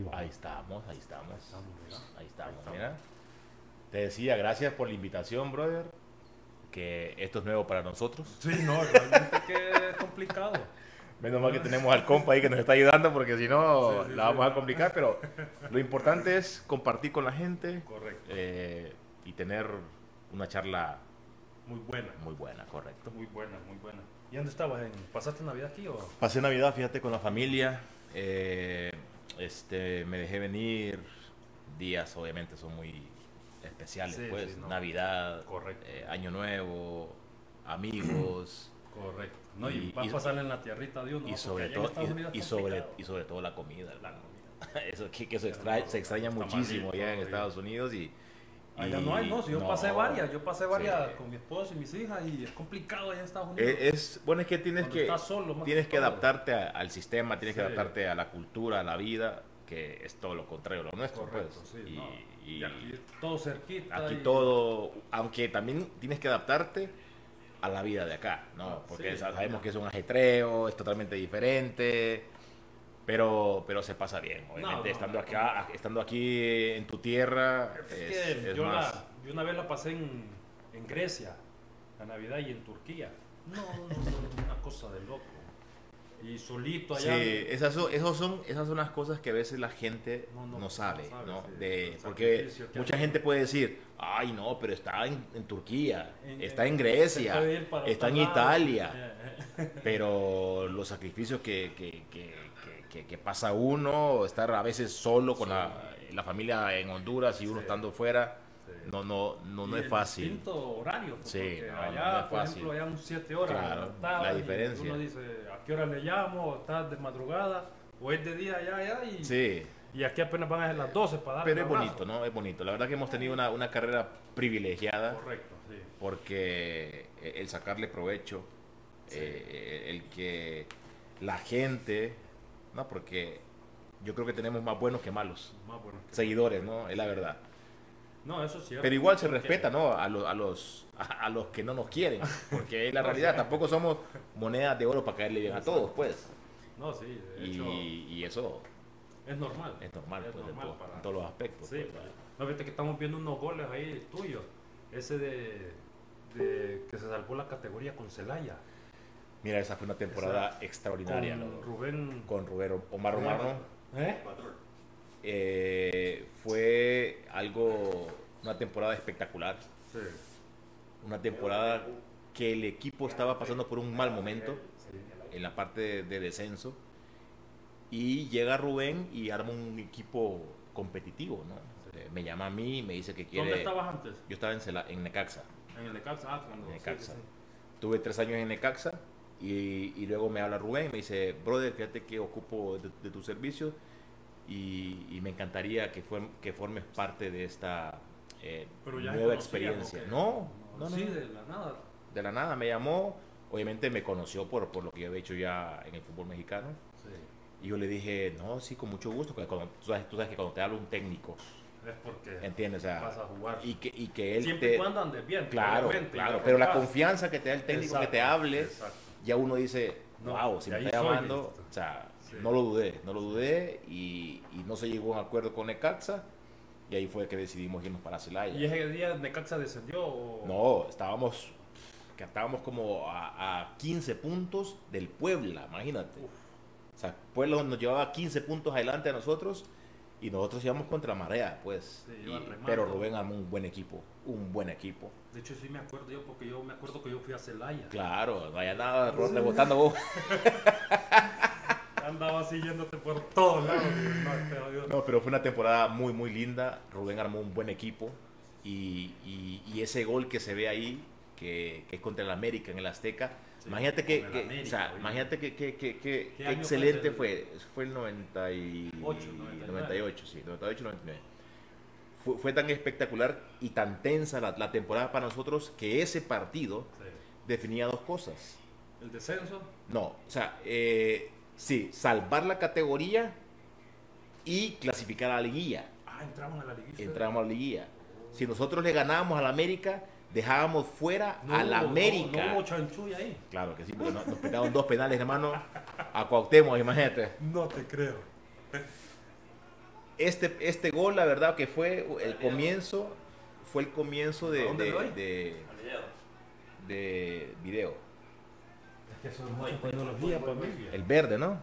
vivo. Ahí estamos, ahí estamos. estamos, mira. Ahí estamos, Ahí estamos. mira. Te decía, gracias por la invitación, brother. Que esto es nuevo para nosotros. Sí, no, realmente que es complicado. Menos mal que tenemos al compa ahí que nos está ayudando porque si no Sí, sí, la vamos sí. a complicar. Pero lo importante es compartir con la gente Correcto. eh, y tener una charla Muy buena. muy buena, correcto. Muy buena, muy buena. ¿Y dónde estabas? ¿En- ¿Pasaste Navidad aquí o...? Pasé Navidad, fíjate, con la familia. eh, este, me dejé venir. Días, obviamente, son muy especiales, Sí, pues. sí, no. Navidad, Correcto. eh, Año Nuevo, amigos. Correcto. No, y, Y- vas a pasarle en la tierrita de uno. y sobre todo y, sobre y sobre todo la comida La comida. eso que, que se extraña, se extraña muchísimo allá en Estados Unidos y, Allá no hay, no. Si yo no, pasé varias, yo pasé varias sí. con mi esposo y mis hijas y es complicado allá en Estados Unidos. Eh, es bueno es que tienes Cuando que estás solo, tienes que adaptarte a- al sistema tienes que adaptarte a la cultura a la vida que es todo lo contrario a lo nuestro Correcto, pues. sí. y, no. y Y aquí todo cerquita. aquí y- todo aunque también tienes que adaptarte a la vida de acá no Ah, porque sabemos que es un ajetreo es totalmente diferente pero pero se pasa bien obviamente no, estando no, acá estando aquí en tu tierra Es es, que es yo, más la, yo una vez la pasé en, en Grecia, la Navidad, y en Turquía. No, no, no, una cosa de loco. Y solito Sí, allá. esas son, esos son, esas son las cosas que a veces la gente No, no, no, sabe, no sabe, ¿no? sí. De, porque mucha hay. gente puede decir, ay no, pero está en, en Turquía, En- está en Grecia, está en. Italia, pero los sacrificios que, que, que, que- pasa uno, estar a veces solo con la, la familia en Honduras y uno Sí. estando fuera, Sí. no, no, no, no Y es fácil. distinto horario. pues, Sí, no, allá, no es por fácil. ejemplo, allá son 7 horas. Claro, la diferencia. Uno dice, ¿a qué hora le llamo? ¿Está de madrugada? ¿O es de día allá, allá? Y, Sí, y aquí apenas van a ser las 12 para dar pero es bonito, ¿no? Es bonito. La verdad que hemos tenido una, una carrera privilegiada. Correcto, sí. porque el sacarle provecho, eh, el que la gente, no, porque yo creo que tenemos más buenos que malos Más bueno. que- seguidores, ¿no? Es la verdad. No, eso es cierto. Pero igual se respeta, ¿no? A, los a, los, a, a los que no nos quieren, porque es la realidad, tampoco somos monedas de oro para caerle bien a todos, pues. No, sí, de Y, hecho, y eso es normal. es normal, Es pues, para- en todos los aspectos. Sí, pues. pues. no, viste que estamos viendo unos goles ahí tuyos. Ese de, de que se salvó la categoría con Celaya. Mira, esa fue una temporada extraordinaria, Con ¿no? Rubén. Con Rubén Omar Romano. ¿Eh? Eh, fue algo, una temporada espectacular, Sí, una temporada que el equipo estaba pasando por un mal momento sí. en la parte de, de descenso y llega Rubén y arma un equipo competitivo, ¿no? Me llama a mí y me dice que quiere... ¿Dónde estabas antes? Yo estaba en, Cela- en Necaxa, En el Necaxa. Ah, cuando. en Necaxa. sí, sí. Tuve tres años en Necaxa y, y luego me habla Rubén y me dice, brother, fíjate que ocupo de, de tu servicio y, y me encantaría que, fuer- que formes parte de esta eh, Pero ya se nueva experiencia. No, no, no, Sí, no. de la nada. de la nada me llamó, obviamente me conoció por, por lo que yo había hecho ya en el fútbol mexicano Sí. y yo le dije, no, sí, con mucho gusto, porque cuando, tú, sabes, tú sabes que cuando te habla un técnico, Es porque ¿entiendes? O sea, vas a jugar. y que, y que él Siempre te... y cuando andes bien. Claro, claro, pero la confianza que te da el técnico que te hable, exacto. Ya uno dice, No, wow, si me está llamando, o sea, Sí. no lo dudé, no lo dudé y, y no se llegó a un acuerdo con Necaxa y ahí fue que decidimos irnos para Celaya. ¿Y ese día Necaxa descendió? O... No, estábamos, que estábamos como a, a 15 puntos del Puebla, imagínate. O sea, Puebla nos llevaba 15 puntos adelante a nosotros y nosotros íbamos contra marea, pues. Sí, Y- pero Rubén armó un buen equipo, un buen equipo. De hecho, sí me acuerdo yo, porque yo me acuerdo que yo fui a Celaya. Claro, vaya nada, rebotando vos. Andaba siguiéndote por todos lados. No, pero. No, fue una temporada muy, muy linda. Rubén armó un buen equipo. Y, y- y ese gol que se ve ahí, que, que es contra el América en el Azteca. Sí, imagínate que, América, o sea, imagínate que, que, que, que- ¿Qué que año fue excelente ese? fue. Fue el 98, 99. 98, sí, 98, 99. Fue, fue tan espectacular y tan tensa la, la temporada para nosotros que ese partido Sí. definía dos cosas. El descenso. No, o sea, eh, sí, salvar la categoría y clasificar a la liguilla. Ah, entramos a la liguilla. Entramos a la liguilla. Si nosotros le ganábamos al América, dejábamos fuera No al hubo- América. No, no hubo chanchulla ahí. Claro que sí, porque nos, nos pitaron dos penales, hermano, a Cuauhtémoc, imagínate. No te creo. Este, este gol, la verdad, que fue el comienzo, fue el comienzo de, ¿A dónde de, doy? de, de video. Es que eso es mucha tecnología para mí. El verde, ¿no?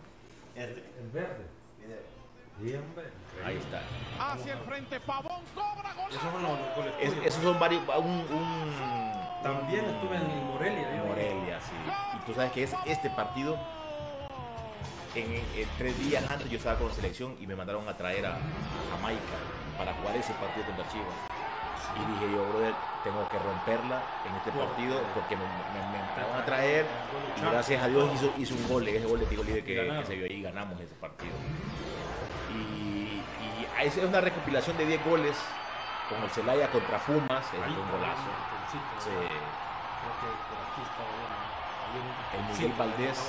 El verde. Sí, hombre. Ahí está. Hacia el frente, Pavón cobra gol. Esos son esos son varios. Un, un También estuve en Morelia. yo. Morelia, sí. Y tú sabes que es este partido. En, en tres días antes yo estaba con la selección y me mandaron a traer a Jamaica para jugar ese partido contra Chivas. Y dije yo, brother, tengo que romperla en este partido porque me, me, me mandaron a traer y gracias a Dios hizo, hizo un gol, ese gol de tiro libre que, que se vio ahí y ganamos ese partido. Es una recopilación de 10 goles con el Celaya contra Pumas, es Ahí un está, golazo. el sitio, Sí. Creo que por aquí estaba bien. Ahí en- El Miguel Valdés.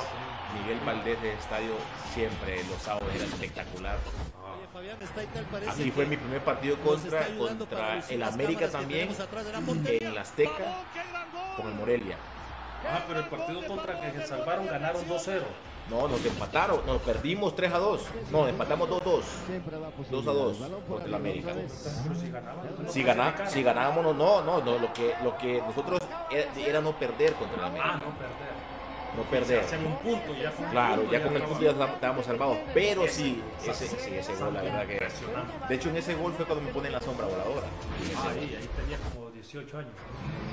Miguel Valdés de estadio siempre los sábados era espectacular. Que fue mi primer partido contra, contra el América también, la en el Azteca, con el Morelia. Ah, pero el partido contra que se salvaron ganaron 2-0. No, nos empataron, nos perdimos 3 a 2. No, empatamos 2-2. 2 a 2 contra el América. Si ganaban. Si, ganábamos, no, no, no, lo que, lo que nosotros era, era no perder contra el Ah, América. no perder. No perder. un punto y ya con Claro, punto ya con el punto ya estábamos- salvados. Pero sí, ese, sí, ese gol, la verdad que. De hecho, en ese gol fue cuando me ponen la sombra voladora. Ese Ah, ahí, ahí tenía como 18 años.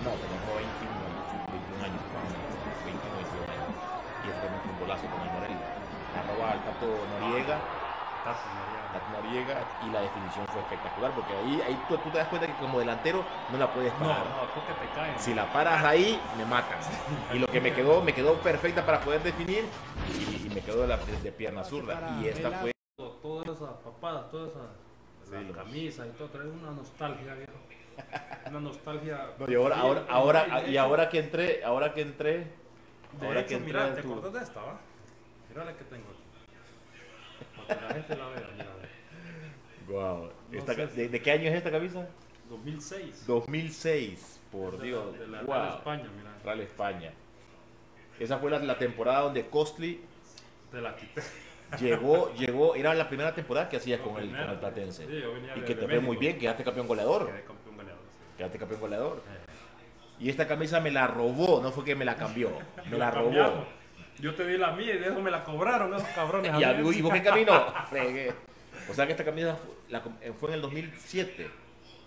No, tenemos 21, 21 años. 21, 22 años. Y ese también fue golazo con el Morelia. La roba al Tato Noriega, Tato Mariano. Tato Noriega, y la definición fue espectacular porque ahí, ahí tú, tú te das cuenta que como delantero no la puedes No, parar. no, tú que te caen. Si la paras ahí, me matan. Y lo que me quedó, me quedó perfecta para poder definir y, y me quedó de, la, de, de pierna zurda. Y esta fue. Todas esas papadas, todas esas Sí, camisas y todo, trae una nostalgia, viejo. Una nostalgia. No, y ahora, ahora, ahora, y ahora que entré, ahora que entré, De ahora hecho, que mira, ¿te acuerdas de esta, va? Mira la que tengo aquí. Para que la gente la vea, mira. Wow. No Esta si- ¿de, de qué año es esta camisa? 2006. 2006, por De Dios. la- De la wow. Real España, mira. Real España. Esa fue la, la temporada donde Costly Te la quité. llegó, llegó, era la primera temporada que hacías con el, con el Platense. Sí, y que te fue muy bien, quedaste campeón goleador. Quedé campeón goleador. sí. Quedaste campeón goleador. Eh. Y esta camisa me la robó, no fue que me la cambió, me la robó. Yo te di la mía y de eso me la cobraron esos cabrones. Y, a. ¿y vos qué camino? O sea que esta camisa fu- la com- eh, fue en el 2007.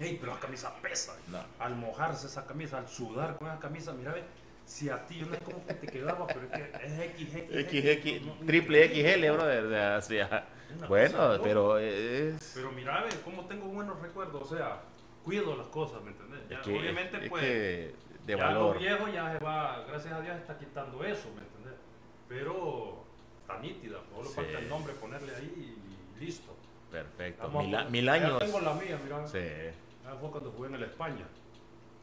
Ey, pero la camisa pesa. No. Al mojarse esa camisa, al sudar con esa camisa, mira, ve, si a ti no es como que te quedaba, pero es que es XX. XX, triple XL, brother. o sea, bueno, pero es... Pero mira, ve, cómo tengo buenos recuerdos, o sea, cuido las cosas, ¿me entendés? Ya, es que- obviamente, es pues, que de ya valor. lo viejo ya se va, gracias a Dios está quitando eso, ¿me entendés? Pero está nítida, solo Sí. falta el nombre, ponerle ahí y listo. Perfecto. Vamos Mil, a- mil ya años. tengo la mía, mira. Sí. Ya fue cuando jugué en el España.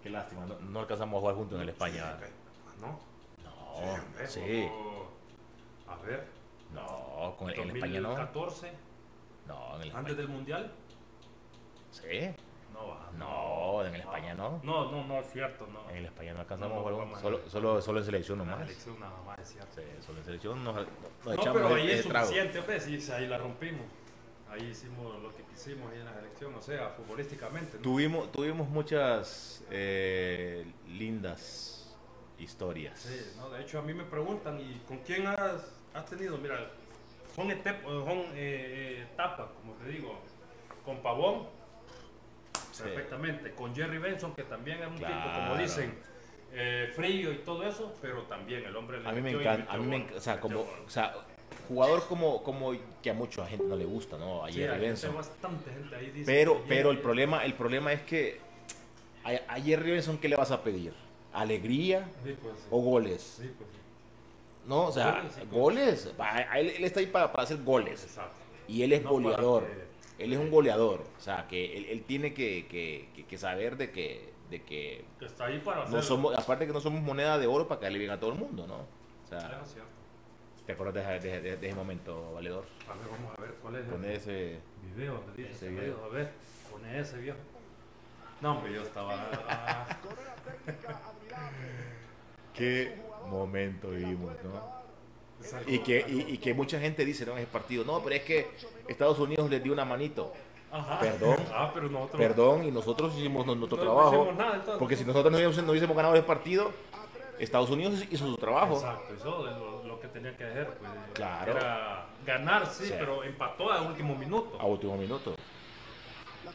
Qué lástima, no, no alcanzamos a jugar juntos en el España. Sí, ¿No? No, hombre, sí. jugó- A ver, No, con el, en España no. 2014, No, en el antes España. del Mundial. Sí. No, va. No, en el España no. No, no, no es cierto, no. En el España no alcanzamos No, no, Solo, solo, solo en selección En nomás. selección nada más, es cierto. Sí, solo en selección nos, nos No, echamos pero ahí es suficiente, sí, ahí la rompimos. Ahí hicimos lo que quisimos ahí en la selección, o sea, futbolísticamente. Tuvimos, tuvimos muchas eh, lindas historias. Sí, no, de hecho a mí me preguntan, ¿y con quién has, has tenido? Mira, son, etep- son eh, eh, etapas, como te digo, con Pavón, Sí. perfectamente, con Jerry Benson, que también era un tipo, como dicen, eh, frío y todo eso, pero también el hombre le A mí me encanta, a mí me gol, enc- o sea, como, gol. o sea, jugador como, como que a mucha gente no le gusta, ¿no? A Sí, Jerry Benson. bastante gente ahí dice Pero, pero el problema, el problema es que a, a Jerry Benson, ¿qué le vas a pedir? ¿Alegría Sí, pues, sí. o goles? Pues. No, o sea, Goles, pues. goles. Él, él está ahí para, para hacer goles. Exacto. Y él es No para goleador. Él es un goleador. O sea, que él, él tiene que, que- que- que saber de que, de que Que está ahí para hacer. no somos, aparte que no somos moneda de oro para caerle bien a todo el mundo, ¿no? O sea, es cierto. ¿te acuerdas de, de- de- de ese momento, Valedor? A ver, vamos a ver cuál es el Con ese... video. me dice Ese video. video. A ver, pone ese viejo. No, hombre, yo estaba. Qué momento vivimos, ¿no? Y que, y, y que mucha gente dice, ¿no? En ese partido, no, pero es que Estados Unidos les dio una manito. Ajá. Perdón. Ah, pero nosotros. Perdón, y nosotros hicimos nuestro No- trabajo. nada, porque si nosotros no hubiésemos, no hubiésemos ganado el partido, Estados Unidos hizo su trabajo. Exacto, eso es lo, lo que tenía que hacer. Pues, Claro. Era ganar, sí, Sí. pero empató a último minuto. A último minuto.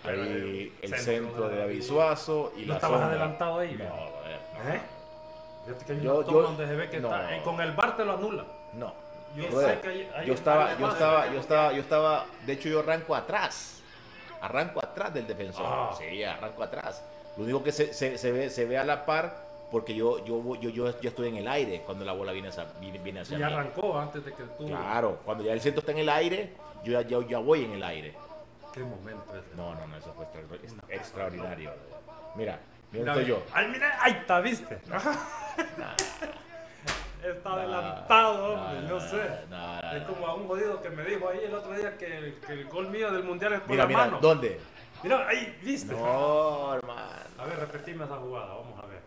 Ahí el el centro centro de David Suazo y ¿No la estabas sombra. adelantado ahí, No, eh, Yo- yo- donde se ve que no. está. eh, con el bar te lo anula. No. Yo Brother, sé que hay- hay yo estaba, yo estaba, yo estaba, yo estaba, de hecho yo arranco atrás. Arranco atrás del defensor. Ah. Sí, arranco atrás. Lo único que se, se, se ve, se ve a la par porque yo, yo, yo, yo, yo estoy en el aire cuando la bola viene hacia, viene, hacia Y mí. arrancó antes de que tú. Claro, cuando ya el centro está en el aire, yo ya, ya, ya voy en el aire. Qué momento ese. No, no, no, eso fue extra- extra- extraordinario. Mira, mira, Mira, estoy yo. Ay, mira, ahí está, viste. está adelantado, hombre, no sé. Es como a un jodido que me dijo ahí el otro día que, que el gol mío del mundial es por Mira, la mira, mano. ¿dónde? Mira, ahí, viste. No, hermano. A ver, repetime esa jugada, vamos a ver.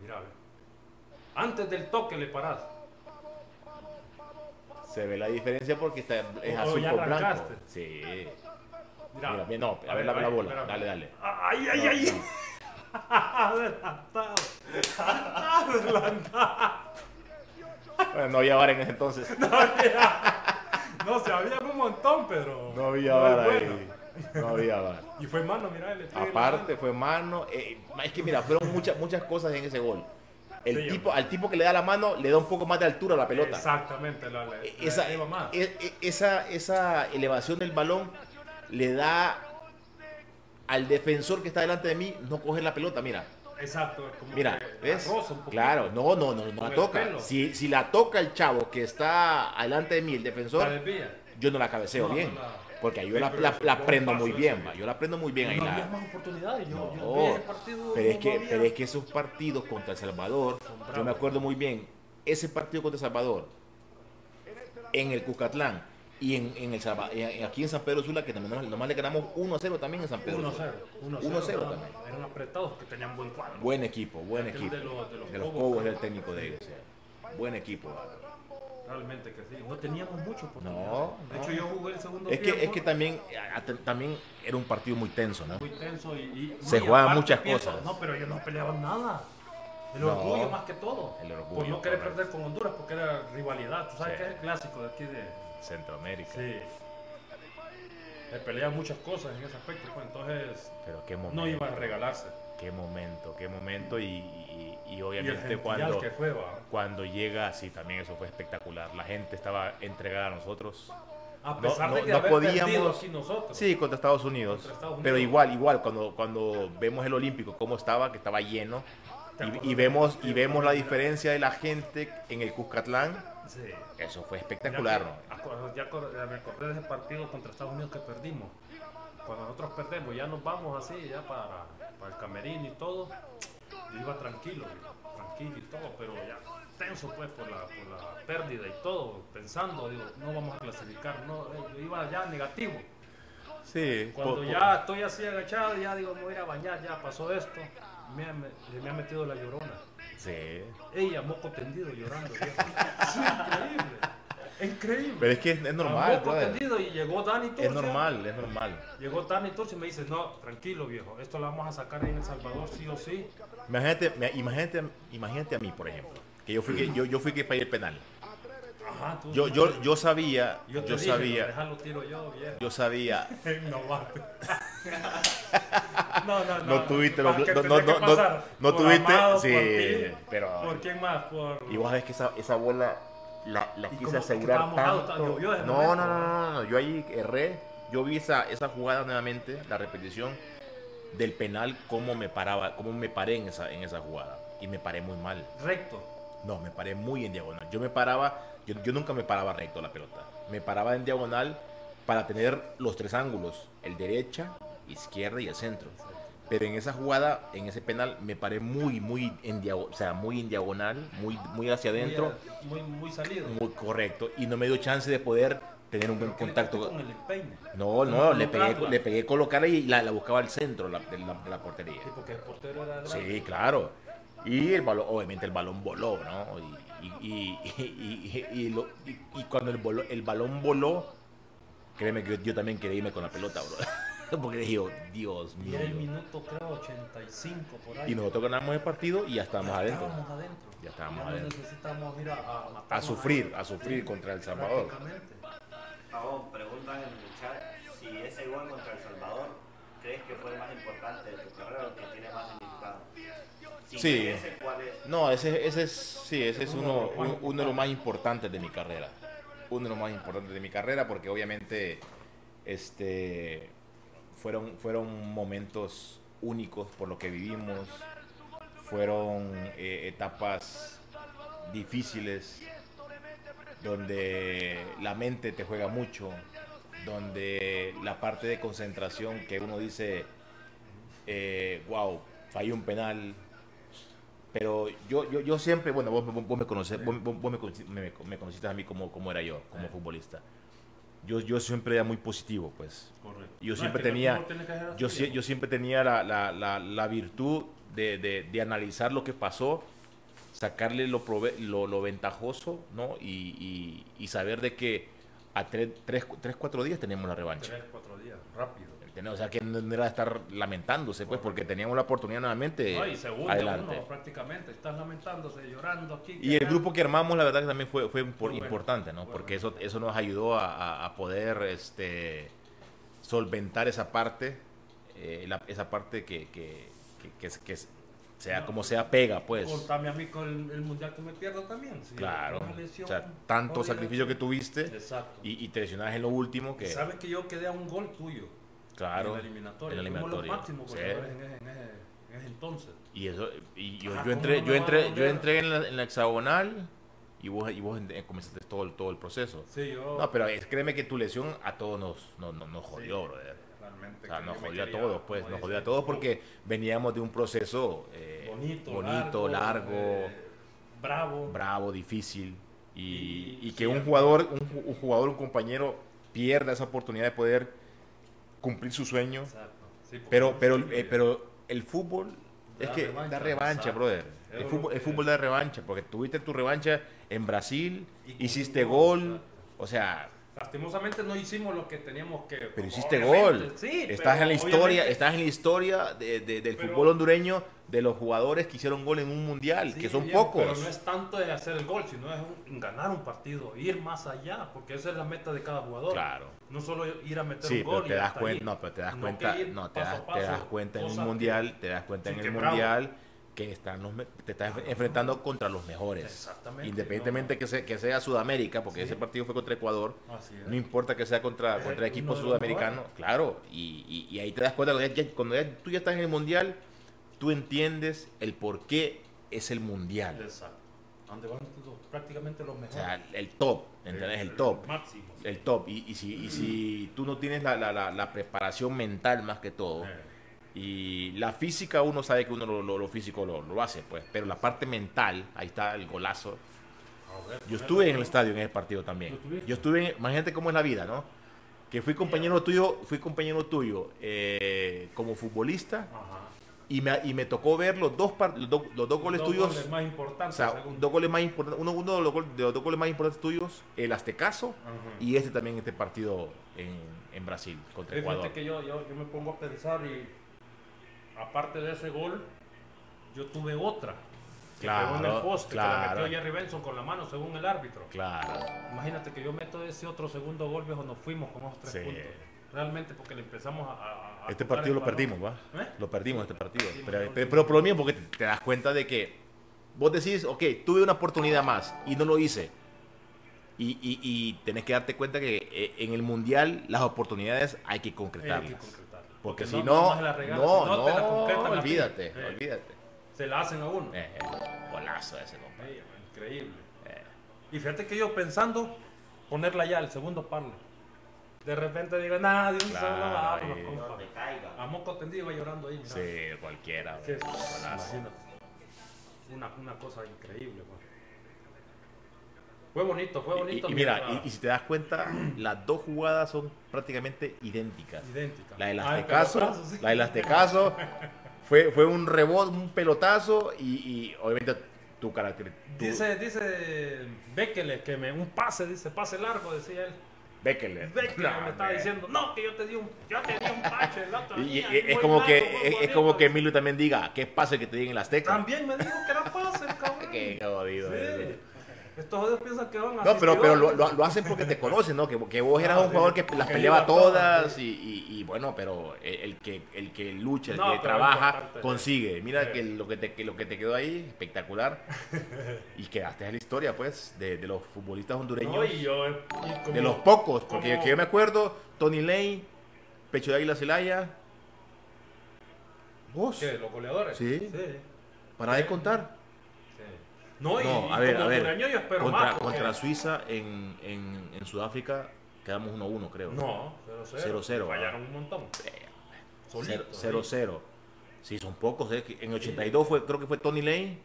Mira, a ver. Antes del toque le parás. Se ve la diferencia porque está, es Oh, azul ya con blanco. Sí. Mira, Mira, no, a ver la- la bola. espérame. Dale, dale. Ay, ay, No, ay. Adelantado. Adelantado. Bueno, no había vara en ese entonces. No, se había un montón, pero. No había vara bueno. ahí. No había vara. Y fue mano, mira, la Aparte fue mano. eh, es que mira, fueron muchas, muchas cosas en ese gol. El Sí, tipo, al tipo que le da la mano le da un poco más de altura a la pelota. Exactamente, la, la, la esa, eleva más. e- e- esa, esa elevación del balón le da al defensor que está delante de mí no coger la pelota, mira. Exacto, como Mira, ¿ves? Claro, no, no, no, no la toca. Si, si la toca el chavo que está delante de mí, el defensor, yo no la cabeceo No, bien. no la- Porque yo Sí, la, la- prendo muy bien, va, yo la prendo muy bien ahí. no la- había más oportunidades. Yo, yo No, ese partido. pero es, que, había- pero es que esos partidos contra El Salvador, yo me acuerdo muy bien, ese partido contra El Salvador, en el Cuscatlán y en, en el en- aquí en San Pedro Sula, que también nomás le ganamos 1-0 también en San Pedro 1-0. Sula. 1-0. 1-0 eran- también. Eran apretados que tenían buen cuadro. Buen equipo, buen equipo. de los- de los De los Cobos, Cobos era el técnico de ellos. Buen equipo. Realmente que sí. No teníamos mucho oportunidad. No, De hecho, yo jugué el segundo Es que, tiempo. es que también, a- también era un partido muy tenso, ¿no? Muy tenso y. y- Se jugaban muchas pienso, cosas. No, pero ellos no peleaban nada. El No. orgullo más que todo. El orgullo, Por no querer correcto. perder con Honduras porque era rivalidad. Tú sabes Sí. que es el clásico de aquí de. Centroamérica. Sí. Se pelean muchas cosas en ese aspecto, pues entonces Pero qué momento. no iba a regalarse. Qué momento, qué momento. Y, obviamente cuando, que fue, va. cuando llega, sí, también eso fue espectacular. La gente estaba entregada a nosotros. A pesar no- de que no podíamos- perdido aquí nosotros. Sí, contra Estados Unidos. Contra Estados Pero igual, igual, cuando, cuando vemos el Olímpico, cómo estaba, que estaba lleno. ¿Te Y, vemos, y vemos la diferencia de la gente en el Cuscatlán. Sí. Eso fue espectacular. Ya, que- ya me acordé de ese partido contra Estados Unidos que perdimos. Cuando nosotros perdemos, ya nos vamos así, ya para, para el camerino y todo. Yo iba tranquilo, tranquilo y todo, pero ya tenso pues por la, por la pérdida y todo, pensando, digo, no vamos a clasificar, no, eh, yo iba ya negativo. Sí. Cuando ya estoy así agachado, ya digo, me voy a ir a bañar, ya pasó esto, me, ha- me- me ha metido la llorona. Sí. Ella, moco tendido, llorando. viejo. Sí, increíble. Increíble. Pero es que es, es normal, moco tendido y llegó Dani Turcia. Es normal, es normal. Llegó Dani Turcia y me dice, no, tranquilo viejo, esto lo vamos a sacar ahí en El Salvador sí o sí. Imagínate, imagínate, imagínate a mí, por ejemplo, que yo fui que yo, yo fui que fallé el penal. Ajá, tú. Yo, yo, yo sabía, yo, te yo dije, sabía, Déjalo tiro yo, viejo. yo sabía. No, no, no. No tuviste, no, ¿Para qué no, no, no, tuviste, sí, pero ¿Por quién más? Por... y vos sabés que esa, esa bola la, la ¿Y quise asegurar tanto. no, ¿no? no, no, yo ahí erré, yo vi esa, esa jugada nuevamente, la repetición del penal, cómo me paraba, cómo me paré en esa, en esa jugada y me paré muy mal. Recto. No, me paré muy en diagonal. Yo me paraba, yo, yo nunca me paraba recto la pelota. Me paraba en diagonal para tener los tres ángulos, el derecha, izquierda y el centro. Pero en esa jugada, en ese penal, me paré muy, muy en diagonal, o sea, muy en diagonal, muy, muy hacia adentro, Muy, muy salido. muy correcto, y no me dio chance de poder tener un buen ¿Qué le diste contacto. con el empeine? No, no, le pegué, le pegué colocarla y la, la buscaba al centro la- de la, de la portería. Sí, porque el portero era grande. Sí, claro. Y el balón, obviamente el balón voló, ¿no? Y, y, y, y- lo- y- y cuando el, bolo- el balón voló, créeme que yo, yo también quería irme con la pelota, bro. Porque dije, yo, Dios Y mío. era el minuto, creo, 85 por ahí. Y nosotros ganamos el partido y ya estábamos Ya adentro. Estábamos adentro. Ya estábamos no adentro. necesitamos ir a, a, A matarnos sufrir, a sufrir Sí, contra El Salvador. Pavón, preguntan en el chat si ese gol contra El Salvador crees que fue el más importante de tu carrera o que tiene más significado. Si Sí. crees ese, ¿cuál es? No, ese, ese es, sí, ese es uno, un- uno de los más importantes de mi carrera. Uno de los más importantes de mi carrera porque obviamente este, fueron, fueron momentos únicos por lo que vivimos. Fueron eh, etapas difíciles donde la mente te juega mucho, donde la parte de concentración que uno dice, eh, wow, fallé un penal, pero yo, yo, yo siempre, bueno, vos, vos- vos me conoces, vos, vos- me, me- me conociste a mí como, como era yo, como Sí. futbolista. Yo, yo siempre era muy positivo, pues. Correcto. Yo No, siempre es que el tenía, yo, ¿no? yo siempre tenía la, la, la, la virtud de, de, de analizar lo que pasó, sacarle lo, prove- lo, lo ventajoso, ¿no? Y, y, y saber de que a tres, tres, tres, cuatro días teníamos la revancha. Tres, cuatro días, rápido. O sea, que no era estar lamentándose, pues, porque teníamos la oportunidad nuevamente No, y se adelante. uno prácticamente. Estás lamentándose, llorando aquí. Y el grupo que armamos, la verdad que también fue, fue impor- Muy bueno, importante, ¿no? Porque eso, eso nos ayudó a, a- poder este, solventar esa parte, eh, la- esa parte que, que, que, que- que sea como sea pega, pues. Contame a mí con el, el mundial que me pierdo también. Claro. una lesión, O sea, tanto sacrificio que tuviste Exacto. y, y te en lo último que, Sabes que yo quedé a un gol tuyo. Claro, En la eliminatoria. en la los eliminatoria, máximos sí. goleadores en, ese, en ese- en ese entonces. Y eso, y yo, Ah, yo ¿cómo entré, yo entré, yo entré en la, en la hexagonal y vos, y vos en- comenzaste todo, el- todo el proceso. Sí, yo. No, pero es- créeme que tu lesión a todos nos, nos, nos- nos jodió, Sí, brother. Realmente. O sea, nos jodió a todos, pues, nos dice, jodió a todos porque veníamos de un proceso eh, bonito, bonito, largo, eh, bravo. bravo, difícil. Y, Y- y que sí, un jugador, un, ju- un jugador, un compañero pierda esa oportunidad de poder cumplir su sueño. Exacto. Sí, porque Pero, pero, eh, pero el fútbol es Da que revancha, da revancha, brother. Es El fútbol, el fútbol da revancha, porque tuviste tu revancha en Brasil, Y hiciste gol, gol, o sea, Lastimosamente no hicimos lo que teníamos que. pero hiciste gol. Sí, estás en la historia, estás en la historia de- de- del Pero- fútbol hondureño de los jugadores que hicieron gol en un mundial, Sí, que son pocos. Pero no es tanto de hacer el gol, sino es un- ganar un partido, ir más allá, porque esa es la meta de cada jugador. Claro. No solo ir a meter Sí, un gol. pero te y das hasta cuenta, ahí, no, pero te das cuenta, no, te paso das, te das cuenta en un que- mundial, te das cuenta en el bravo. Que están los, te estás enfrentando contra los mejores. Exactamente, Independientemente no. que, sea, que sea Sudamérica, porque Sí. ese partido fue contra Ecuador, no importa que sea contra, Es contra equipos sudamericanos, claro, y, y- y ahí te das cuenta, cuando, ya, cuando ya tú ya estás en el mundial, tú entiendes el por qué es el mundial. Exacto. Donde van los- prácticamente los O mejores. sea, el top, ¿entendés? El top. máximo. El top. Y, y si, y si tú no tienes la, la- la- la preparación mental más que todo, Eh, y la física uno sabe que uno lo, lo- lo físico lo, lo hace, pues, pero la parte mental, ahí está el golazo. Yo estuve en el estadio en ese partido también. Yo estuve, en- imagínate cómo es la vida, ¿no? Que fui compañero tuyo, fui compañero tuyo eh, como futbolista Ajá. y me, y me tocó ver los dos, par- los, do- los dos goles Dos tuyos. goles más O importantes. sea, según- dos goles más importantes, uno, uno de, los, gol- de los dos goles más importantes tuyos, el Aztecaso, y este también, este partido en, en Brasil contra Fíjate Ecuador. que yo, yo, yo me pongo a pensar y aparte de ese gol, yo tuve otra. Que Claro, pegó en el poste, que la claro. metió Jerry Benson con la mano según el árbitro. Claro. Imagínate que yo meto ese otro segundo gol, viejo, nos fuimos con esos tres Sí. puntos. Realmente porque le empezamos a... Este partido lo perdimos, ¿va? ¿Eh? Lo perdimos este partido. Pero, pero, pero por lo mismo, porque te, das cuenta de que vos decís, ok, tuve una oportunidad más y no lo hice. Y, y, y tenés que darte cuenta que eh, en el mundial las oportunidades hay que Hay concretarlas. que concretar. Porque, si no, no, la no, no, te la concretan ti. olvídate, Eh, olvídate. Se la hacen a uno. Eh, eh, golazo ese, compadre. Sí, increíble. Eh. Y fíjate que yo pensando ponerla ya, el segundo palo. De repente digo, nada, un Claro, solo. A moco tendido iba llorando ahí. Sí, cualquiera. Sí, imagínate. Una, una cosa increíble. Fue bonito, fue bonito. Y, y mira, y, y si te das cuenta, las dos jugadas son prácticamente idénticas. idéntica. La del Ah, pelotazo, sí. la del Aztecaso fue, fue un rebote, un pelotazo y, y obviamente tu carácter. tu- Dice, dice Bekele que me, un pase, dice, pase largo, decía él. Bekele. Que No, me estaba diciendo, no, que yo te di un, yo te di un bache el otro Y, día, es como que es, es bonito". como que Emilio también diga, ¿qué pasa que te digan en las teclas? También me dijo que era pase, cabrón. Qué jodido. Sí. Estos jodidos piensan que van a No, pero, pero lo, lo- lo hacen porque te conocen, ¿no? Que, que vos eras Ah, un jugador que las peleaba todas, sí. y, y- y bueno, pero el, el que, el que lucha, el No, que trabaja, consigue. Mira Sí. que lo que, te, que lo que te quedó ahí, espectacular. y quedaste en la historia, pues, de, de los futbolistas hondureños. No, y yo, eh, como- de los pocos, porque como- que yo me acuerdo, Tony Lane, Pecho de Águila Celaya. Vos, ¿Qué? ¿Los goleadores? Sí. sí. para de contar. No, y, No, a ver, como a ver. hondureño yo espero Contra, más. contra Suiza en, en, en Sudáfrica quedamos 1-1, creo. No, 0-0. 0-0, Fallaron un montón. Solito, 0-0. Sí, son pocos. eh, En 82 fue, creo que fue Tony Lane.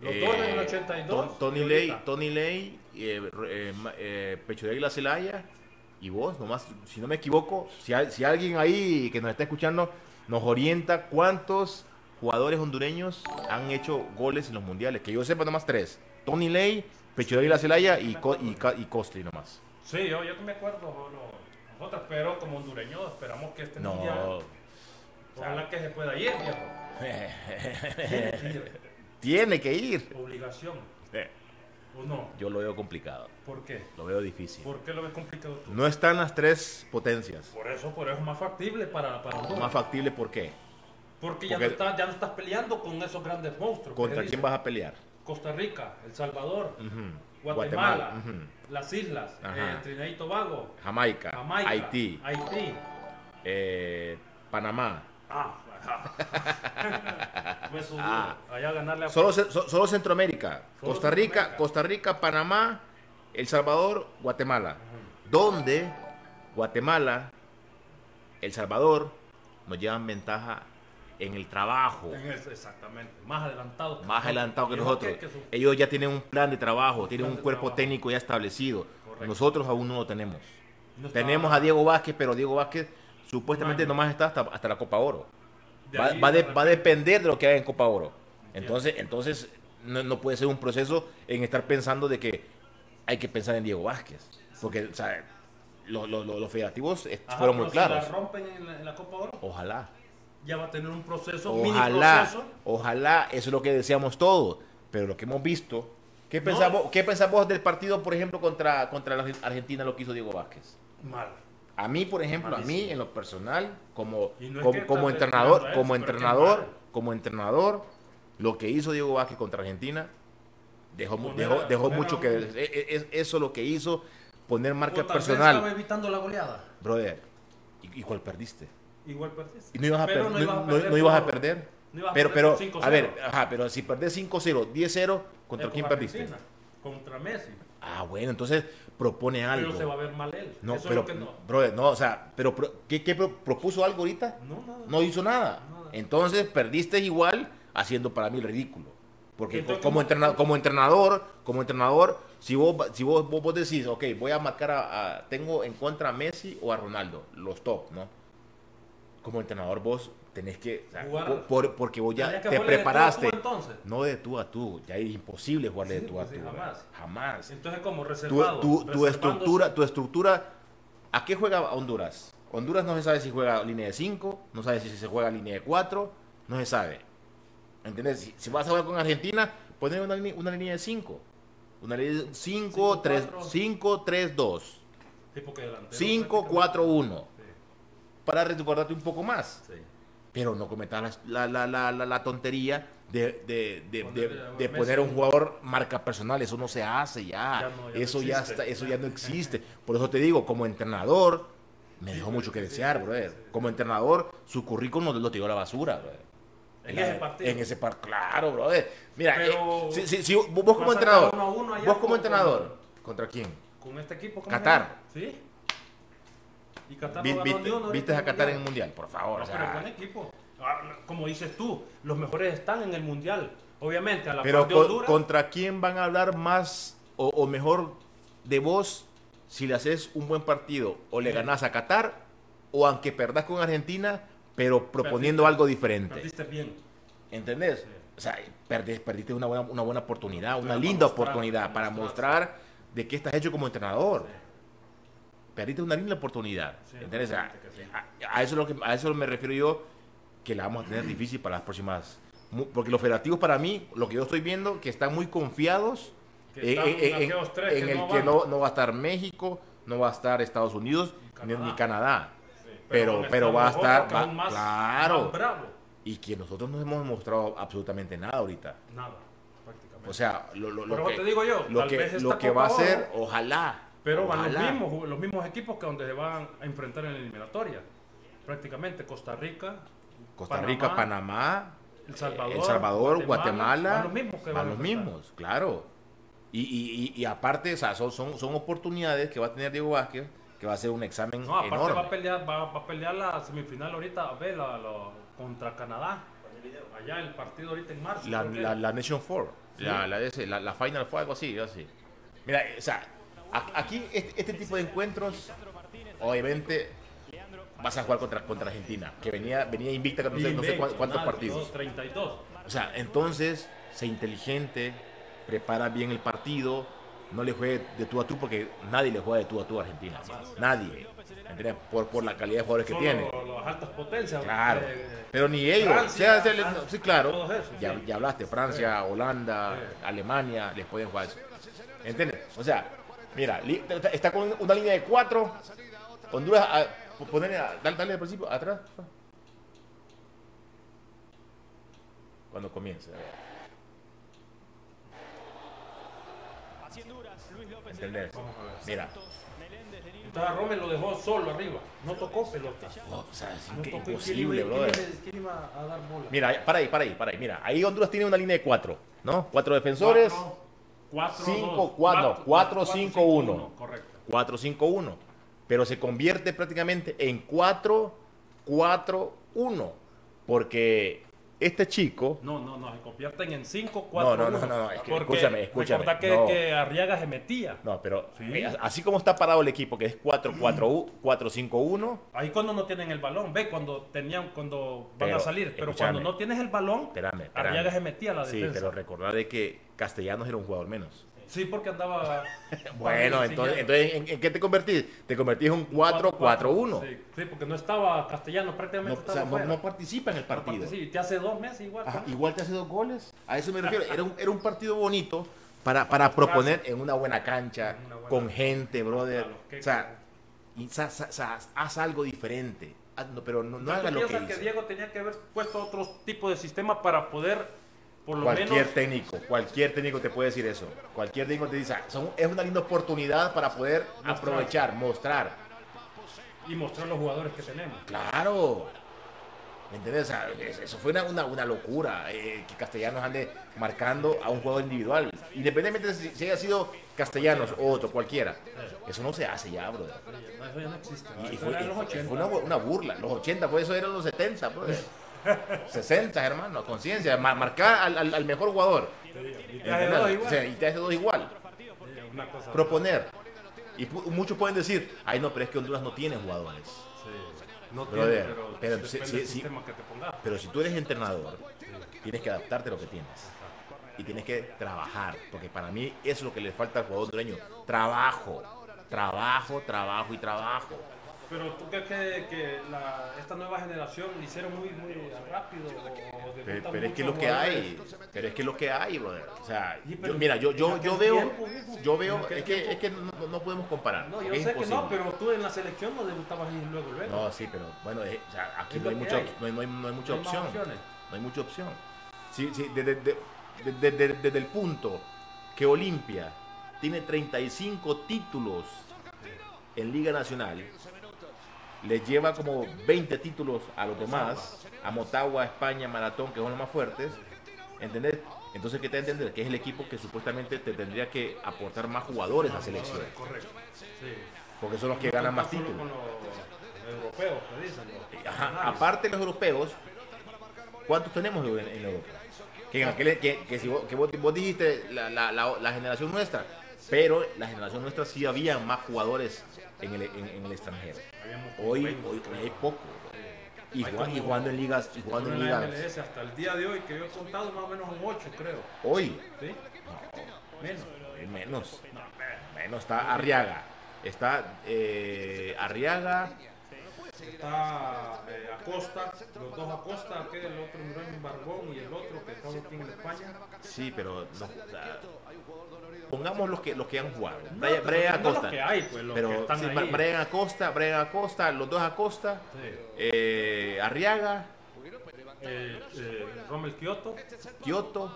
Sí. Los eh, dos en el 82. Ton- Tony y Lane, ahorita. Tony Lane, eh, eh, eh, Pecho de Águila Celaya y vos, nomás, si no me equivoco, si, hay- si alguien ahí que nos está escuchando nos orienta cuántos jugadores hondureños han hecho goles en los mundiales. Que yo sepa nomás tres. Tony Lane, Pecho de Águila Celaya y, Co- y, Ca- y Costri nomás. Sí, yo, yo que me acuerdo. no, nosotros, pero como hondureños esperamos que este mundial. No. Ojalá que se pueda ir, viejo. Tiene que ir. Obligación. Eh, ¿O no? Yo lo veo complicado. ¿Por qué? Lo veo difícil. ¿Por qué lo ves complicado tú? No están las tres potencias. Por eso, por eso es más factible para, para Honduras. Más factible, ¿por qué? Porque, ya, porque- no estás, ya no estás peleando con esos grandes monstruos. ¿Contra quién vas a pelear? Costa Rica, El Salvador. Guatemala, las islas, eh, Trinidad y Tobago, Jamaica, Jamaica, Haití, Haití. eh, Panamá. Ah. Me subió. Ah. Allá ganarle a Solo, so- solo Centroamérica. Solo Costa Rica, Centroamérica. Costa Rica, Panamá, El Salvador, Guatemala. Donde Guatemala, El Salvador nos llevan ventaja en el trabajo. En el- exactamente, más adelantado. que más adelantado que nosotros. que- que su- Ellos ya tienen un plan de trabajo, tienen un cuerpo trabajo. técnico ya establecido. Correcto. Nosotros aún no lo tenemos. no Tenemos a Diego Vázquez, pero Diego Vázquez supuestamente nomás está hasta, hasta la Copa Oro. Va, va de- de va a depender de lo que haga en Copa Oro. Entonces, entonces no, no puede ser un proceso en estar pensando de que hay que pensar en Diego Vázquez. Porque, o sea, lo- lo- lo- los federativos ajá, fueron muy claros. la rompen en la, en la Copa Oro, Ojalá. Ya va a tener un proceso, mini Ojalá, proceso. ojalá, eso es lo que deseamos todos. Pero lo que hemos visto, ¿qué No. pensamos, ¿qué pensamos del partido, por ejemplo, contra, contra la Argentina, lo que hizo Diego Vázquez? Mal. A mí, por ejemplo, a mí en lo personal, como, no como, entrenador, como entrenador, como entrenador, lo que hizo Diego Vázquez contra Argentina dejó, Poner dejó, mucho que e- e- es- eso lo que hizo poner marca O tal vez personal, estaba evitando la goleada. brother. ¿Y, y cuál perdiste? Igual perdiste. Y no ibas a, Pero per- no no- ibas a no- perder no ibas a perder. no ibas a pero, perder pero, por 5-0. a ver, ajá, pero si perdés 5-0, 10-0, ¿contra Eh, quién perdiste? Contra Messi. Ah, bueno, entonces propone algo. Pero se va a ver mal él. No, Eso pero, es lo que no. brother, no, o sea, pero, ¿qué, qué pro- propuso algo ahorita? No, nada. No hizo nada. Nada. Entonces perdiste igual haciendo para mí el ridículo. Porque Entonces, como, ¿cómo- entrena- como entrenador, como entrenador, si vos, si vos, vos, vos decís, ok, voy a marcar a, a- tengo en contra a Messi o a Ronaldo, los top, ¿no? Como entrenador vos tenés que, o sea, Jugar- por- por- porque vos ya te jugarle de tú a preparaste. tú, entonces. no de tú a tú, ya es imposible jugarle Sí, de tú a sí, tú. jamás. Jamás. Entonces, como Tu, reservado. tu- tu reservándose- estructura, tu estructura, ¿a qué juega Honduras? Honduras no se sabe si juega línea de 5, no sabe si se juega línea de 4, no se sabe. ¿Entendés? Si, si vas a jugar con Argentina, poner una, línea- una línea de 5. Una línea de 5, 3, 5-4. 5, 3, 2. Sí, porque delantero 5, prácticamente- 4, 1. Para recordarte un poco más. sí. Pero no cometas la, la, la, la, tontería de, de, de, poner a un jugador marca personal. Eso no se hace ya. Ya no, ya no eso, ya está, eso ya no existe. Por eso te digo, como entrenador, me dejó mucho que desear, brother. Como entrenador, su currículum lo, tiró a la basura, brother. En ese partido. En ese par, claro, brother. Mira, Pero- eh, si, si- si vos como entrenador, uno uno vos como entrenador, ¿contra quién? Con este equipo. ¿cómo Qatar. Sí. Y Qatar no viste, a Qatar en el Mundial. por favor. No, o pero sea, buen equipo. Ah, Como dices tú, los mejores están en el mundial. Obviamente, a la Pero de Honduras. ¿contra quién van a hablar más o, o mejor de vos si le haces un buen partido o le ganás a Qatar o aunque perdás con Argentina, pero proponiendo Perdiste. algo diferente? Perdiste bien. ¿Entendés? Sí. O sea, perdiste, perdiste una, buena, una buena oportunidad, una Para linda mostrar, oportunidad para para mostrar. mostrar de qué estás hecho como entrenador. Perdiste una linda oportunidad. Sí, ¿entendés? A, a- a eso es lo que, a eso me refiero yo, que la vamos a tener difícil para las próximas. Porque los federativos para mí, lo que yo estoy viendo, que están muy confiados Que en, están en- tres en que el no que no, no va a estar México, no va a estar Estados Unidos, ni, Canadá. ni Canadá. Sí, Pero, van pero va a estar, va- más, claro. más. Y que nosotros no hemos mostrado absolutamente nada ahorita. Nada, prácticamente. O sea, lo, lo- lo que, te digo yo, lo que, lo que va a ser, ojalá. Pero van los mismos, los mismos equipos que donde se van a enfrentar en la eliminatoria. Prácticamente Costa Rica, Costa Rica, Panamá, El Salvador, El Salvador, Guatemala, van los mismos que van van los mismos, claro. Y, y- y- y aparte, o sea, son, son, son oportunidades que va a tener Diego Vázquez, que va a ser un examen No, aparte enorme. va a pelear, va, va a pelear la semifinal ahorita, a ver, la, la- contra Canadá. Allá el partido ahorita en marzo. la, la, la Nation Four, Sí. la, la, la, Final Four, algo así, algo así. Mira, o sea, aquí este, este tipo de encuentros, obviamente, vas a jugar contra, contra Argentina, que venía, venía invicta, no sé, no sé cuán- cuántos partidos. no, 32. O sea, entonces, sé inteligente, prepara bien el partido, no le juegue de tú a tú porque nadie le juega de tú a tú a Argentina. Nadie. Por, por la calidad de jugadores que Solo tiene. Las altas potencias. Claro. eh, Pero ni ellos. Francia, o sea, sí, claro. esos, ya, sí. ya hablaste, Francia, Holanda, Sí. Alemania, les pueden jugar eso. ¿Entiendes? O sea, mira, está- con una línea de cuatro. Honduras, a, ponerle, a- dale, al principio, atrás. Cuando comience. ¿Entendés? Mira, Entonces Rommel lo dejó solo arriba. No tocó pelota. oh, o sea, es No inque- tocó. ¿Y quién imposible, bola? Mira, para ahí, para ahí, para ahí. Mira, ahí Honduras tiene una línea de cuatro, ¿no? Cuatro defensores, Cuatro, cuatro, cinco, dos, cuatro, cuatro, cinco, uno. uno, Correcto. 4-5-1. Pero se convierte prácticamente en 4-4-1. Porque este chico, No, no, no, se convierten en 5, No, 4, no, no, no, no, es que escúchame, escúchame, Recordá que, no. que Arriaga se metía. no, pero Sí. eh, así como está parado el equipo, que es 4-4-4-5-1, Ahí cuando no tienen el balón, ve cuando tenían, cuando van a salir. Pero cuando no tienes el balón, espérame, espérame. Arriaga se metía a la Sí, defensa. pero recordad de que Castellanos era un jugador menos. Sí, porque andaba. Bueno, entonces, entonces ¿en, en qué te convertís? Te convertís en un 4-4-1. Sí, sí, porque no estaba castellano, No, prácticamente o estaba sea, no, no participa en el No partido. Sí, te hace dos meses igual. Ajá, ¿no? igual te hace dos goles. A eso me refiero. Era un, era un partido bonito para, para proponer en una buena cancha, Una buena- con gente, brother. Claro, O sea, y sa- sa- sa- haz algo diferente. Haz- no, pero no, no ¿tú lo que que. Diego tenía que haber puesto otro tipo de sistema para poder, por lo Cualquier menos, técnico, cualquier técnico te puede decir eso. Cualquier técnico te dice, "Ah, son- es una linda oportunidad para poder Mostrar. aprovechar, mostrar. y mostrar los jugadores que tenemos? Claro. ¿Me entiendes? O sea, es- eso fue una, una, una locura. eh, que Castellanos ande marcando a un jugador individual. Independientemente de si, si haya sido Castellanos o otro, cualquiera. Eso no se hace ya, brother. Eso ya no existe. Y fue, era y en los fue- 80. fue una, una burla. Los 80, pues eso eran los 70, brother. 60, hermano. Conciencia. ma- marcar al, al- al mejor jugador. Y te hace dos igual. O sea, y te hace dos igual. Sí, una cosa- Proponer. Y muchos pueden decir, ay no, pero es que Honduras no tiene jugadores. Sí. No Brother, tiene, pero, que te pongas. Pero si tú eres entrenador, tienes que adaptarte a lo que tienes. Y tienes que trabajar. Porque para mí eso es lo que le falta al jugador hondureño. Trabajo. Trabajo, trabajo y trabajo. Pero tú crees que, que la- esta nueva generación lo hicieron muy, muy rápido. o Pero, pero es que lo que hay, pero es que lo que hay, brother. O sea, Sí, yo- pero mira, yo, yo, yo veo, tiempo, yo veo, es que, es que no, no podemos comparar. No, yo es sé que no, pero tú en la selección no debutabas ahí luego, luego. No, sí, pero bueno, eh, o sea, aquí no hay, mucha, hay. no hay, no hay- no hay mucha opción. No hay mucha opción. Sí, sí, desde, de- de- de- de- desde el punto que Olimpia tiene 35 títulos en Liga Nacional, les lleva como 20 títulos a los demás, a Motagua, España, Maratón, que son los más fuertes, ¿entendés? Entonces, ¿qué te entender? Que es el equipo que supuestamente te tendría que aportar más jugadores a selección, Correcto. Sí. porque son los que No ganan más títulos. con los europeos, que dicen. los Ajá, nacionales. aparte de los europeos, ¿cuántos tenemos en, en Europa? Que, en aquel- que, que si vos, que vos, vos dijiste la, la- la- la generación nuestra, pero la generación nuestra sí había más jugadores en el, en el extranjero. Hoy, 20, hoy, hay poco. Y, Hay jugando, y jugando en ligas, y jugando en ligas. MLS hasta el día de hoy, que yo he contado más o menos un 8, creo. Hoy, ¿Sí? Menos. menos. Menos está Arriaga, Está eh, Arriaga, Está eh, Acosta, los dos Acosta, aquel, el otro Murán Barbón y el otro que estaba aquí en España. sí, pero no, pongamos los que los que han jugado. No, Brian, Brian los Acosta. que hay, pues, los que pero están sí, ahí. Brian Acosta, Brian Acosta, los dos Acosta, Sí. eh, Arriaga, Eh, eh, Rommel Kioto. Kioto,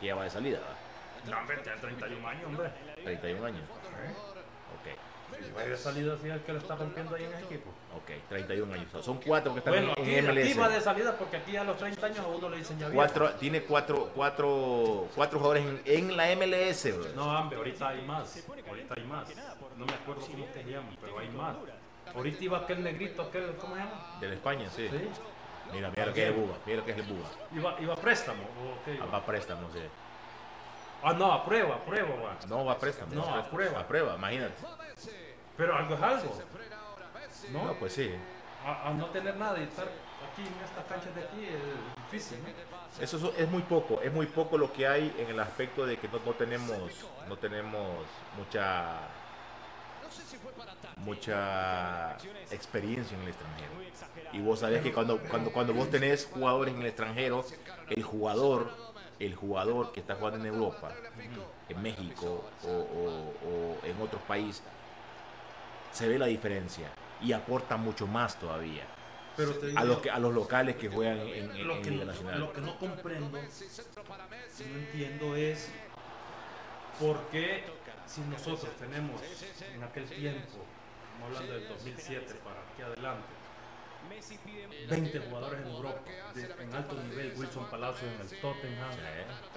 que ya va de salida, ¿va? No, hombre, tiene 31 años, hombre. 31 años. Y de salida así el que lo está rompiendo ahí en ese equipo. Ok, ok, 31 años. Son cuatro que están Bueno, en, MLS. va de salida porque aquí a los 30 años a uno le dicen ya. Cuatro, tiene cuatro, cuatro, cuatro jugadores en, en la MLS, bro. No, hombre, ahorita hay más. Ahorita hay más. No me acuerdo cómo se llama, pero hay más. Ahorita iba aquel negrito, aquel, ¿cómo se llama? De la España, sí. Sí. Mira, mira lo que es el Buba. Mira lo que es el Buba. Iba, iba a préstamo. ¿o qué iba? Ah, Va a préstamo, sí. Ah, no, a prueba, a prueba, va. No, va a préstamo. No, a prueba. A prueba, imagínate. Pero algo es algo. ¿No? No, pues sí. A, a no tener nada y estar aquí en estas canchas de aquí es difícil, ¿no? Eso es- es muy poco, es muy poco lo que hay en el aspecto de que no, no tenemos, no tenemos mucha, mucha experiencia en el extranjero. Y vos sabés que cuando, cuando, cuando vos tenés jugadores en el extranjero, el jugador, el jugador que está jugando en Europa, en México o, o- o en otros países, se ve la diferencia y aporta mucho más todavía Pero te digo, a los, que, a los locales que juegan en, en- lo, en que Liga no, Nacional. lo que no comprendo, no entiendo es por qué si nosotros tenemos en aquel tiempo, estamos hablando del 2007 para aquí adelante, 20 jugadores en Europa de- en alto nivel, Wilson Palacio en el Tottenham,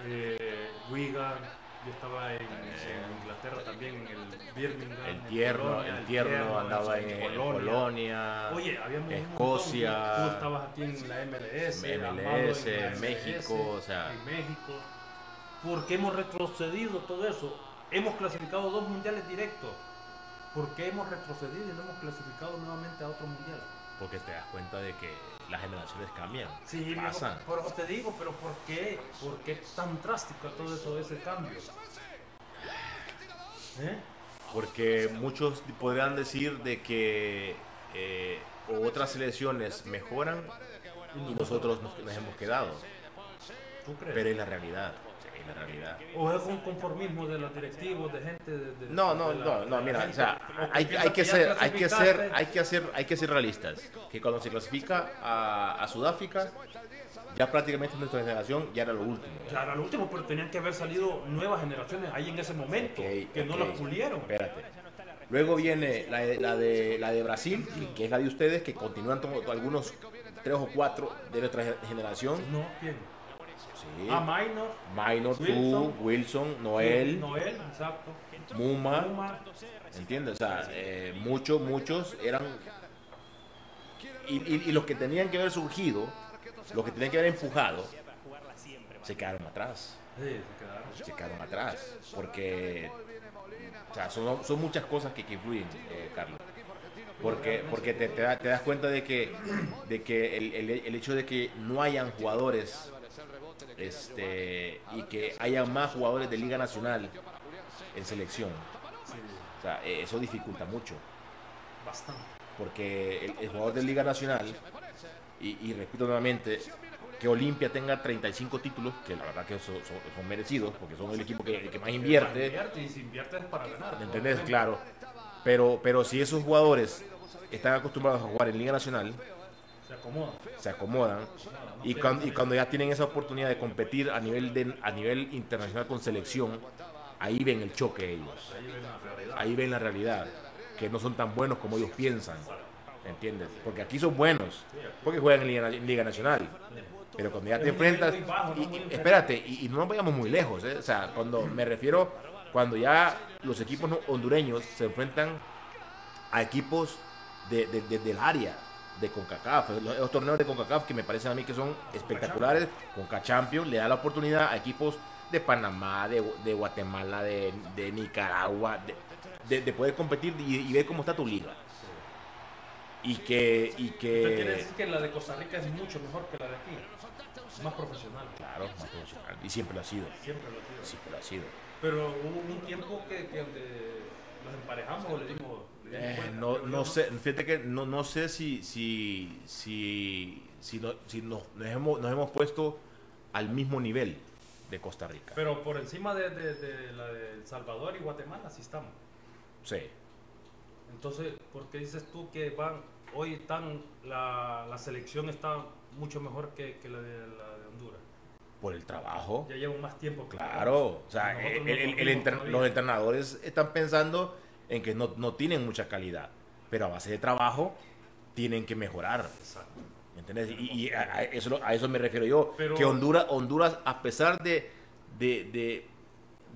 eh, Wigan, yo estaba en, en Inglaterra también en el Birmingham, El en tierno, Polonia, el tierno andaba en, en Polonia, Oye, habíamos Escocia, montón. Tú estabas aquí en la MLS, MLS, Amado en la México, o sea. En México. ¿Por qué hemos retrocedido todo eso? Hemos clasificado dos mundiales directos. ¿Por qué hemos retrocedido y no hemos clasificado nuevamente a otro mundial? porque te das cuenta de que las generaciones cambian, Sí, pasan. pero, pero te digo, pero ¿por qué? ¿Por qué tan drástico todo eso, ese cambio? ¿Eh? Porque muchos podrían decir de que eh, otras selecciones mejoran y nosotros nos, nos hemos quedado, ¿Tú crees? pero es la realidad, la realidad. ¿O es un conformismo de los directivos, de gente de, de- No, no, de la- no, no, mira, o sea, ¿O hay, hay que ser, hay que ser, hay que hacer, hay que ser realistas. Que cuando se clasifica a, a Sudáfrica, ya prácticamente nuestra generación ya era lo último. Ya era lo último, pero tenían que haber salido nuevas generaciones ahí en ese momento, que no las pulieron. Espérate. Luego viene la de, la de, la de Brasil, que- es la de ustedes, que continúan algunos tres o cuatro de nuestra ge- generación. No, ¿quién? Sí. Ah, Minor, Minor, tú, Wilson. Noel, Noel, exacto. Muma, ¿entiendes? O sea, eh, muchos, muchos eran... Y, y- y los que tenían que haber surgido, los que tenían que haber empujado, se quedaron atrás. sí, se quedaron. se quedaron atrás. Porque o sea, son, son muchas cosas que, que influyen, eh, Carlos. Porque, porque te, te da- te das cuenta de que, de que el, el- el hecho de que no hayan jugadores este, y que haya más jugadores de Liga Nacional en selección, Sí, o sea, eh, eso dificulta mucho. bastante. Porque el, el jugador de Liga Nacional, y, y repito nuevamente, que Olimpia tenga 35 títulos, que la verdad que son, son- son merecidos, porque son el equipo que, que más invierte. Invierte y si inviertes es para ganar. ¿Me ¿no? entendés? Claro. Pero, pero si esos jugadores están acostumbrados a jugar en Liga Nacional, se acomodan y cuando, y cuando ya tienen esa oportunidad de competir a nivel, de, a nivel internacional con selección, ahí ven el choque ellos. Ahí ven la realidad. Que no son tan buenos como ellos piensan. ¿Entiendes? Porque aquí son buenos, porque juegan en Liga, Liga Nacional. Pero cuando ya te enfrentas, y- espérate, y, no nos vayamos muy lejos, ¿eh? o sea, cuando me refiero, cuando ya los equipos hondureños se enfrentan a equipos de- de- del área de CONCACAF, los, los torneos de CONCACAF que me parecen a mí que son espectaculares, CONCA Champions le da la oportunidad a equipos de Panamá, de, de Guatemala, de, de Nicaragua, de, de- de poder competir y, y ver cómo está tu liga. Y que, y quiere que decir que la de Costa Rica es mucho mejor que la de aquí. Más profesional. claro, más profesional, y siempre lo ha sido, Siempre lo ha sido. siempre lo ha sido. Pero hubo un tiempo que, que los emparejamos o le dimos. Eh, no, no sé, fíjate que no, no sé si, si, si, si, no- si nos, nos hemos, nos hemos puesto al mismo nivel de Costa Rica. Pero por encima de, de, de la de El Salvador y Guatemala sí estamos. sí. Entonces, ¿por qué dices tú que van hoy están la, la selección está mucho mejor que, que la, de, la de Honduras? Por el trabajo. Ya llevan más tiempo que Claro, o sea, el- el- el los entrenadores están pensando en que no, no tienen mucha calidad, pero a base de trabajo tienen que mejorar. Exacto. ¿me ¿Entiendes? Y, y a, a eso, a eso me refiero yo. Pero- que Honduras, Honduras, a pesar de, de, de,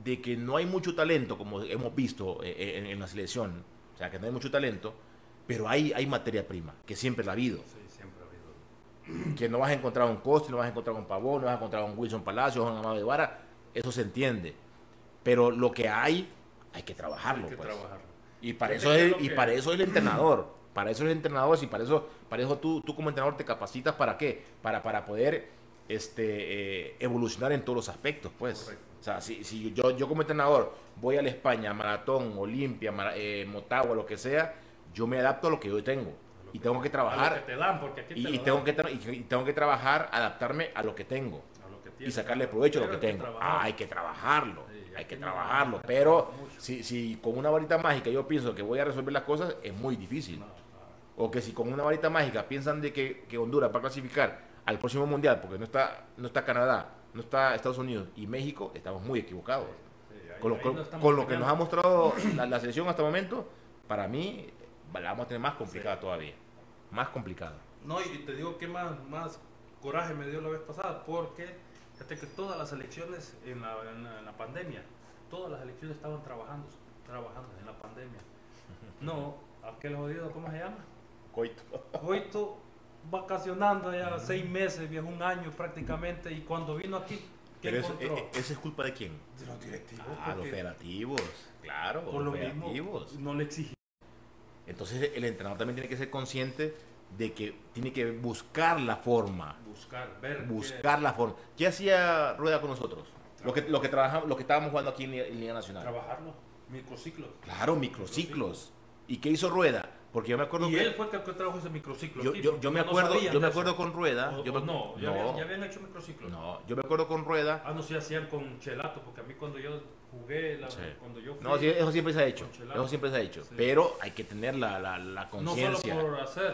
de que no hay mucho talento, como hemos visto eh, en, en la selección, o sea, que no hay mucho talento, pero hay, hay materia prima, que siempre la ha habido. Sí, siempre ha habido. Que no vas a encontrar un Costa, no vas a encontrar un Pavón, no vas a encontrar un Wilson Palacios, un Amado Guevara, eso se entiende. Pero lo que hay, hay que trabajarlo. Hay que pues. trabajarlo. Y para eso es, y que- para eso es el entrenador. Para eso es el entrenador y para eso, para eso tú, tú como entrenador te capacitas para qué? Para, para poder este, eh, evolucionar en todos los aspectos, pues. Correcto. O sea, si, si yo, yo como entrenador voy a la España, maratón, Olimpia, mara- eh, Motagua, lo que sea, yo me adapto a lo que yo tengo. Y tengo que trabajar, que te dan, porque aquí te y, dan, tengo que y- tengo que trabajar, adaptarme a lo que tengo a lo que y sacarle provecho a lo que tengo. Ah, hay que trabajarlo, hay que trabajarlo. trabajar, Pero si, si con una varita mágica yo pienso que voy a resolver las cosas, es muy difícil. O que si con una varita mágica piensan de que, que Honduras va a clasificar al próximo mundial, porque no está, no está Canadá, no está Estados Unidos y México, estamos muy equivocados. Con lo, con- no con lo que nos ha mostrado la, la selección hasta el momento, para mí la vamos a tener más complicada todavía. Más complicada. No, y te digo que más, más coraje me dio la vez pasada, porque fíjate que todas las elecciones en la, en la, en la pandemia, todas las elecciones estaban trabajando, trabajando en la pandemia. No, aquel jodido, ¿cómo se llama? Coito. Coito vacacionando ya seis meses, viejo, un año prácticamente, y cuando vino aquí, ¿qué Pero eso, encontró? eh, eh, ¿Esa es culpa de quién? de los directivos. Ah, los porque federativos. Claro, por los lo mismo no le exigí. Entonces el entrenador también tiene que ser consciente de que tiene que buscar la forma. Buscar, ver. Buscar la forma. ¿Qué hacía Rueda con nosotros? Lo que, lo que trabajamos, lo que estábamos jugando aquí en, en Liga Nacional. trabajarlo, microciclos. Claro, microciclos. ¿Y qué hizo Rueda? Porque yo me acuerdo Y que él fue el que trajo ese microciclo. yo, yo, yo me acuerdo, yo me acuerdo con Rueda. O- yo me- no, ya, no, Habían, ya habían hecho microciclos. no, yo me acuerdo con Rueda. Ah, no, sí hacían con Chelato, porque a mí cuando yo jugué, la- Sí. cuando yo fui, No, eso siempre se ha hecho. Eso siempre se ha hecho. Sí. Pero hay que tener la, la, la conciencia.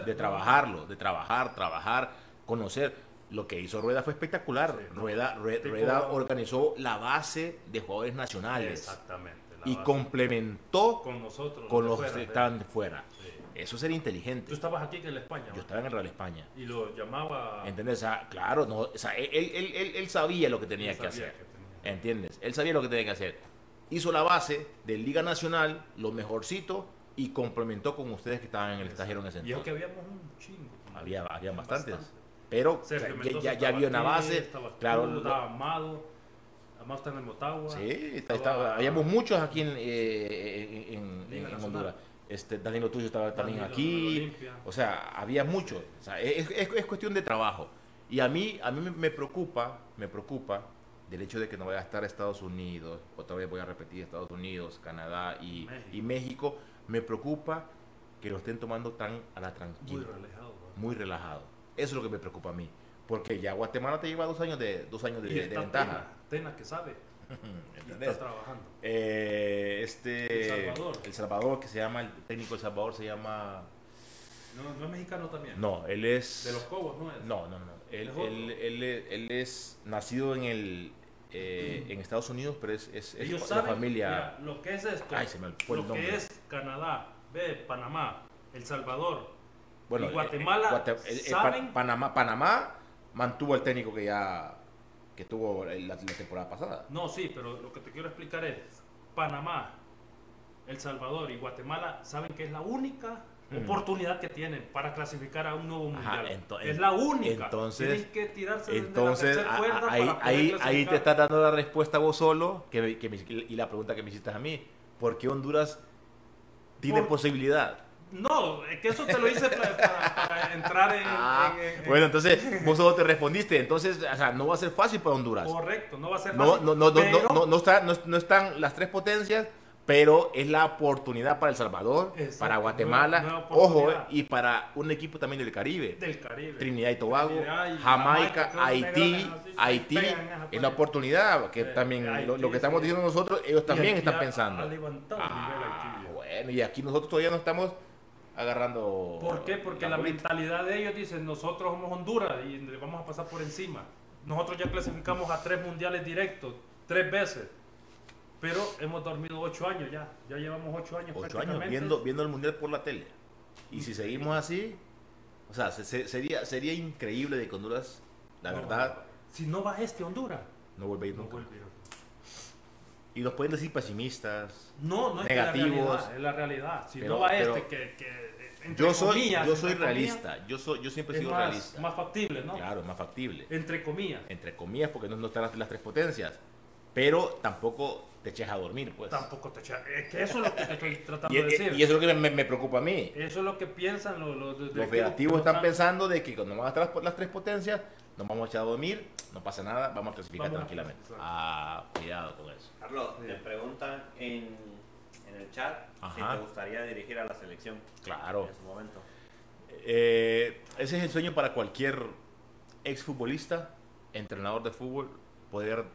de trabajarlo, de trabajar, trabajar, conocer. Lo que hizo Rueda fue espectacular. Sí, no, Rueda, tipo- Rueda organizó la base de jugadores nacionales Exactamente. y complementó con nosotros. con de los fuera, que de- estaban fuera. Sí. Eso sería inteligente. Tú estabas aquí en la España. Yo estaba en el Real España. Y lo llamaba. ¿Entiendes? O sea, claro, no, o sea, él, él- él- él sabía lo que tenía que hacer. que. ¿Entiendes? Él sabía lo que tenía que hacer. Hizo la base de Liga Nacional, lo mejorcito, y complementó con ustedes que estaban en el extranjero en ese Y es que entonces. habíamos un chingo. Había, había bastantes. Bastante. Pero ya, ya, ya había una base. Claro, tú, lo- estaba Amado. Amado está en el Motagua. Sí, está- estaba- estaba- habíamos muchos aquí en, eh, en-. Honduras. Este, Danilo Tuyo estaba también Danilo aquí. O sea, había muchos. O sea, es, es- es cuestión de trabajo. Y a mí, a mí me preocupa, me preocupa del hecho de que no vaya a estar Estados Unidos, otra vez voy a repetir Estados Unidos, Canadá y México. y México. Me preocupa que lo estén tomando tan a la Muy tranquila, relajado. ¿no? muy relajado. Eso es lo que me preocupa a mí. Porque ya Guatemala te lleva dos años de, dos años de, Y de está ventaja. Tena, Tena que sabe. y ¿Entendés? está trabajando. Eh, este El Salvador. El Salvador, que se llama, el técnico del Salvador se llama. No, no es mexicano también. No, él es. De los Cobos, ¿no es? No, no, no. Él, él, él, él es nacido en el eh, en Estados Unidos, pero es, es, es Ellos la saben familia. mira, lo que es esto. Ay, se me fue el lo nombre. que es Canadá, ve, Panamá, El Salvador. bueno, y Guatemala, eh, Guate- eh, eh, ¿saben? Pa- Panamá, Panamá mantuvo el técnico que ya que tuvo la, la temporada pasada. No, sí, pero lo que te quiero explicar es Panamá, El Salvador y Guatemala saben que es la única Mm. oportunidad que tienen para clasificar a un nuevo Ajá, mundial. es la única. entonces- Tienen que tirarse desde Entonces, la tercera a- cuerda a- ahí, para ahí, te estás dando la respuesta vos solo que, que me- y la pregunta que me hiciste a mí. ¿Por qué Honduras tiene Por- posibilidad? No, es que eso te lo hice para, para- para entrar en, Ah, en- en- bueno, entonces vos solo te respondiste. Entonces, o sea, no va a ser fácil para Honduras. Correcto, no va a ser No, fácil, no, no, no, pero- no, no, no está- no- no están las tres potencias Pero es la oportunidad para El Salvador, Exacto, para Guatemala, nueva- nueva ojo, oportunidad. y para un equipo también del Caribe. Del Caribe. Trinidad y Tobago, Trinidad y Jamaica, Haití, Haití, es la oportunidad que Eh, también lo, Haití, lo que estamos diciendo nosotros, ellos también están pensando. Ah, bueno, y aquí nosotros todavía no estamos agarrando. ¿Por qué? Porque la bolita. mentalidad de ellos dice, nosotros somos Honduras y le vamos a pasar por encima. Nosotros ya clasificamos a tres mundiales directos, tres veces. Pero hemos dormido ocho años ya. Ya llevamos ocho años Ocho años viendo, viendo el mundial por la tele. Y si seguimos así, o sea, se- se- sería, sería increíble de que Honduras, la No, verdad, Si no va este Honduras, no vuelve a ir no nunca. vuelve a ir. Y nos pueden decir pesimistas. No, no es que la Negativos. realidad, es la realidad. Si Pero- no va pero- este, que, que entre Yo soy, comillas, yo soy entre comillas, realista. Yo soy, yo siempre he sido más, realista. más factible, ¿no? Claro, más factible. Entre comillas. Entre comillas, porque no, no están las, las tres potencias. Pero tampoco te eches a dormir, pues. Tampoco te echa- Es que eso es lo que te estoy tratando Y, de decir. y eso es lo que me, me preocupa a mí. Eso es lo que piensan los, los, Los federativos están pensando de que cuando van a estar las, las tres potencias, nos vamos a echar a dormir, no pasa nada, vamos a clasificar Vamos tranquilamente. Ah, cuidado con eso. Carlos, Sí. te preguntan en, en el chat Ajá. si te gustaría dirigir a la selección. Claro. En su momento. Eh, ese es el sueño para cualquier exfutbolista, entrenador de fútbol, poder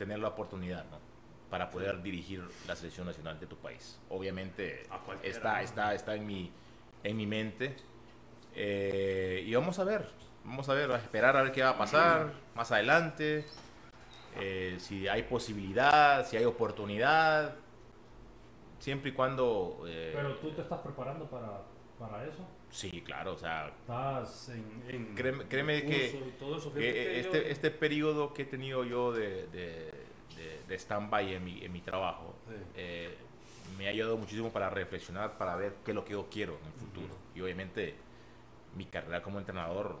tener la oportunidad, ¿no? Para poder dirigir la selección nacional de tu país. Obviamente está, está, está en mi, en mi mente. Eh, y vamos a ver, vamos a ver, a esperar a ver qué va a pasar más adelante. eh, si hay posibilidad, si hay oportunidad, siempre y cuando... eh, Pero tú te estás preparando para, para eso. Sí, claro, o sea, Estás en. en Créeme- créeme que- todo eso. que Fíjate que este, yo- este periodo que he tenido yo de, de, de, de stand-by en mi, en mi trabajo Sí. eh, me ha ayudado muchísimo para reflexionar, para ver qué es lo que yo quiero en el futuro. Y obviamente mi carrera como entrenador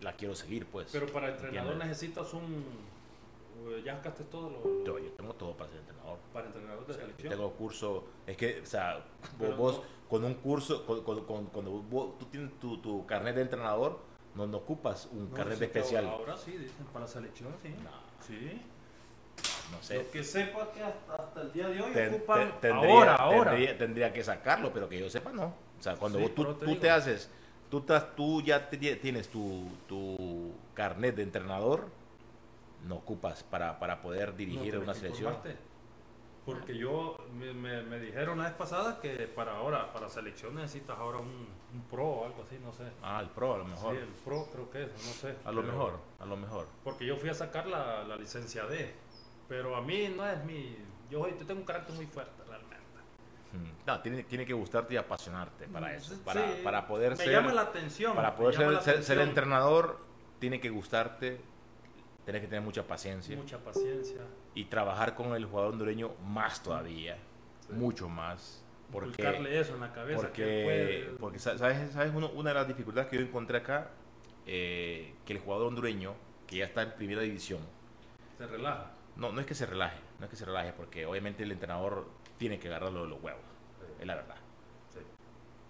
la quiero seguir, pues. Pero para entrenador ¿entiendes? necesitas un. Ya sacaste todo lo. Yo, yo tengo todo para ser entrenador. Para entrenador de selección. Tengo curso, es que, o sea, vos no- con un curso, con, con- con- cuando vos, tú tienes tu, tu carnet de entrenador, no, no ocupas un No, carnet sí, especial. Ahora sí, dicen para la selección, sí. No. Sí. No sé. Lo que sepa que hasta, hasta el día de hoy Ten- ocupan. ten- tendría, ahora, ahora. Tendría, tendría que sacarlo, pero que yo sepa, no. O sea, cuando Sí, vos- tú, te tú te haces, tú, ya te- tienes tu, tu carnet de entrenador, no ocupas para, para poder dirigir No, una selección. informarte. Porque yo me, me- me dijeron la vez pasada que para ahora, para selección necesitas ahora un, un pro o algo así, no sé. Ah, el pro, a lo mejor. Sí, el pro creo que es, no sé. a lo Pero- mejor, a lo mejor. Porque yo fui a sacar la, la licencia D. Pero a mí no es mi. Yo, yo tengo un carácter muy fuerte realmente. Mm. No, tiene, tiene que gustarte y apasionarte para eso. Sí, Para, para poder me ser, llama la atención. para poder ser, ser- entrenador, tiene que gustarte, tienes que tener mucha paciencia. Mucha paciencia. Y trabajar con el jugador hondureño más todavía, mucho más, porque, Inculcarle eso en la cabeza. que porque, puede- porque sa- sabes, sabes uno- una de las dificultades que yo encontré acá, Eh, que el jugador hondureño que ya está en primera división, se relaja. no, no es que se relaje, no es que se relaje, porque obviamente el entrenador tiene que agarrarlo de los huevos, es la verdad. Sí.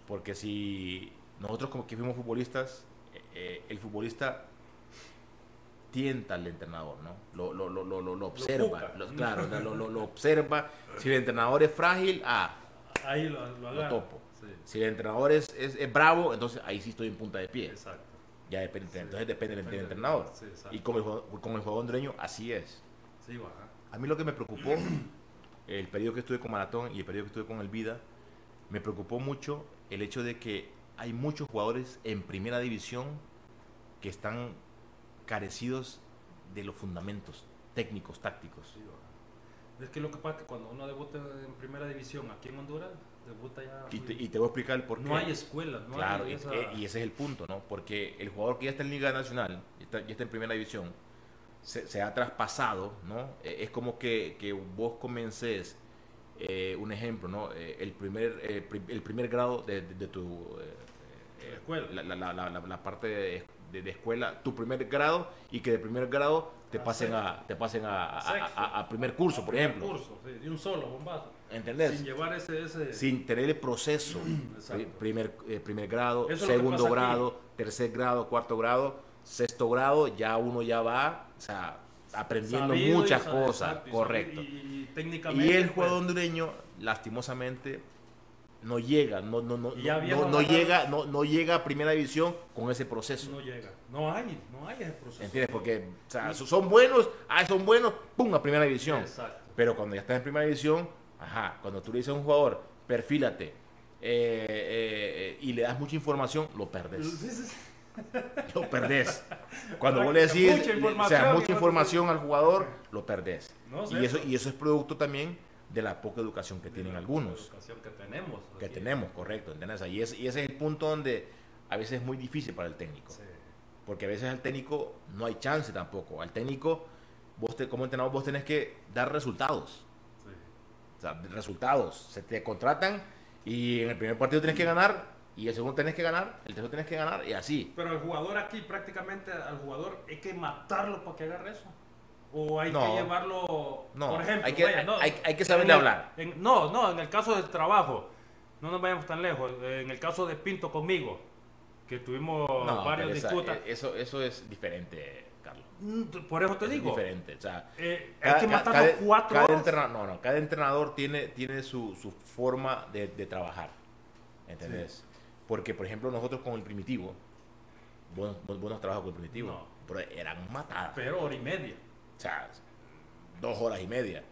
Porque si nosotros como que fuimos futbolistas, eh, eh, el futbolista tienta al entrenador, ¿no? Lo, lo, lo, lo, lo- observa, lo- claro, lo, lo- lo observa. Si el entrenador es frágil, ah, Ahí lo, topo. Sí, si el entrenador es, es, es bravo, entonces ahí sí estoy en punta de pie. exacto. Ya depende, Sí. entonces depende del Depende del- entrenador. sí, y con el, jugador- con el jugador hondureño, así es. A mí lo que me preocupó, el periodo que estuve con Maratón y el periodo que estuve con el Vida, me preocupó mucho el hecho de que hay muchos jugadores en primera división que están carecidos de los fundamentos técnicos, tácticos. Es que lo que pasa es que cuando uno debuta en primera división aquí en Honduras, debuta ya. Y te, y te voy a explicar el por qué. no hay escuelas, no claro, hay y, esa- eh, y ese es el punto, ¿no? Porque el jugador que ya está en Liga Nacional, ya está, ya está en primera división, se, se ha traspasado, ¿no? Eh, es como que, que vos comences, eh, un ejemplo, ¿no? Eh, el, primer, eh, el primer grado de, de- de tu... eh, Escuela. La, la- la- la- la parte de, de- de escuela, tu primer grado, y que de primer grado te A pasen, sexto. a, te pasen a, primer curso, por ejemplo. curso, sí, de un solo bombazo. ¿Entendés? Sin llevar ese. ese sin tener el proceso. Primer, eh, primer grado, Eso segundo aquí. grado, tercer grado, cuarto grado, sexto grado, ya uno ya va, o sea, aprendiendo Sabido muchas cosas, exacto, correcto. Y, y Y técnicamente. el pues, jugador hondureño, lastimosamente, no llega, no, no, no, no, llega, no, no llega a primera división con ese proceso. No llega. No hay, no hay ese proceso. ¿Entiendes? Porque o sea, son buenos, ah, son buenos, pum, a primera división. Exacto. Pero cuando ya estás en primera división, ajá, cuando tú le dices a un jugador, perfílate, eh, eh, eh, y le das mucha información, lo perdes. Lo perdés. Cuando vos le decís, o sea, mucha información al jugador, lo perdés. No, y, eso, eso. y eso es producto también de la poca educación que tienen La algunos. educación que tenemos. Que aquí. tenemos, correcto. ¿entendés? Y, es- y ese es el punto donde a veces es muy difícil para el técnico. Sí. Porque a veces al técnico no hay chance tampoco. Al técnico, vos te, como entrenador, vos tenés que dar resultados. sí. O sea, resultados. Se te contratan y en el primer partido tienes que ganar y el segundo tenés que ganar, el tercero tenés que ganar y así. Pero el jugador aquí, prácticamente al jugador, hay que matarlo para que agarre eso. O hay No. que llevarlo. No, por ejemplo, hay que- vaya, no, hay- hay que saberle en hablar. en- no, no, en el caso del trabajo, no nos vayamos tan lejos. En el caso de Pinto conmigo, que tuvimos No, esa- disputas. eh, eso, eso es diferente, Carlos. Mm, Por eso te Es digo. diferente. O sea, eh, hay cada, que ca- matar cada- los cuatro cada horas. entrena- no, no, cada entrenador tiene, tiene su, su forma de, de trabajar. ¿Entendés? Porque, por ejemplo, nosotros con el primitivo, has trabajado con el primitivo, pero eran matadas. Pero hora y media. O sea, dos horas y media.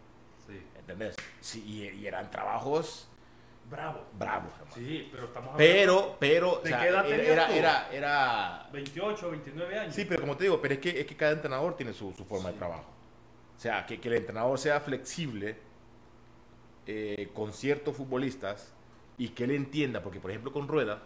Sí. ¿Entendés? Sí, y, y eran trabajos Bravo. hermano. Sí, pero estamos hablando Pero, pero, ¿De o sea, qué edad era, era, era, era- 28, 29 años. Sí, pero como te digo, pero es que, es que cada entrenador tiene su, su forma de trabajo. O sea, que, que el entrenador sea flexible eh, con ciertos futbolistas y que él entienda, porque por ejemplo con Rueda,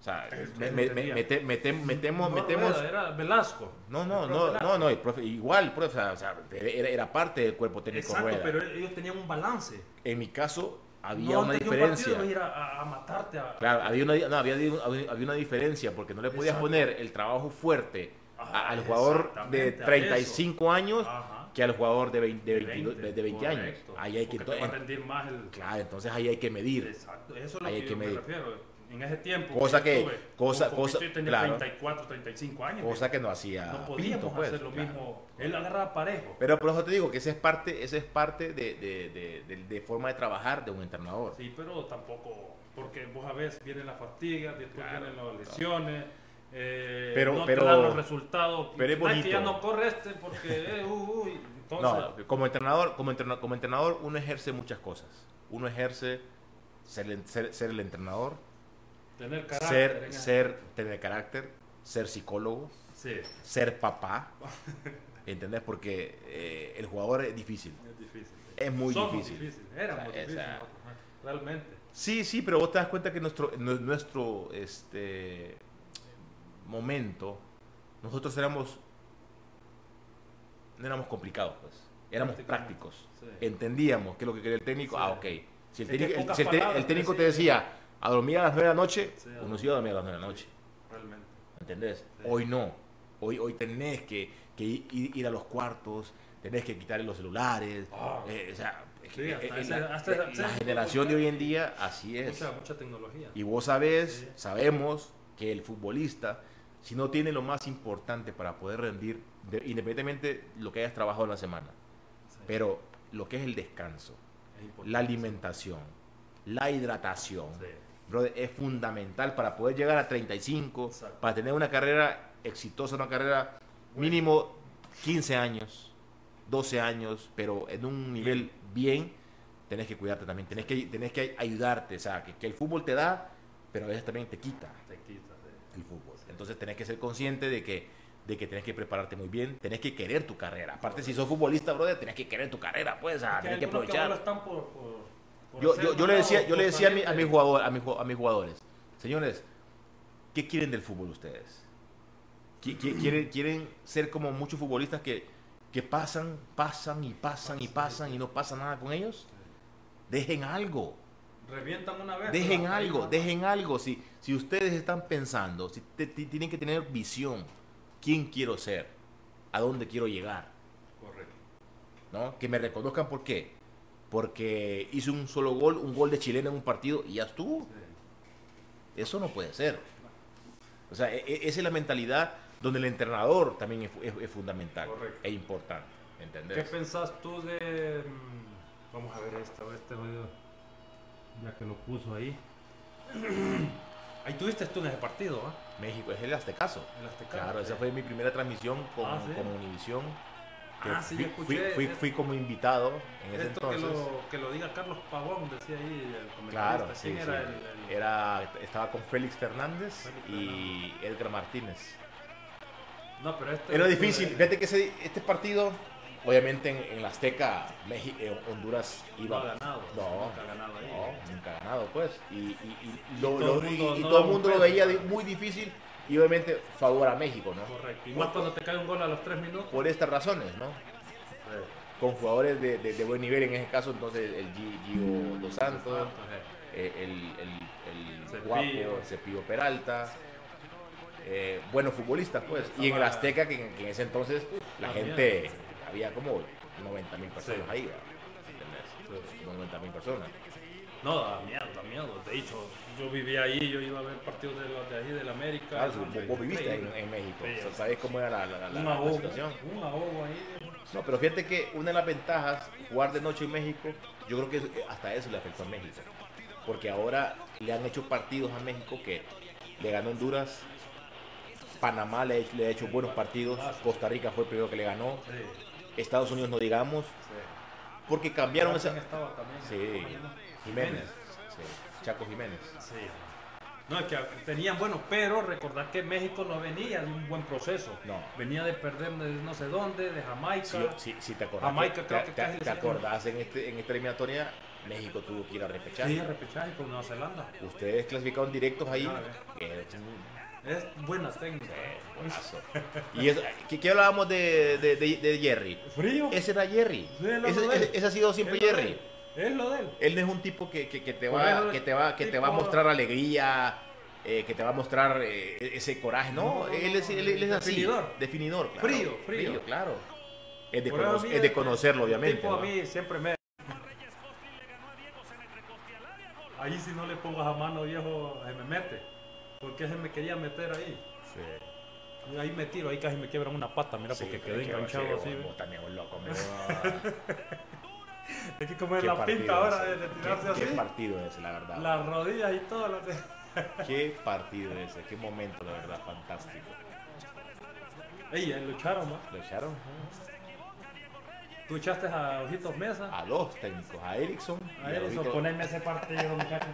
o sea, me- me- metemos, No, metemos, Era Velasco. no, no, no, no, no, profe- igual, el profe, o sea, era, era parte del cuerpo técnico Exacto, Rueda. pero ellos tenían un balance. En mi caso, había no una un diferencia. a ir a, matarte. A, Claro, había una, no, había, había- había una diferencia porque no le podías Exacto. poner el trabajo fuerte a- Ajá, al jugador de exactamente, a 35 años Ajá. que al jugador de 20, de 20, 22 de 20 años. Ahí hay que entonces- más el... claro, entonces ahí hay que medir. Exacto, eso es lo Ahí que, hay que yo me medir. refiero. En ese tiempo, Cosa yo que- estuve, cosa- cosa- Pinto, tenía claro. 34, 35 años. Cosa que no hacía no podíamos Pinto, pues, hacer lo claro. mismo. Él agarraba parejo. Pero por eso te digo que esa es parte, esa es parte de, de- de- de- forma de trabajar de un entrenador. Sí, pero tampoco, porque vos a veces vienen las fatigas, después Claro, vienen las lesiones, eh, Pero- no pero- te dan los resultados. pero es Ay, que ya bonito. no corre este porque, eh, uh, entonces, No, como entrenador, como entrenador, como entrenador uno ejerce muchas cosas. Uno ejerce ser, el- ser- ser el entrenador, tener carácter. ser, ser, tener carácter, ser psicólogo, Sí, ser papá. ¿Entendés? Porque eh, el jugador es difícil. es difícil. Es muy Somos difícil. difíciles, éramos O sea, difíciles, esa- nosotros, ajá, realmente. Sí, sí, pero vos te das cuenta que nuestro, nu- nuestro este, momento, nosotros éramos, no éramos complicados, pues. Éramos prácticos. sí. Entendíamos qué es lo que quería el técnico. Ah, ok. Si el técnico, el- si técnico te decía a dormir a las 9 de la noche, Sí, uno sí iba a dormir a las 9 de la noche. Realmente. ¿Entendés? Sí. Hoy no. Hoy, hoy tenés que, que ir, ir a los cuartos, tenés que quitar los celulares. Ah. eh, o sea, Sí, hasta la, hasta la- ese- la generación de hoy en día así es. Mucha, mucha tecnología. Y vos sabés, sabemos que el futbolista, si no tiene lo más importante para poder rendir, de- independientemente de lo que hayas trabajado en la semana, pero lo que es el descanso, la alimentación, la hidratación, Sí. Brother, es fundamental para poder llegar a 35, Exacto. para tener una carrera exitosa, una carrera mínimo 15 años, 12 años, pero en un nivel bien, tenés que cuidarte también, tenés que, tenés que ayudarte, o sea, que, que el fútbol te da, pero a veces también te quita Te quita, sí. el fútbol. Entonces tenés que ser consciente de que, de que tenés que prepararte muy bien, tenés que querer tu carrera. Aparte, si sos futbolista, brother, tenés que querer tu carrera, pues, que tenés que aprovechar. ahora están por Yo, yo, yo le decía, yo le decía a, mi- a, mis jugador- a, mis, a mis jugadores, señores, ¿qué quieren del fútbol ustedes? Qui- qui- ¿Quieren, quieren ser como muchos futbolistas que, que pasan, pasan y pasan y pasan y no pasa nada con ellos? Dejen algo, Revientan una vez. dejen algo, dejen algo. Si, si ustedes están pensando, si te- tienen que tener visión, ¿quién quiero ser? ¿A dónde quiero llegar? Correcto. ¿no? Que me reconozcan por qué. Porque hice un solo gol, un gol de chilena en un partido y ya estuvo. Eso no puede ser. O sea, e- e- esa es la mentalidad donde el entrenador también es, es- es fundamental Correcto. e importante. ¿Qué ¿Entendés? pensás tú de... mm, Vamos a ver esta, este jodido. Ya que lo puso ahí. Ahí tuviste tú en ese partido, ¿ah? México es el Aztecaso. El Azteca. Claro, esa fue mi primera transmisión con, Ah, ¿sí? con Univisión. Que Ah, sí, fui, escuché. fui, fui- fui como invitado en ese que entonces. lo, que lo diga Carlos Pavón, decía ahí el comentarista. Claro, ¿Quién sí, era sí. el- el- Era, estaba con Félix Fernández Félix y Edgar Martínez. No, pero este Era difícil. Fíjate que ese- este partido, obviamente en, en la Azteca, México, Honduras iba. No ganado. No, Nunca ganado ahí. no, nunca ganado, pues. Y, y- y- y lo- todo lo- mundo no todo el mundo un lo veía de- muy difícil y obviamente favor a México, ¿no? Correcto. Y más cuando te cae un gol a los tres minutos. Por estas razones, ¿no? Con jugadores de, de- de buen nivel, en ese caso, entonces el Gi- Gio Dos Santos, eh, el, el, el Cepillo. guapo Cepillo Peralta. eh, buenos futbolistas, pues. Y en el Azteca, que en, que en ese entonces la También. gente, había como 90 mil personas Sí. ahí, ¿verdad? ¿Entendés? 90 mil personas. No, da miedo, da miedo. De hecho, yo vivía ahí, yo iba a ver partidos de los de ahí del América. No, vos, vos viviste en, México, Sí. o sea, sabes cómo era la, la- la- la- situación. un ahogo ahí. No, pero fíjate que una de las ventajas, jugar de noche en México, yo creo que hasta eso le afectó a México. Porque ahora le han hecho partidos a México que le ganó Honduras, Panamá le, le ha hecho buenos partidos, Costa Rica fue el primero que le ganó, Sí, Estados Unidos no digamos, sí. porque cambiaron esa... Sí, Jiménez, Chaco Jiménez. Sí. No, es que tenían buenos, pero recordar que México no venía de un buen proceso. No. Venía de perder de no sé dónde, de Jamaica. Si, si, si te acordás, Jamaica creo te, que te- casi te sacaron. acordás en, este, en esta eliminatoria, México tuvo que ir a repechaje. Sí, repechaje con Nueva Zelanda. Ustedes clasificaron directos ahí. Ah, es un- Es buena técnica. Buenazo. Y eso, ¿qué, qué hablábamos de, de, de- de Jerry? Frío. Ese era Jerry. Sí, ese, ese- ese ha sido siempre Jerry. Es lo de él. Él no es un tipo que, que- que te va, que te va, que te va a mostrar alegría, eh, que te va a mostrar eh, ese coraje. No, él, es, él, él es así. definidor. Definidor, claro. Frío, frío. claro. Es de, cono- es conocerlo, obviamente. tipo a mí siempre me. Ahí si no le pongo a mano viejo, se me mete. Porque se me quería meter ahí. Sí. Ahí me tiro, ahí casi me quiebran una pata, mira, Sí, porque quedé que enganchado ser, así. vos- vos loco, me Hay que comer la pinta ahora de, de tirarse ¿Qué, así. qué partido ese, la verdad. Las rodillas y todo. Las... Qué partido ese, qué momento, la verdad, fantástico. Ey, eh, lucharon, ¿no? Lo echaron Tú echaste a Ojitos Mesa. a dos técnicos, a Erickson. A Ojito- poneme ese partido, muchacho.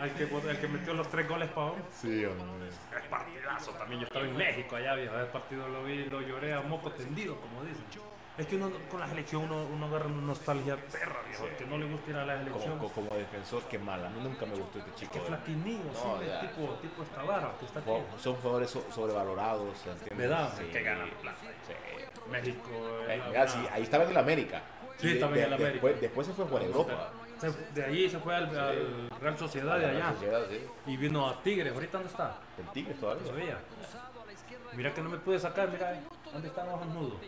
Al que, al que metió los tres goles para Sí, hombre. Es partidazo también. Yo estaba en México allá, viejo. Ese partido lo vi, lo lloré a moco tendido, como dicen. Es que uno con la selección uno, uno agarra una nostalgia perra, viejo. Sí. Que no le gusta ir a la selección. Como, como, como defensor, qué mal. A mí nunca me gustó este chico. que eh. flaquinillo, No, sí, ya. tipo, tipo Estavara, que está aquí. Son jugadores so- sobrevalorados. ¿entiendes? Me da, Sí, que ganan plata. sí. México. Eh, sí, ahí estaba en el América. Sí, Y también en el América. Después, después se fue a jugar a Europa. Se- de allí se fue al, al Real Sociedad de A allá. sociedad. Y vino a Tigres. ¿Ahorita dónde está? El Tigres todavía. Todavía. Mira que no me pude sacar, mira. ¿dónde están los nudos?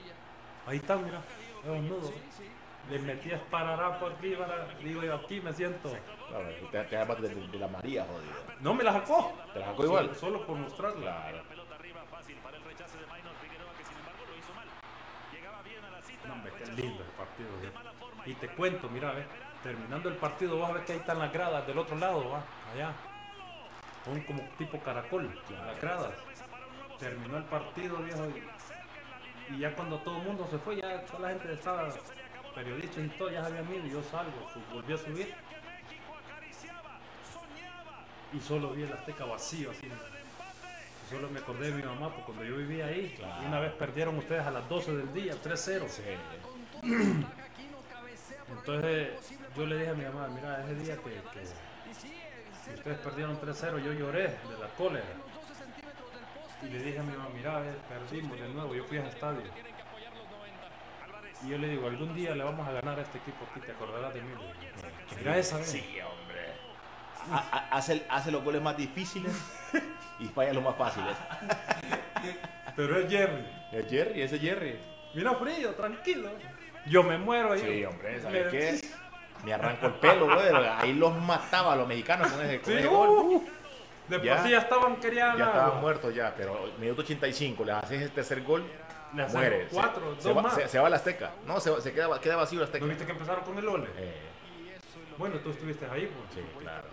Ahí están, mira, los nudos. Le metí espararapo aquí, para, digo yo, aquí me siento. Claro, te, te llamas de, de la María, jodido. No me la sacó. ¿Te la sacó igual? Solo, solo por mostrarla. Claro. No, hombre, qué lindo el partido. ¿sí? Y te cuento, mira, ve, terminando el partido, vas a ver que ahí están las gradas del otro lado, va, allá. Son como tipo caracol, las gradas. Terminó el partido, viejo, y, y ya cuando todo el mundo se fue, ya toda la gente estaba, periodistas y todo, ya habían ido, y yo salgo, su- volví a subir. Y solo vi el Azteca vacío, así. Y Solo me acordé de mi mamá, porque cuando yo vivía ahí, una vez perdieron ustedes a las 12 del día, 3-0. Sí. Entonces yo le dije a mi mamá, mira, ese día que, que- que ustedes perdieron 3-0, yo lloré de la cólera. Y le dije a mi mamá, mira, perdimos de nuevo, yo fui a ese estadio. Y yo le digo, algún día le vamos a ganar a este equipo aquí, te acordarás de mí. Mira esa vez. Sí, hombre. Ha- ha- hace, hace los goles más difíciles y falla los más fáciles. Pero es Jerry. Es Jerry, ese es Jerry. Mira frío, tranquilo. Yo me muero ahí. Sí, hombre, ¿sabes qué? Me arrancó el pelo, brother. Ahí los mataba a los mexicanos con ese, con Sí, ese gol. uh, por Ya. sí ya estaban, querían Ya estaban muertos ya, pero minuto 85, les haces el tercer gol Le muere. Se- cuatro, se, dos va, más. se, se va la Azteca. No, se, se queda, queda vacío la Azteca. ¿No viste que empezaron con el ole? Eh, Bueno, tú estuviste ahí, pues. sí, claro.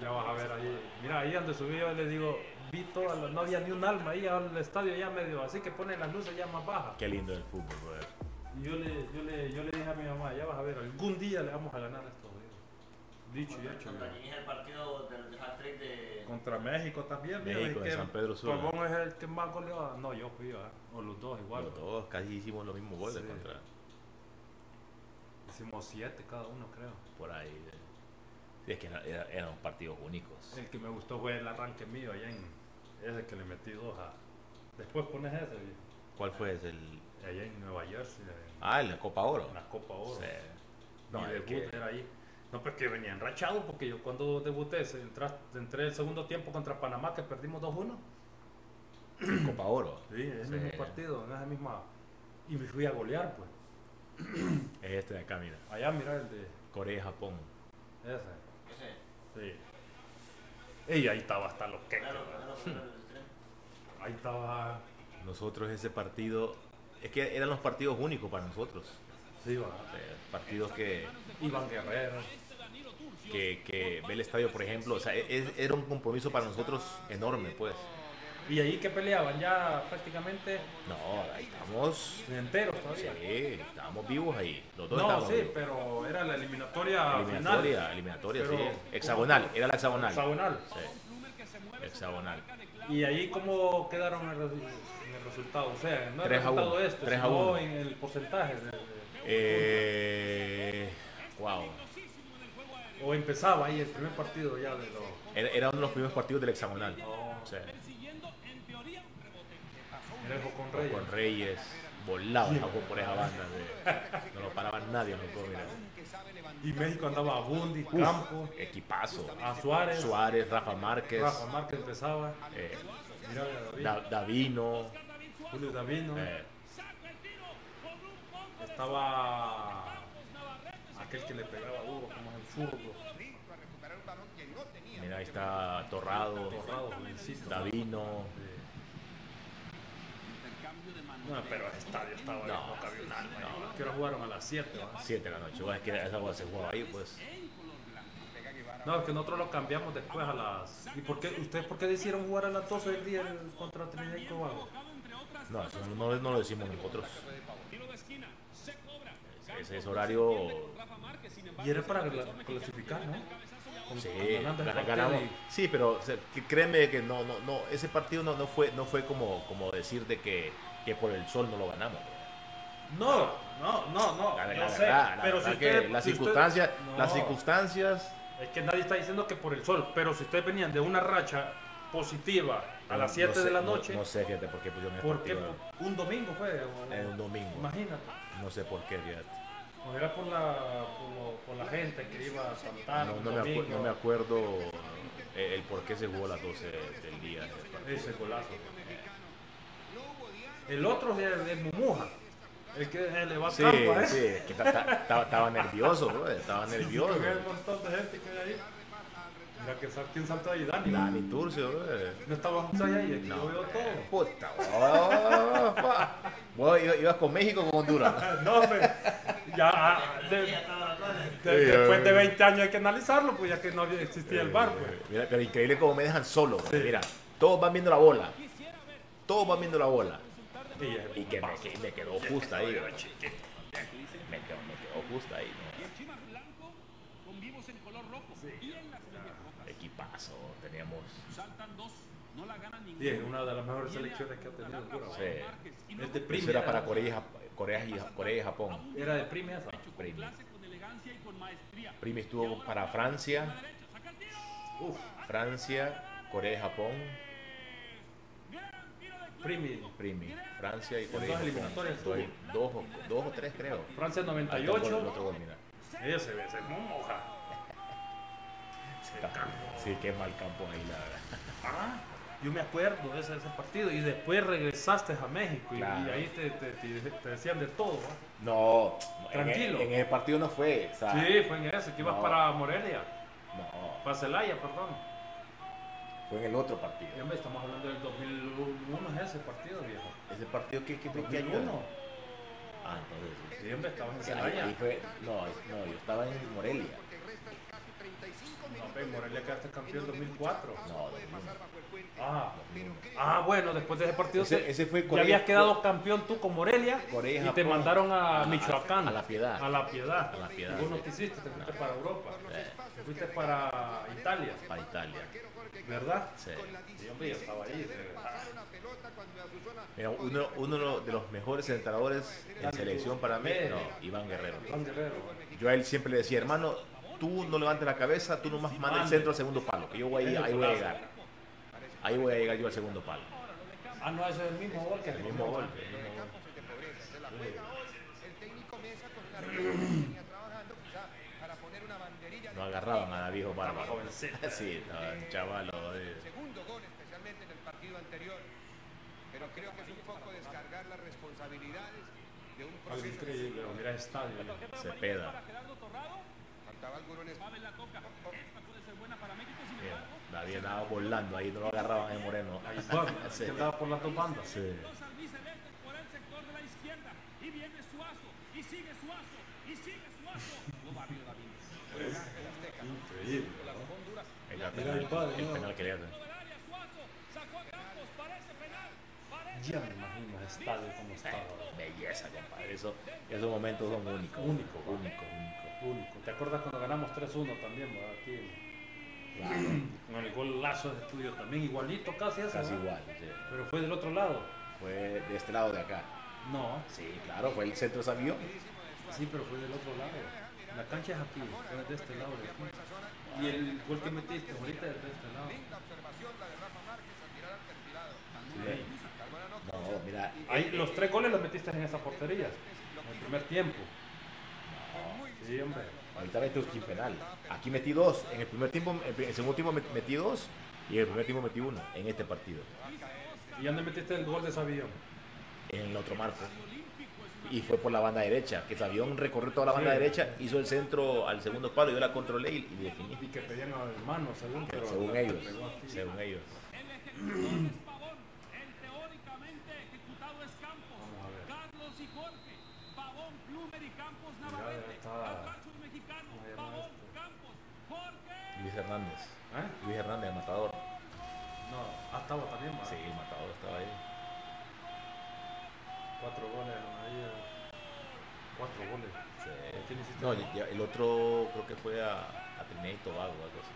Ya vas a ver ahí. Mira, ahí donde subí yo le digo, vi toda la- no había ni un alma ahí al estadio ya medio, así que ponen las luces ya más bajas. Qué lindo el fútbol, brother. Yo le, yo le, yo le dije a mi mamá, ya vas a ver, algún día le vamos a ganar digo. Dicho y hecho. Contra yo. quién es el partido del hat-trick de... Contra México también, México, es en San Pedro Sula. Pavón es el que más goleó. No, yo fui, ¿verdad? o los dos igual. Los dos casi hicimos los mismos goles Sí. contra Hicimos siete cada uno, creo. por ahí. eh. Sí, es que era- era- eran partidos únicos. El que me gustó fue el arranque mío allá en ese que le metí dos a. Después pones ese, viejo. ¿Cuál fue ese? El... allá en Nueva Jersey, en, Ah, el de Copa Oro. en la Copa Oro. Sí. No, es debut que- era ahí. No, pues que venía enrachado porque yo cuando debuté, se entra- entré el segundo tiempo contra Panamá que perdimos 2-1. Copa Oro. Sí, ese Sí. mismo partido, en esa misma. Y me fui a golear, pues. Es este de acá, mira. Allá, mira el de. Corea y Japón. Ese. Ese. Sí. Y ahí estaba hasta los que. Claro, claro. Ahí estaba. Nosotros ese partido, es que eran los partidos únicos para nosotros. Sí. Eh, partidos que, Iván Guerrero. que, que ve el estadio, por ejemplo, o sea, e- es- era un compromiso para nosotros enorme, pues. Y ahí que peleaban ya prácticamente No, ahí estamos. enteros Sí, todavía. estábamos vivos ahí. Los dos No, sí, vivos. pero era la eliminatoria, Eliminatoria, final. eliminatoria, Pero- sí. Hexagonal, era la hexagonal. Hexagonal. Sí. Hexagonal. Y ahí cómo quedaron en el, resultado. O sea, no el Tres a resultado uno, este, a en el porcentaje. de- de- Eh, wow. o empezaba ahí el primer partido ya de los... Era, era uno de los primeros partidos del hexagonal. No, Sí. era el Jocón Reyes. Con Reyes, volaba por esa banda. No lo paraba nadie, mirar. Y México andaba a Bundi, Uf, Campos, Equipazo. a Suárez, Suárez, Rafa Márquez, Rafa Márquez empezaba. eh, Mira, David, Da- Davino. Julio Davino. eh, Estaba aquel que le pegaba duro, como el zurdo, mira, ahí está Torrado, Torrado. Davino. No, pero el estadio estaba No, no, cabía un alma. No, que ahora jugaron a las 7. 7 de la noche. Es que esa bola se jugaba ahí, pues. No, es que nosotros lo cambiamos después a las. ¿Y por qué, ustedes por qué decidieron jugar a las 12 del día el- contra Trinidad y Tobago? No, eso no, no lo decimos nosotros. Ese, ese horario. Y era para la- clasificar, ¿no? Sí, ganamos. y- Sí, pero o sea, que créeme que no, no, no, ese partido no, no fue, no fue como, como decir de que, que por el sol no lo ganamos. No, no, no, no. La, yo la sé, verdad, la pero verdad si que usted, las si usted- circunstancias, No, las circunstancias, Es que nadie está diciendo que por el sol, pero si ustedes venían de una racha positiva a las 7 no de sé- la no- noche, No, sé, fíjate, por qué pusieron ¿por qué un domingo fue? O- un domingo. Imagínate. No sé por qué, fíjate. O era por la, por, la gente que iba a saltar. No, no me, acu- no me acuerdo eh, el por qué se jugó a las 12 del día. ese golazo. El otro es el Mumuja. El que le va a Sí, ¿eh? sí, es que estaba, nervioso, bro, estaba nervioso. Con el montón de gente que hay ahí. Mira que sal- quién saltó ahí, Dani. Dani Turcio, bro. No estaba es que No. yo veo todo. Puta, oh. Vos ibas con México o con Honduras. No, hombre, ya ah, de- de- Sí, después de ya. 20 años hay que analizarlo, pues ya que no existía el bar, pues. Mira, pero increíble como me dejan solo. Sí. Mira, todos van viendo la bola. Todos van viendo la bola. Y, eh, Y que me, que me quedó justa ahí. Me quedó, me quedó justa ahí. ¿no? Equipazo, teníamos. Y es una de las mejores selecciones que ha tenido Honduras. Sí. Es de Eso prima. era para Corea y, Jap- Corea y, Corea y Japón. Era de prima esa. Primi. Primi estuvo para Francia. Uf, Francia, Corea y Japón. primi. Primi. Francia y Corea dos eliminatorias Dos, dos, o- dos o tres creo. Francia Ah, el 98. otro gol, el otro gol, mira. Ese ve, se moja. Sí, qué mal campo ahí, la verdad. Ah, yo me acuerdo de ese, ese partido. Y después regresaste a México. y- Claro. Y, ahí te, te- te- te decían de todo. No, Tranquilo. En, en el partido no fue. o sea, Sí, fue en ese, que ibas no. para Morelia. No, Para Celaya, perdón. Fue en el otro partido. Hombre, estamos hablando del 2001, es ese partido, viejo. Ese partido que, que, que, que año 2001. era? Ah, entonces. sí. Hombre, estabas en Celaya. ahí fue- no, no, yo estaba en Morelia. No, hombre, Morelia quedaste campeón en 2004. No, 2001. Ah, bueno, después de ese partido Ese- te- ese fue ya Corea- habías quedado campeón tú con Morelia Corea, y te mandaron a, A- Michoacán. a La Piedad. A La Piedad. A La Piedad, Y vos no sí. quisiste, te fuiste para Europa. Eh. Te fuiste para Italia, Para Italia. ¿verdad? Sí. Sí, hombre, yo estaba ahí. Mira, uno, uno de los mejores entrenadores en selección para mí, no, Iván Guerrero. Juan Guerrero. Yo a él siempre le decía, hermano, tú no levantes la cabeza, tú nomás manda el centro al segundo palo, que yo voy ahí, ahí voy a llegar. Ahí voy a llegar yo al segundo palo. Ah, no, ese es el mismo gol que El mismo gol, el mismo gol. No agarraban a David Bárbaro. jovencito. Sí, estaba un chavalo. eh. segundo gol, especialmente en el partido anterior. Pero creo que es un poco descargar las responsabilidades de un proceso. increíble, mira estadio. Cepeda. Faltaba alguno en David andaba volando ahí, no lo agarraban en Moreno. Ahí va, Sí. que andaba por las dos bandas. Sí. Increíble, El, Mira, ahí va, el ¿no? penal que le. Ya me imagino ese estadio como estaba. Belleza, compadre. Eso, esos momentos son únicos. Único, único, único. Único. ¿Te acuerdas cuando ganamos 3-1 también, verdad? Aquí, Claro, con el golazo de estudio también, igualito casi ese, casi igual. sí. Pero fue del otro lado. Fue de este lado de acá. No, Sí, claro, fue el centro Sabio. sí, pero fue del otro lado. La cancha es aquí, fue de este lado. de aquí. Y el gol que metiste ahorita es de este lado. Sí. No, mira, Ahí, los tres goles los metiste en esa portería, en el primer tiempo. Sí, hombre. Ahorita metí un penal. Aquí metí dos. En el primer tiempo, en el segundo tiempo met- metí dos. Y en el primer tiempo metí uno en este partido. ¿Y dónde metiste el gol de Sabión? En el otro marco. Y fue por la banda derecha. Que Sabión recorrió toda la banda Sí. derecha, hizo el centro al segundo palo, yo la controlé y, y definí. Y que pedían a hermano, según, pero Según ellos. Según ellos. Vamos a ver. Mira, ya está. ¿Cómo se llama este? Luis Hernández. ¿Eh? Luis Hernández, el matador. No, ah, estaba también, ¿verdad? Sí, el matador estaba ahí. Cuatro goles ahí. eh, Cuatro goles. Sí. ¿Quién hiciste? No, ya el otro creo que fue a, a Trinidad y Tobago, algo así.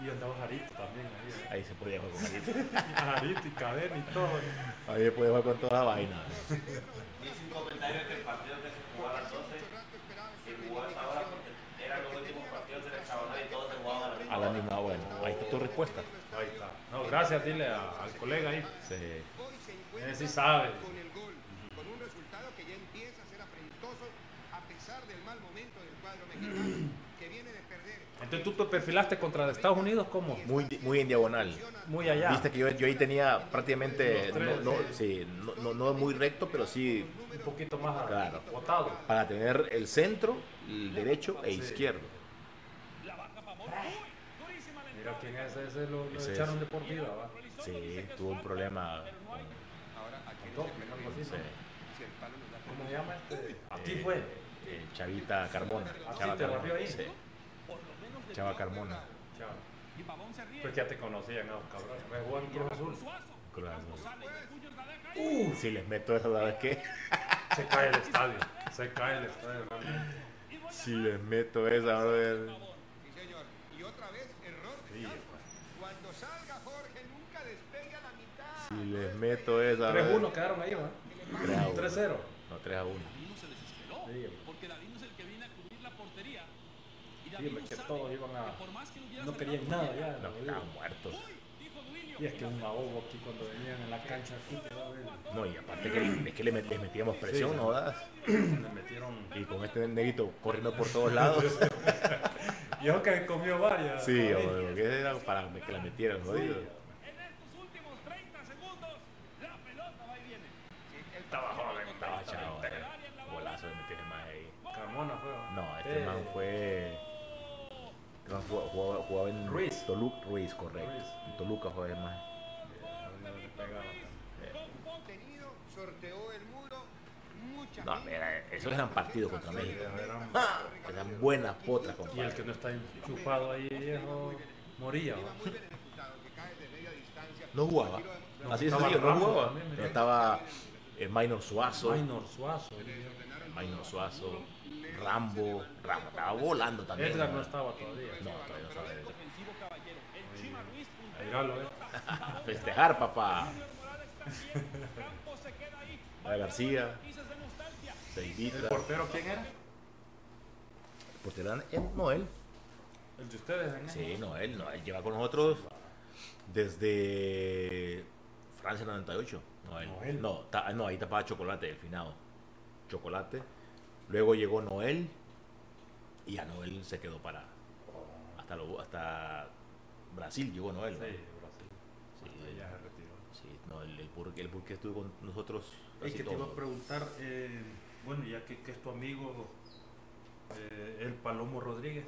Y andaba Jarito también ahí. ¿eh? Ahí se podía jugar con Jarito. Jarito y Cadena y todo. Ahí se podía jugar con toda la vaina. Dice un comentario que el partido que se jugó a las 12 se jugó a esa hora porque eran los últimos partidos del hexagonal y todos se jugaban a la misma la hora. ahí está tu respuesta. Ahí está. No, gracias, dile a- al colega ahí. Sí. Él sí sabe. con el gol, con un resultado que ya empieza a ser afrentoso a pesar del mal momento del cuadro mexicano que viene de perder. Entonces tú te perfilaste contra Estados Unidos como Muy, muy en diagonal. muy allá. Viste que yo, yo ahí tenía prácticamente, tres, no, no, sí. no, no, no muy recto, pero sí Un poquito más Claro. botado. para tener el centro, el derecho e Sí. izquierdo. Mira quién es ese, lo, lo Ese echaron es. de por vida, ¿va? Sí, tuvo un problema. con- Ahora aquí Con sí, ¿no? ¿Cómo se llama este? Aquí eh, fue. eh, Chavita Carmona. ¿Así Chava te Carmona. barrió ahí? Sí. Chava Carmona. Chao. Pues ya te conocían a los cabrones. Me jugó en Cruz Azul. Cruz Azul. Si les meto eso, ¿sabes qué? Se cae el estadio. Se cae el estadio. realmente. Si les meto esa, brother. Sí, señor. Y otra vez, error de Sí, Santos. Cuando salga Jorge, nunca despegue a la mitad. Si les meto esa, 3-1 brother. quedaron ahí, ¿va? 3 a 1. 3-0. No, 3 a 1. Sí, sí, hombre, que todos iban a. No querían nada ya. No, estaban muertos. Y es que un ahogo aquí cuando venían en la cancha aquí. No, y aparte que es que les metíamos presión, Sí. ¿no? das? Le metieron. Y con este negrito corriendo por todos lados. Y ojo que comió varias. Sí, o que era para que la metieran, jodido. Estaba joven, Estaba chavo, eh. Golazo de meter más ahí. Carmona fue. No, este Eh, man fue Jugaba, en Ruiz. Toluca, Ruiz, correcto. Ruiz. Toluca el más. El No, mira, esos eran partidos contra México. Eran- Eran buenas potras, Y el compadre. que no está enchufado ahí, viejo, moría. No jugaba. No, Así estaba sencillo, no jugaba. mira. Estaba eh, Minor Suazo. Minor Suazo. Minor Suazo. Rambo. Rambo estaba volando también. Edgar no estaba todavía. No, todavía no estaba Mirarlo, eh. A festejar, papá. A García. ¿El Seivita. portero quién era? El portero era Noel. El de ustedes. Sí, Noel. Noel lleva con nosotros desde Francia 98. Noel. Noel. No, ta- no, ahí tapaba Chocolate, el finado. Chocolate. Luego llegó Noel. Y a Noel se quedó para. Hasta, lo- hasta Brasil llegó Noel. Sí, ¿no? Brasil. Sí, ya se retiró. Sí, no, el, el, Burke- el Burke estuvo con nosotros. Es que te iba a preguntar, eh, bueno, ya que, que es tu amigo, eh, el Palomo Rodríguez,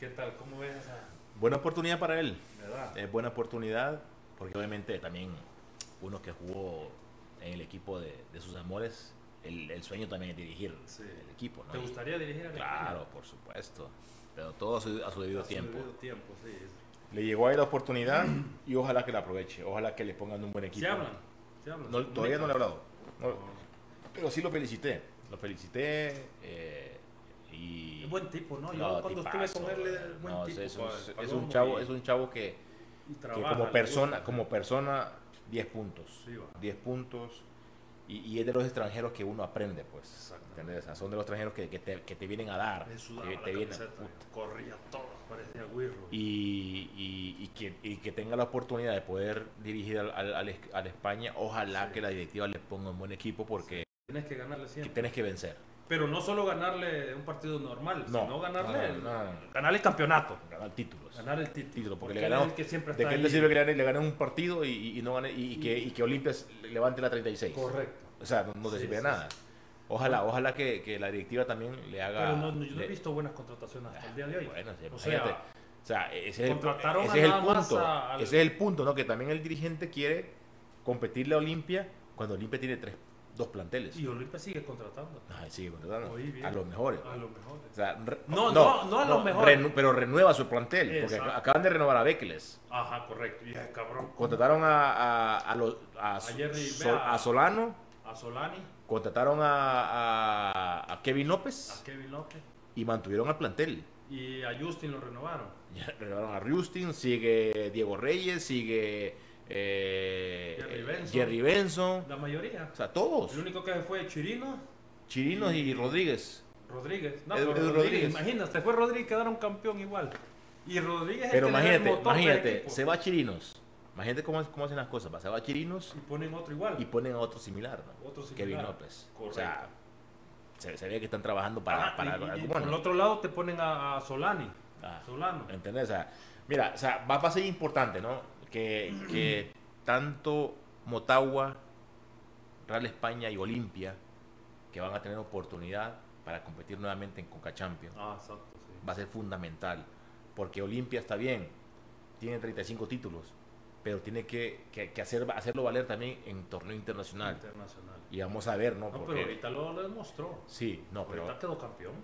¿qué tal? ¿Cómo ves esa Buena oportunidad para él. verdad? Es buena oportunidad porque obviamente también uno que jugó en el equipo de, de sus amores, el, el sueño también es dirigir Sí. el equipo. ¿no? ¿Te gustaría dirigir a Claro, por supuesto. Pero todo a su, a su debido A su tiempo. debido tiempo, sí. Le llegó ahí la oportunidad y ojalá que la aproveche. Ojalá que le pongan un buen equipo. ¿Se hablan? ¿Se hablan? No, ¿Se todavía no le he hablado. No, pero sí lo felicité. Lo felicité. eh, y Es buen tipo, ¿no? Yo No, cuando tipazo, estuve con él, es buen tipo. es, un, es un chavo, es un chavo que, como persona, como persona, 10 puntos. Sí, va. 10 puntos. Y, y es de los extranjeros que uno aprende, pues. O sea, son de los extranjeros que, que te, que te vienen a dar. Que la te vienen- corría todo. Y, y- y que, y que tenga la oportunidad de poder dirigir al, al, al Es- al España, ojalá Sí. que la directiva le ponga un buen equipo porque Tienes que ganarle que siempre. tienes que vencer. Pero no solo ganarle un partido normal, No, sino ganarle, no, no, no, no. ganar el campeonato, Ganar títulos. ganar el título. título, porque, Porque le ganamos. el que siempre ¿De qué le sirve que le le gane un partido y, y no gane, y, que, y que Olimpia levante la 36? Correcto. O sea, no, te Sí, sirve sí, nada. Ojalá, ojalá que, que la directiva también le haga. Pero no, yo no he visto buenas contrataciones hasta el día de hoy. Bueno, sí, o sea, O sea, ese es el, ese es el punto. a- al- Ese es el punto, ¿no? Que también el dirigente quiere competirle a Olimpia cuando Olimpia tiene tres, dos planteles. y Olimpia sigue contratando. Ay, sigue contratando a los mejores. A los mejores. O sea, re- No, no, no a los mejores. renu- pero renueva su plantel. Porque acaban de renovar a Beckles. Ajá, correcto. Y cabrón. Contrataron a, a, a, los- a, Jerry Sol- Bea. a Solano. A Solani, Contrataron a, a, a Kevin a López. Kevin López Y mantuvieron al plantel. y a Justin lo renovaron. Renovaron a Rustin, sigue Diego Reyes, sigue eh, Jerry eh, Benson. Jerry Benson. La mayoría. O sea, todos. El único que fue Chirino, Chirinos y Rodríguez. Rodríguez. No, Edu- Rodríguez, Rodríguez. imagínate, fue Rodríguez quedaron campeón igual. Y Rodríguez es Pero imagínate, imagínate, se va Chirinos. Imagínate cómo, cómo hacen las cosas. Se va Chirinos Y ponen otro igual. y ponen a otro similar, ¿no? Otro similar. Kevin López. O Correcto. sea, se, se ve que están trabajando para, Ajá, para y- algo y bueno. por el otro lado te ponen a, a Solani. Ah. Solano. ¿Entendés? O sea, mira, o sea, va a ser importante, ¿no? Que, que tanto Motagua, Real España y Olimpia, que van a tener oportunidad para competir nuevamente en Conca Champions, Ah, exacto, sí. va a ser fundamental. Porque Olimpia está bien, tiene 35 títulos, pero tiene que, que- que hacer, hacerlo valer también en torneo internacional. Internacional. Y vamos a ver, ¿no? No, Porque, pero ahorita lo, lo demostró. sí, no, pero, Ahorita quedó campeón.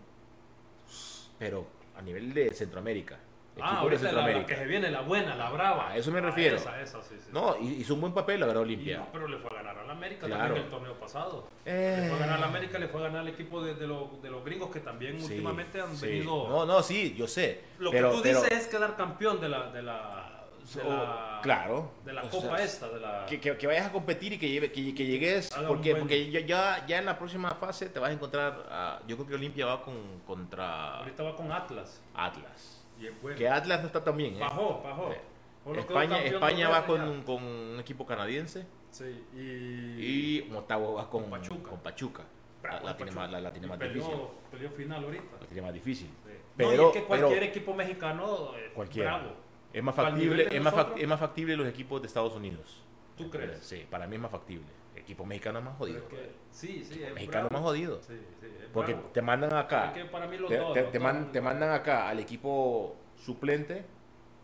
pero a nivel de Centroamérica. Ah, ahorita la, la Centroamérica. que se viene, la buena, la brava. A eso me refiero. Esa, esa, sí, sí. No, y- hizo un buen papel, la verdad, Olimpia. no, pero le fue a ganar a la América Claro. también el torneo pasado. Eh. Le fue a ganar a la América, le fue a ganar al equipo de, de, los- de los gringos que también Sí, últimamente han venido. No, no, sí, yo sé. Lo pero, que tú pero- dices es quedar campeón de la, de la, de la, claro. de la copa sea, esta, de la. Que, que- que vayas a competir y que, lleve, que, que llegues. Porque, buen- porque ya, ya, en la próxima fase te vas a encontrar. a- yo creo que Olimpia va con, contra Ahorita va con Atlas. Atlas. Es bueno. Que Atlas no está tan bien. ¿eh? Bajó, bajó. Eh, quedó España, España va con, con un equipo canadiense Sí, y. y Motagua va con Con Pachuca. con Pachuca. La, la tiene más, la, la tiene más peleó, difícil. peleó final ahorita. La tiene más difícil. Sí. Pero, no, y es que cualquier pero- equipo mexicano eh, Cualquiera. bravo. Es más factible, es más, es más factible los equipos de Estados Unidos. ¿Tú crees? Sí, para mí es más factible. equipo mexicano es más jodido. es que- brother. sí, sí, es mexicano bravo. más jodido. Sí, sí, es Porque bravo. te mandan acá. Es que para mí los Te, dos, te- los te dos man- son te mandan acá al equipo suplente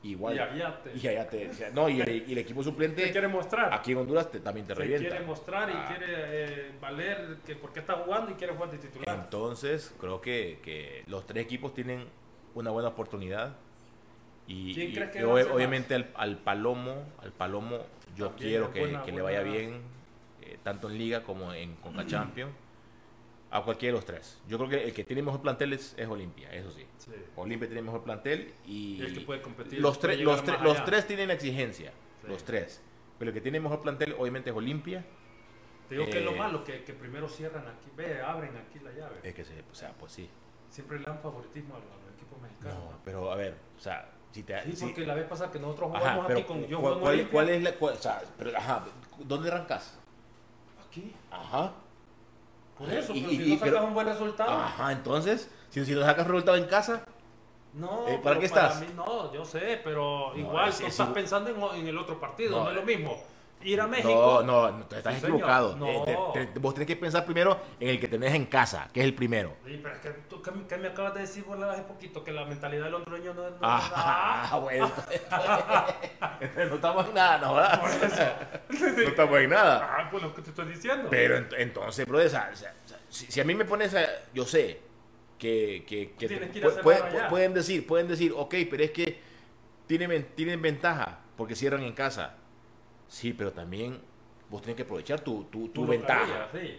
igual. Y allá te- y allá te- no, y el, y el equipo suplente quiere mostrar. aquí en Honduras te- también te se revienta. quiere mostrar y Ah. quiere eh, valer que por qué está jugando y quiere jugar de titular. Entonces, creo que, que los tres equipos tienen una buena oportunidad. Y, ¿Quién y- crees que y avance ob- más? obviamente al, al Palomo, al Palomo yo También quiero que, buena- que le vaya bien, eh, tanto en Liga como en Conca Champions, a cualquiera de los tres. Yo creo que el que tiene mejor plantel es, es Olimpia, eso sí. Sí. Olimpia tiene mejor plantel y, el que puede competir, los, puede tres llegar los, tres- más los tres tienen exigencia, Sí. los tres. Pero el que tiene mejor plantel obviamente es Olimpia. Te digo que es lo Eh, malo, que, que primero cierran aquí, ve, abren aquí la llave. Es que se, o sea, pues sí. Siempre le dan favoritismo a los, a los equipos mexicanos. No, pero a ver, o sea, si te... Sí, si- porque la vez pasada que nosotros Ajá, jugamos pero aquí con yo ¿cuál, cuál- cuál es la... cuál- o sea, pero, ajá, ¿dónde arrancas? Aquí. Ajá. Por eso, Y- pero y- si no sacas pero- un buen resultado. Ajá, entonces, si, si no sacas resultado en casa, No, Eh, ¿para qué estás? mí no, yo sé, pero No, igual es- tú es estás pensando en, en el otro partido, No, no, es lo mismo. Ir a México. no, no, te estás Sí, equivocado. No. Eh, te- te- vos tenés que pensar primero en el que tenés en casa, que es el primero. Sí, pero es que tú, ¿qué, me- acabas de decir vos hace poquito? Que la mentalidad del hondureño no es. No, Ah, bueno. no estamos en nada, ¿no? ¿verdad? No estamos en nada. Ah, pues lo que te estoy diciendo. Pero ent- entonces, bro, o sea, o sea, si, si a mí me pones a, yo sé que, que, que te- que ir a pu- pueden, pueden decir, pueden decir, ok, pero es que tienen, tienen ventaja porque cierran en casa. Sí, pero también vos tienes que aprovechar tu, tu, tu ventaja. Sí.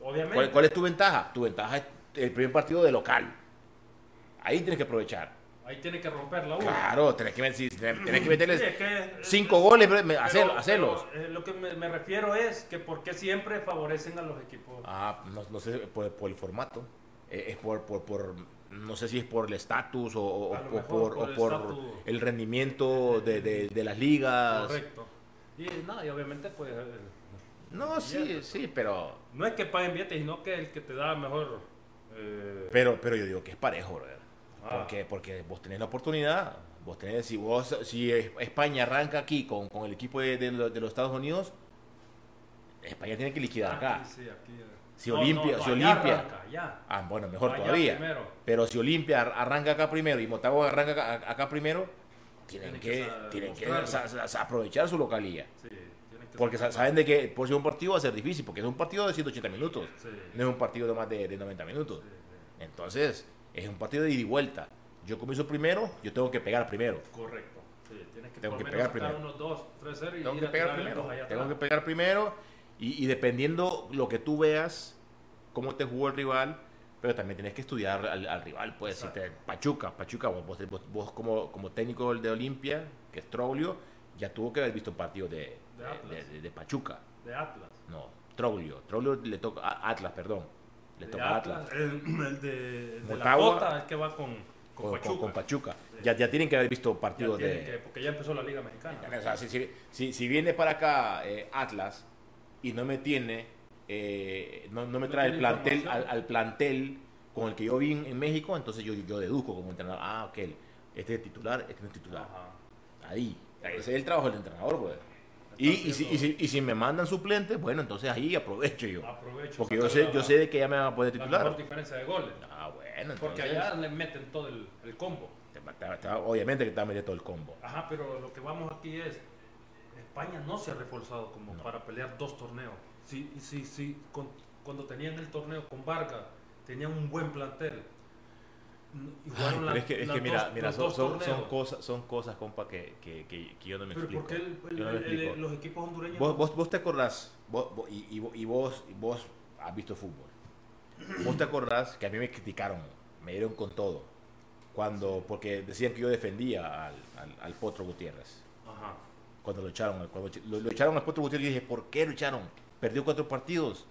Obviamente. ¿Cuál, cuál es tu ventaja? Tu ventaja es el primer partido de local. Ahí tienes que aprovechar. Ahí tiene que romper la uno. Claro, tenés que, tenés que Sí, meterles es que- cinco goles, pero- pero, eh, lo que me, me refiero es que por qué siempre favorecen a los equipos. Ah, no, no sé, por, por el formato. Eh, es por, por, por, no sé si es por el estatus o, o- o por, el rendimiento de, de- de las ligas. Correcto. Y no, y obviamente pues No, sí, sí, pero, no es que paguen billetes, sino que el que te da mejor eh, pero, pero yo digo que es parejo, brother. Ah. Porque, porque vos tenés la oportunidad. Vos tenés, si vos, si es- España arranca aquí con, con el equipo de, de los- de los Estados Unidos, España tiene que liquidar acá. aquí, sí, aquí, eh. Si No, Olimpia- no, si Olimpia- arranca. Ah, bueno, mejor todavía. primero. Pero si Olimpia ar- arranca acá primero y Motagua arranca acá, acá primero, Tienen tienen que tienen que aprovechar su localía. Sí, tienen que Porque saben de que el próximo partido va a ser difícil, porque es un partido de 180 minutos, Sí. no es un partido de más de, de 90 minutos. Sí, Entonces, es un partido de ida y vuelta. Yo comienzo primero, yo tengo que pegar primero. Correcto. Sí, tienes que Tengo por que pegar primero. unos 2, 3 0 y Tengo que pegar primero. Tengo que pegar primero y, y dependiendo lo que tú veas, cómo te jugó el rival, pero también tienes que estudiar al, al rival. Pues si te, Pachuca, Pachuca, vos, vos- vos- como, como técnico de Olimpia, que es Troglio, ya tuvo que haber visto partidos de, De de, Atlas. de- de Pachuca. De Atlas. No, Troglio. Troglio le toca a Atlas, perdón. Le toca a Atlas. El, el de, de la Motagua. Cota, el que va con, con, Con, Pachuca. con- con Pachuca. Ya, ya tienen que haber visto partidos de... que- porque ya empezó la Liga Mexicana. O sea, si- si viene para acá eh, Atlas y no me tiene, eh, no, no me trae el plantel, al, plantel con el que yo vi en, en México, entonces yo, yo deduzco como entrenador, ah, ok, este es titular, este no es titular. Ajá. Ahí, ese es el trabajo del entrenador, pues. Y, y, si, y, si, y si me mandan suplentes, bueno, entonces ahí aprovecho yo. Aprovecho. Porque yo sé, la- yo sé de que ya me van a poner la titular. mejor diferencia de goles. Ah, bueno, Porque allá le meten todo el, el combo. te- te- obviamente que te va a meter todo el combo. Ajá, pero lo que vamos aquí es, España no se ha reforzado como No. para pelear dos torneos. Sí, sí, sí, con- cuando tenían el torneo con Vargas, tenían un buen plantel. Y Ay, la- es que, es que mira, dos- mira son, cosas, son cosas, compa, que, que, que, yo no me Pero explico. ¿por qué el- no los equipos hondureños Vos, no- vos, vos te acordás, vos, vos- y, y, vos- y vos, y vos has visto fútbol. Vos te acordás que a mí me criticaron, me dieron con todo. Cuando, porque decían que yo defendía al, al, al Potro Gutiérrez. Ajá. Cuando lo echaron, cuando lo, lo echaron al Potro Gutiérrez, yo dije, ¿por qué lo echaron? Perdió cuatro partidos,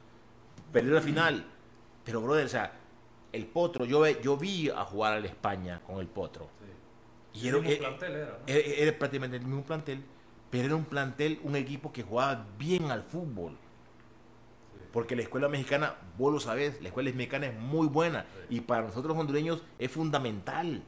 perdió la final. Pero, brother, o sea, el Potro, yo, yo vi a jugar al España con el Potro. Sí. Y El era, mismo eh, plantel era, ¿no? era- era prácticamente el mismo plantel, pero era un plantel, un equipo que jugaba bien al fútbol. Porque la escuela mexicana, vos lo sabés, la escuela mexicana es muy buena y para nosotros los hondureños es fundamental.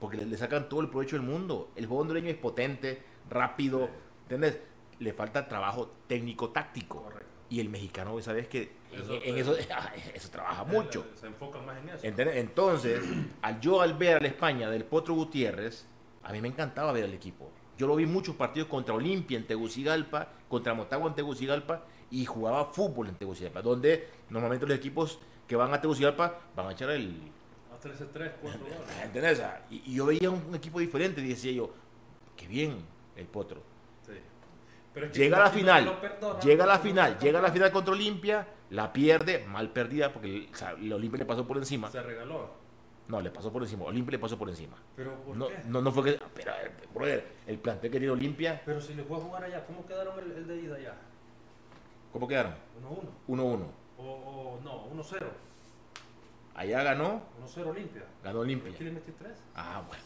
Porque le, le sacan todo el provecho del mundo. El juego hondureño es potente, rápido, ¿entendés? Le falta trabajo técnico-táctico. Correcto. Y el mexicano, ¿sabes que En Eso- en eso, eso trabaja mucho. Se enfocan más en eso. ¿Entendés? Entonces, al yo al ver a la España del Potro Gutiérrez, a mí me encantaba ver al equipo. Yo lo vi muchos partidos contra Olimpia en Tegucigalpa, contra Motagua en Tegucigalpa y jugaba fútbol en Tegucigalpa, donde normalmente los equipos que van a Tegucigalpa van a echar el... A 13-3, 4 goles. ¿Entendés? Y, y yo veía un, un equipo diferente y decía yo, qué bien el Potro. Es que Llega a la no final, te lo perdonan, llega a la no final, llega a la final contra Olimpia, la pierde, mal perdida, porque o sea, Olimpia le pasó por encima. Se regaló. No, le pasó por encima, Olimpia le pasó por encima. Pero ¿por No, qué? no, no fue que. Pero, eh, brother, el plantel que tiene Olimpia, Pero si le fue a jugar allá, ¿cómo quedaron el, el de ida allá? ¿cómo quedaron? 1-1. 1-1. O, o no, 1-0. Allá ganó, 1-0 Olimpia. ganó Olimpia. Aquí le metí 3. Ah, bueno.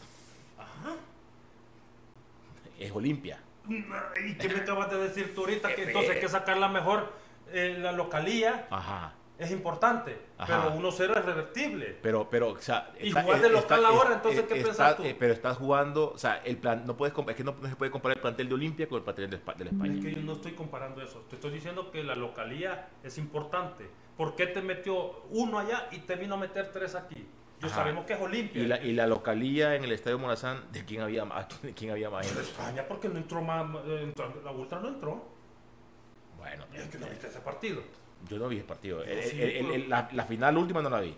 Es Olimpia. ¿Y qué me acabas de decir tú ahorita? Que Eh, entonces eh. hay que sacar la mejor, eh, la localía Ajá. es importante. Ajá. Pero 1-0 es revertible. Pero, pero, o sea. Y jugar de local ahora, entonces, ¿qué está- pensás tú? eh, pero estás jugando, o sea, el plan, no puedes, es que no, se puede comparar el plantel de Olimpia con el plantel de, Espa- de la España. Es que yo no estoy comparando eso. Te estoy diciendo que la localía es importante. ¿Por qué te metió uno allá y te vino a meter tres aquí? Yo Ajá. sabemos que es Olimpia. Y la, y la localía en el Estadio Morazán, ¿de quién había más? ¿De quién había más? España, porque no entró más. eh, entró- la Ultra no entró. Bueno, Es que no viste ese partido. yo no vi el partido. El- Yo sí, el- el- pero- el- la, la final última no la vi.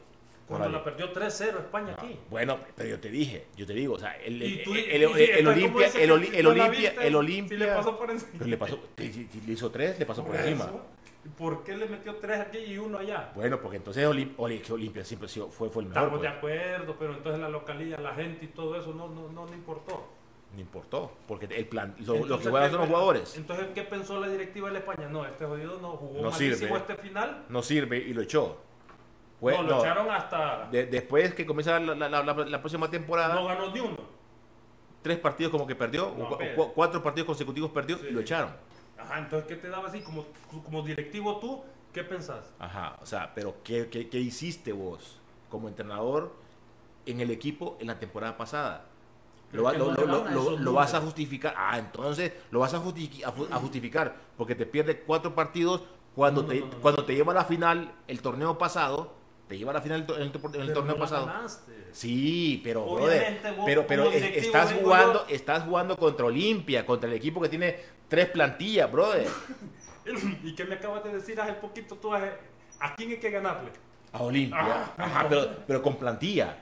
Cuando la perdió 3-0 España No, aquí. Bueno, pero yo te dije, yo te digo, o sea, el, el, Y tú- el- y- el- y el- el entonces, ¿cómo Olimpia, el, Olimpia, el Olimpia, Si le pasó por encima. le pasó, le hizo tres, le pasó por, Por encima. eso. ¿Y ¿Por qué le metió tres aquí y uno allá? Bueno, porque entonces Olim- Oli- que Olimpia siempre fue, fue el mejor. Estamos de pues. acuerdo, pero entonces la localía, la gente y todo eso no, no, no le importó. No importó, porque el plan, lo, que juegan ¿qué- son los jugadores. Entonces, ¿qué pensó la directiva de la España? No, este jodido no jugó No malísimo sirve. este final. No sirve y lo echó. Fue- no, lo no, echaron hasta... de- después que comienza la, la- la- próxima temporada, No ganó ni uno. tres partidos como que perdió, o cuatro partidos consecutivos perdió Sí. y lo echaron. Ajá, entonces, ¿qué te daba así? Como, como directivo tú, ¿qué pensás? Ajá, o sea, pero ¿qué, qué, qué hiciste vos como entrenador en el equipo en la temporada pasada? Lo, vas a justificar. Ah, entonces lo vas a, justifi- a ju- a justificar porque te pierdes cuatro partidos cuando, No, te, no, no, no. cuando te lleva a la final el torneo pasado. Te lleva a la final el, el el Pero torneo pasado. ganaste. Sí, pero brother, vos pero, pero estás jugando, estás jugando contra Olimpia, contra el equipo que tiene tres plantillas, brother. ¿Y qué me acabas de decir hace poquito tú? ¿A quién hay que ganarle? A Olimpia. Ah. Ajá, pero, pero con plantilla.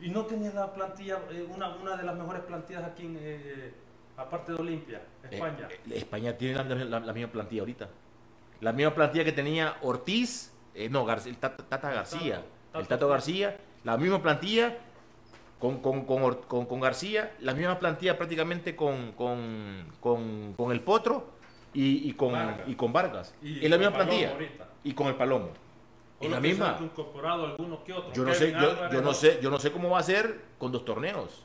Y no tenía la plantilla, eh, una, una de las mejores plantillas aquí, en, eh, aparte de Olimpia, España. Eh, eh, España tiene la, la- la misma plantilla ahorita. La misma plantilla que tenía Ortiz, no, Gar- el Tata, Tata García. Tato. El Tato García, la misma plantilla con, con, con, con- García, la misma plantilla prácticamente con, con, con, con el Potro y, y con, Vargas. y con Vargas. Y es la misma plantilla. ahorita. Y con el Palomo. Es la misma. algunos que otros. Yo no, Kevin sé, yo, yo no sé, yo no sé cómo va a ser con dos torneos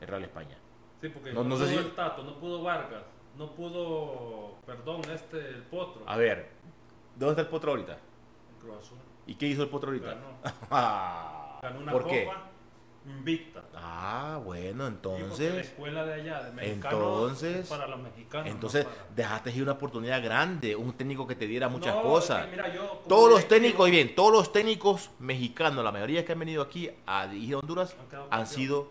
el Real España. Sí, porque no- no, no sé pudo si- el Tato, no pudo Vargas, no pudo, perdón, este, el Potro. A ver, ¿dónde está el Potro ahorita? El Cruz Azul. ¿Y qué hizo el Potro ahorita? Ganó. Ganó una ¿Por copa qué? Invicta. Ah, bueno, porque la entonces, escuela de allá, de mexicanos, entonces- es para los mexicanos. no entonces para- dejaste ir una oportunidad grande, un técnico que te diera muchas No, cosas. es que mira, yo como todos los técnicos, y bien, todos los técnicos mexicanos, la mayoría que han venido aquí a dirigir Honduras, Han sido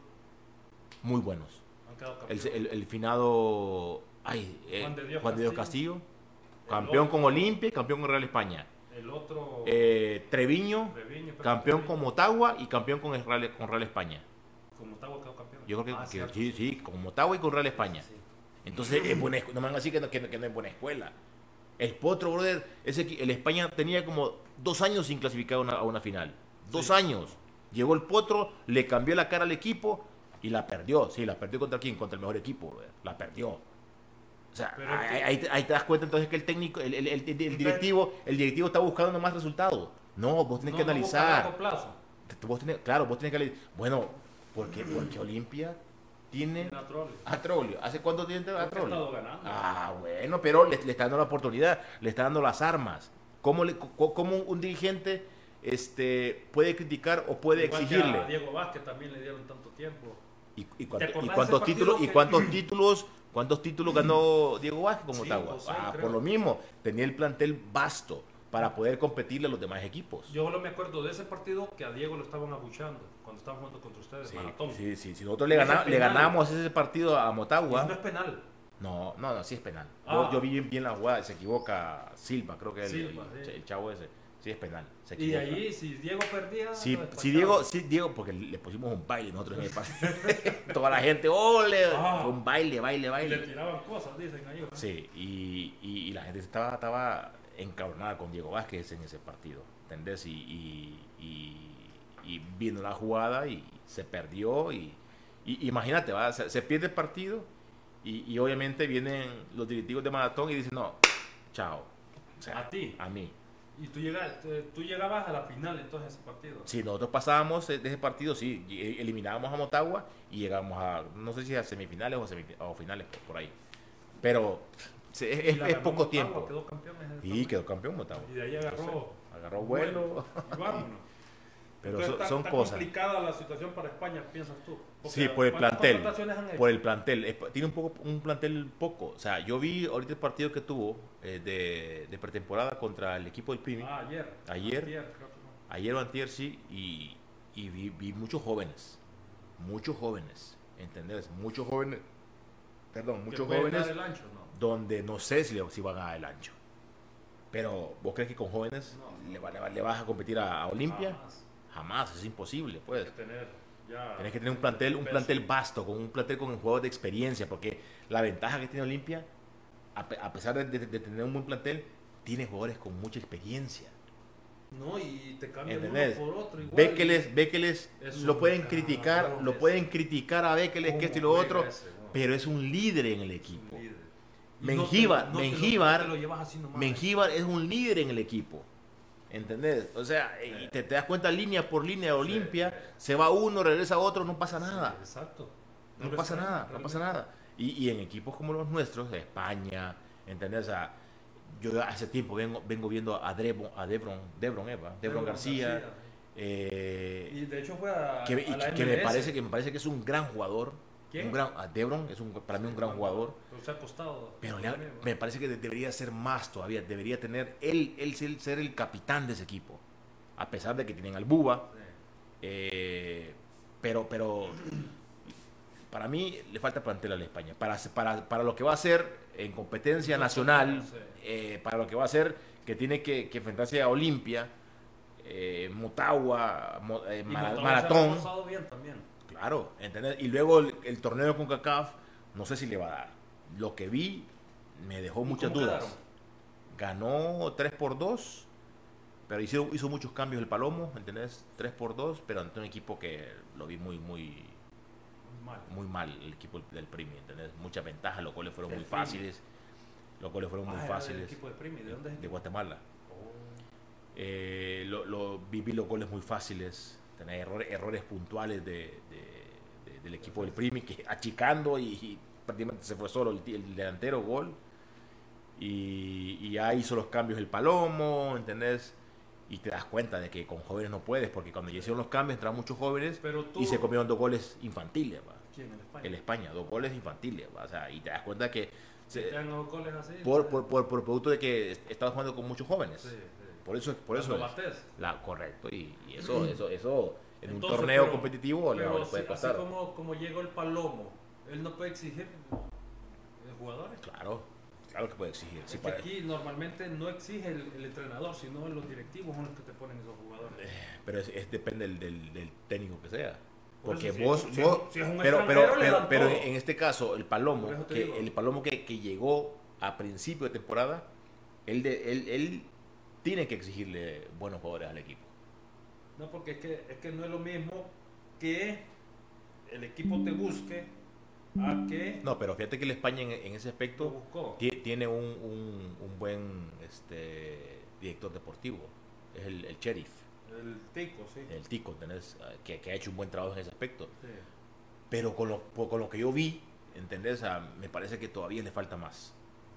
muy buenos. Han quedado El, el- el finado ay, eh, Juan de Dios Juan de Dios Castillo. Castillo, campeón con Olimpia y campeón con Real España. El otro, Eh, Treviño, campeón con Motagua y campeón con el Real, con Real España. Con Motagua quedó campeón. Yo creo que, Ah, que sí, sí, con Motagua y con Real España. sí. Entonces, es buena, no me van a decir que no, que no- que no es buena escuela. El Potro, brother, ese, el España tenía como dos años sin clasificar a una, a una final. Dos Sí. años. Llegó el Potro, le cambió la cara al equipo y la perdió. Sí, la perdió contra quién? Contra el mejor equipo, brother. La perdió. O sea, ahí, ahí te- ahí te das cuenta entonces que el técnico, el, el- el- directivo, el directivo está buscando nomás resultados. No, vos tenés No, que no analizar. largo plazo. Vos tenés- claro, vos tenés que analizar. Bueno, ¿por qué? Porque Olimpia tiene a Trolio. ¿Hace cuánto tiene a Porque Trolio? Ah, bueno, pero le, le está dando la oportunidad, le está dando las armas. ¿Cómo, le- cómo un dirigente este, puede criticar o puede Igual exigirle? A Diego Vázquez también le dieron tanto tiempo. ¿Y, y cuánto- acordás y ese cuántos títulos, y cuántos títulos ¿Cuántos títulos ganó Diego Vázquez con Motagua? Ah, por lo mismo, tenía el plantel vasto para poder competirle a los demás equipos. Yo solo me acuerdo de ese partido que a Diego lo estaban abuchando cuando estaban jugando contra ustedes, Sí, maratón. sí, sí, Si nosotros le, Ese gana- le ganamos ese partido a Motagua, no es penal. no, no, no, sí es penal. Ah. Yo, yo vi bien, bien la jugada, se equivoca Silva, creo que es sí. el chavo ese. Sí es penal. Se Y ahí, si Diego perdía. Despachaba. Diego, sí, Diego, porque le pusimos un baile nosotros en el partido. Toda la gente, ¡ole! Ah. Un baile, baile, Y le baile. tiraban cosas, dicen ahí. ¿verdad? Sí, y, y- y la gente estaba, estaba encabronada con Diego Vázquez en ese partido, ¿entendés? Y, y, y- y viendo la jugada y se perdió y, y imagínate, ¿va? Se, se pierde el partido y, y obviamente vienen los directivos de Maratón y dicen, no, chao. O sea, A ti. A mí. Y tú, llegas, eh, tú llegabas a la final entonces de ese partido. Si nosotros pasábamos de ese partido, sí, y- eliminábamos a Motagua y llegamos a, no sé si a semifinales o, semifi- o finales por, por ahí. Pero es, poco Motagua, tiempo. Quedó campeón Y quedó campeón Motagua. Y de ahí agarró. Agarró vuelo. Y vámonos. Pero Entonces, son, está, son está cosas. complicada la situación para España, piensas tú. Porque Sí, por el ¿cuántas plantel. Por el plantel. Tiene un poco un plantel poco. O sea, yo vi ahorita el partido que tuvo eh, de, de pretemporada contra el equipo del Pimi. Ah, ayer. Ayer. creo que no. Ayer o antier sí, y, y vi, vi muchos jóvenes. Muchos jóvenes. ¿Entendés? Muchos jóvenes. Perdón, muchos jóvenes dar el ancho, ¿no? donde no sé si, van a dar el ancho. Pero, ¿vos crees que con jóvenes No. le, va- le va- le vas a competir a, a Olimpia? Jamás. Jamás, es imposible, pues. que tener ya Tienes que tener un plantel, un peso. plantel vasto, con un plantel con juegos de experiencia, porque la ventaja que tiene Olimpia, a, pe- a pesar de, de- de tener un buen plantel, tiene jugadores con mucha experiencia. No, y te cambian uno por otro igual. Bekeles, Bekeles Es lo pueden cabrón criticar, lo ese. pueden criticar a Bekeles que esto y lo ¿Cómo otro, ese, pero es un líder en el equipo. Mengíbar, no Mengíbar- no. Mengíbar es un líder en el equipo. ¿Entendés? O sea, y te, te das cuenta línea por línea Olimpia, se va uno, regresa otro, no pasa nada. Exacto. No pasa nada, no pasa nada. Y, y en equipos como los nuestros, de España, ¿entendés? O sea, yo hace tiempo vengo, vengo viendo a Debron, a Debron, Debron, Eva, Debron García, eh, Y de hecho fue a, que, a la que me MLS. parece que me parece que es un gran jugador. ¿Quién? Un gran, a Debron es un, para mí un gran jugador. Pero se ha costado. Pero le me parece que de- debería ser más todavía. Debería tener él, él ser, ser el capitán de ese equipo. A pesar de que tienen al Buba. Sí. eh, pero, pero para mí le falta plantel a la España. Para, para, para lo que va a ser en competencia nacional, eh, para lo que va a ser que tiene que, que enfrentarse a Olimpia, eh, Motagua, Mo- eh, Maratón. bien también. Claro, ¿entendés? Y luego el, el torneo con CACAF, no sé si le va a dar. Lo que vi me dejó ¿Y muchas dudas. Ganó 3 por 2, pero hizo, hizo muchos cambios el Palomo, ¿entendés? 3 por 2, pero ante un equipo que lo vi muy, muy, Mal. muy mal, el equipo del Primi, ¿entendés? Muchas ventajas, los goles fueron Del muy Primi. fáciles. Los goles fueron Ah, muy fáciles. equipo de Primi. ¿De dónde es? De Guatemala. Oh. Eh, lo, lo- viví los goles muy fáciles, tener errores, errores puntuales de, de- del equipo del Primi, que achicando y, y prácticamente se fue solo el, el delantero gol. Y, y ya hizo los cambios el Palomo, ¿entendés? Y te das cuenta de que con jóvenes no puedes, porque cuando ya hicieron los cambios entraron muchos jóvenes Pero tú. y se comieron dos goles infantiles, ¿va? ¿Quién? En España. El España, dos goles infantiles, ¿va? O sea, y te das cuenta que se- ¿Te dan los goles así? por, por, por, por producto de que estás jugando con muchos jóvenes. Sí, sí. Por eso, por eso es. La, correcto, y, y eso, eso, eso en Entonces, un torneo pero- competitivo le, Pero le puede si- costar. así como, como llegó el Palomo, él no puede exigir jugadores. Claro, claro que puede exigir. sí, es que aquí normalmente no exige el, el entrenador, sino los directivos son los que te ponen esos jugadores. pero es, es- depende del, del- del técnico que sea. Por Porque eso, vos, si vos- es- si es un pero, pero, pero, pero en este caso, el Palomo, que, digo. el Palomo que, que llegó a principio de temporada, él, de- él, él tiene que exigirle buenos jugadores al equipo. No, porque es que, es que no es lo mismo que el equipo te busque a que No, pero fíjate que el España en, en ese aspecto buscó. tiene un, un- un buen este, director deportivo. Es el, el sheriff. El tico, sí. el Tico, ¿entendés? Ah, Que, que ha hecho un buen trabajo en ese aspecto. Sí. Pero con lo, con lo que yo vi, ¿entendés? Ah, me parece que todavía le falta más.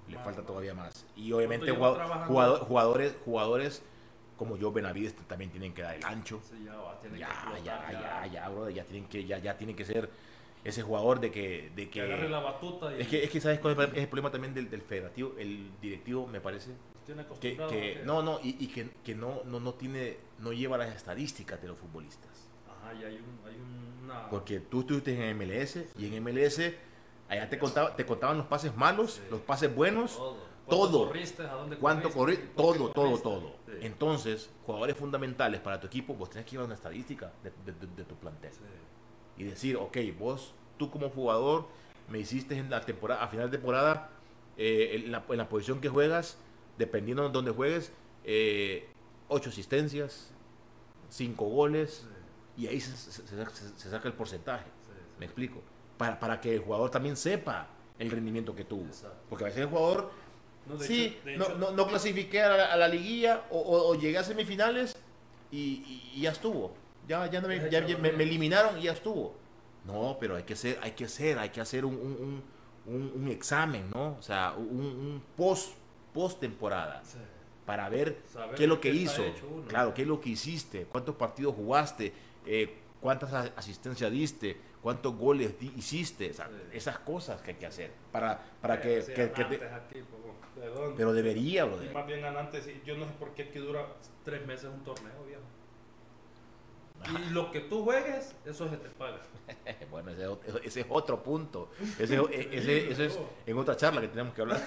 Le Más, falta más. todavía más. Y obviamente jugadores, jugadores como yo, Benavides, también tienen que dar el ancho. Sí, ya va, Ya, que ya, ya, ya, brother, ya tienen que, ya, ya tienen que ser ese jugador de que... De Que agarre la batuta y es que, es que ¿sabes cuál es el problema también del, del federativo? El directivo, me parece, tiene que, acostumbrado que- no, no, y, y que, que no, no, no tiene, no lleva las estadísticas de los futbolistas. Ajá, y hay, un, hay una... Porque tú estuviste en MLS y en MLS allá te, contaba, te contaban los pases malos, Sí. los pases buenos, todo. Todo. ¿Cuánto corriste? ¿A dónde cuánto corriste? corrí, ¿Por qué todo, todo, todo. Sí. Entonces, jugadores fundamentales para tu equipo, vos tenés que llevar una estadística de, de- de- de tu plantel. Sí. Y decir, ok, vos, tú como jugador, me hiciste en la temporada, a final de temporada, eh, en, la, en la posición que juegas, dependiendo de dónde juegues, eh, ocho asistencias, cinco goles, y ahí se, se- se- se- saca el porcentaje. Sí, sí. ¿Me explico? Para, para que el jugador también sepa el rendimiento que tuvo. Exacto. Porque a veces el jugador, No, de sí, hecho- de no, hecho- no, no clasifiqué a la, a la liguilla o, o- o llegué a semifinales y, y- y ya estuvo. Ya, ya, no me, ya- me, eliminaron y ya estuvo. No, pero hay que hacer, hay que hacer, hay que hacer un, un- un- examen, ¿no? O sea, un, post, post temporada Sí. para ver Saber qué es lo que hizo. uno. Claro, qué es lo que hiciste, cuántos partidos jugaste, eh, cuántas asistencias diste, cuántos goles di- hiciste, o sea, Sí. esas cosas que hay que hacer para, para que, sí, que- que te- antes aquí, pero debería, Y brother. más bien antes, yo no sé por qué aquí dura tres meses un torneo, viejo. Y lo que tú juegues, eso se te paga. Bueno, ese, ese es otro punto. Ese, ese- ese- eso es en otra charla que tenemos que hablar.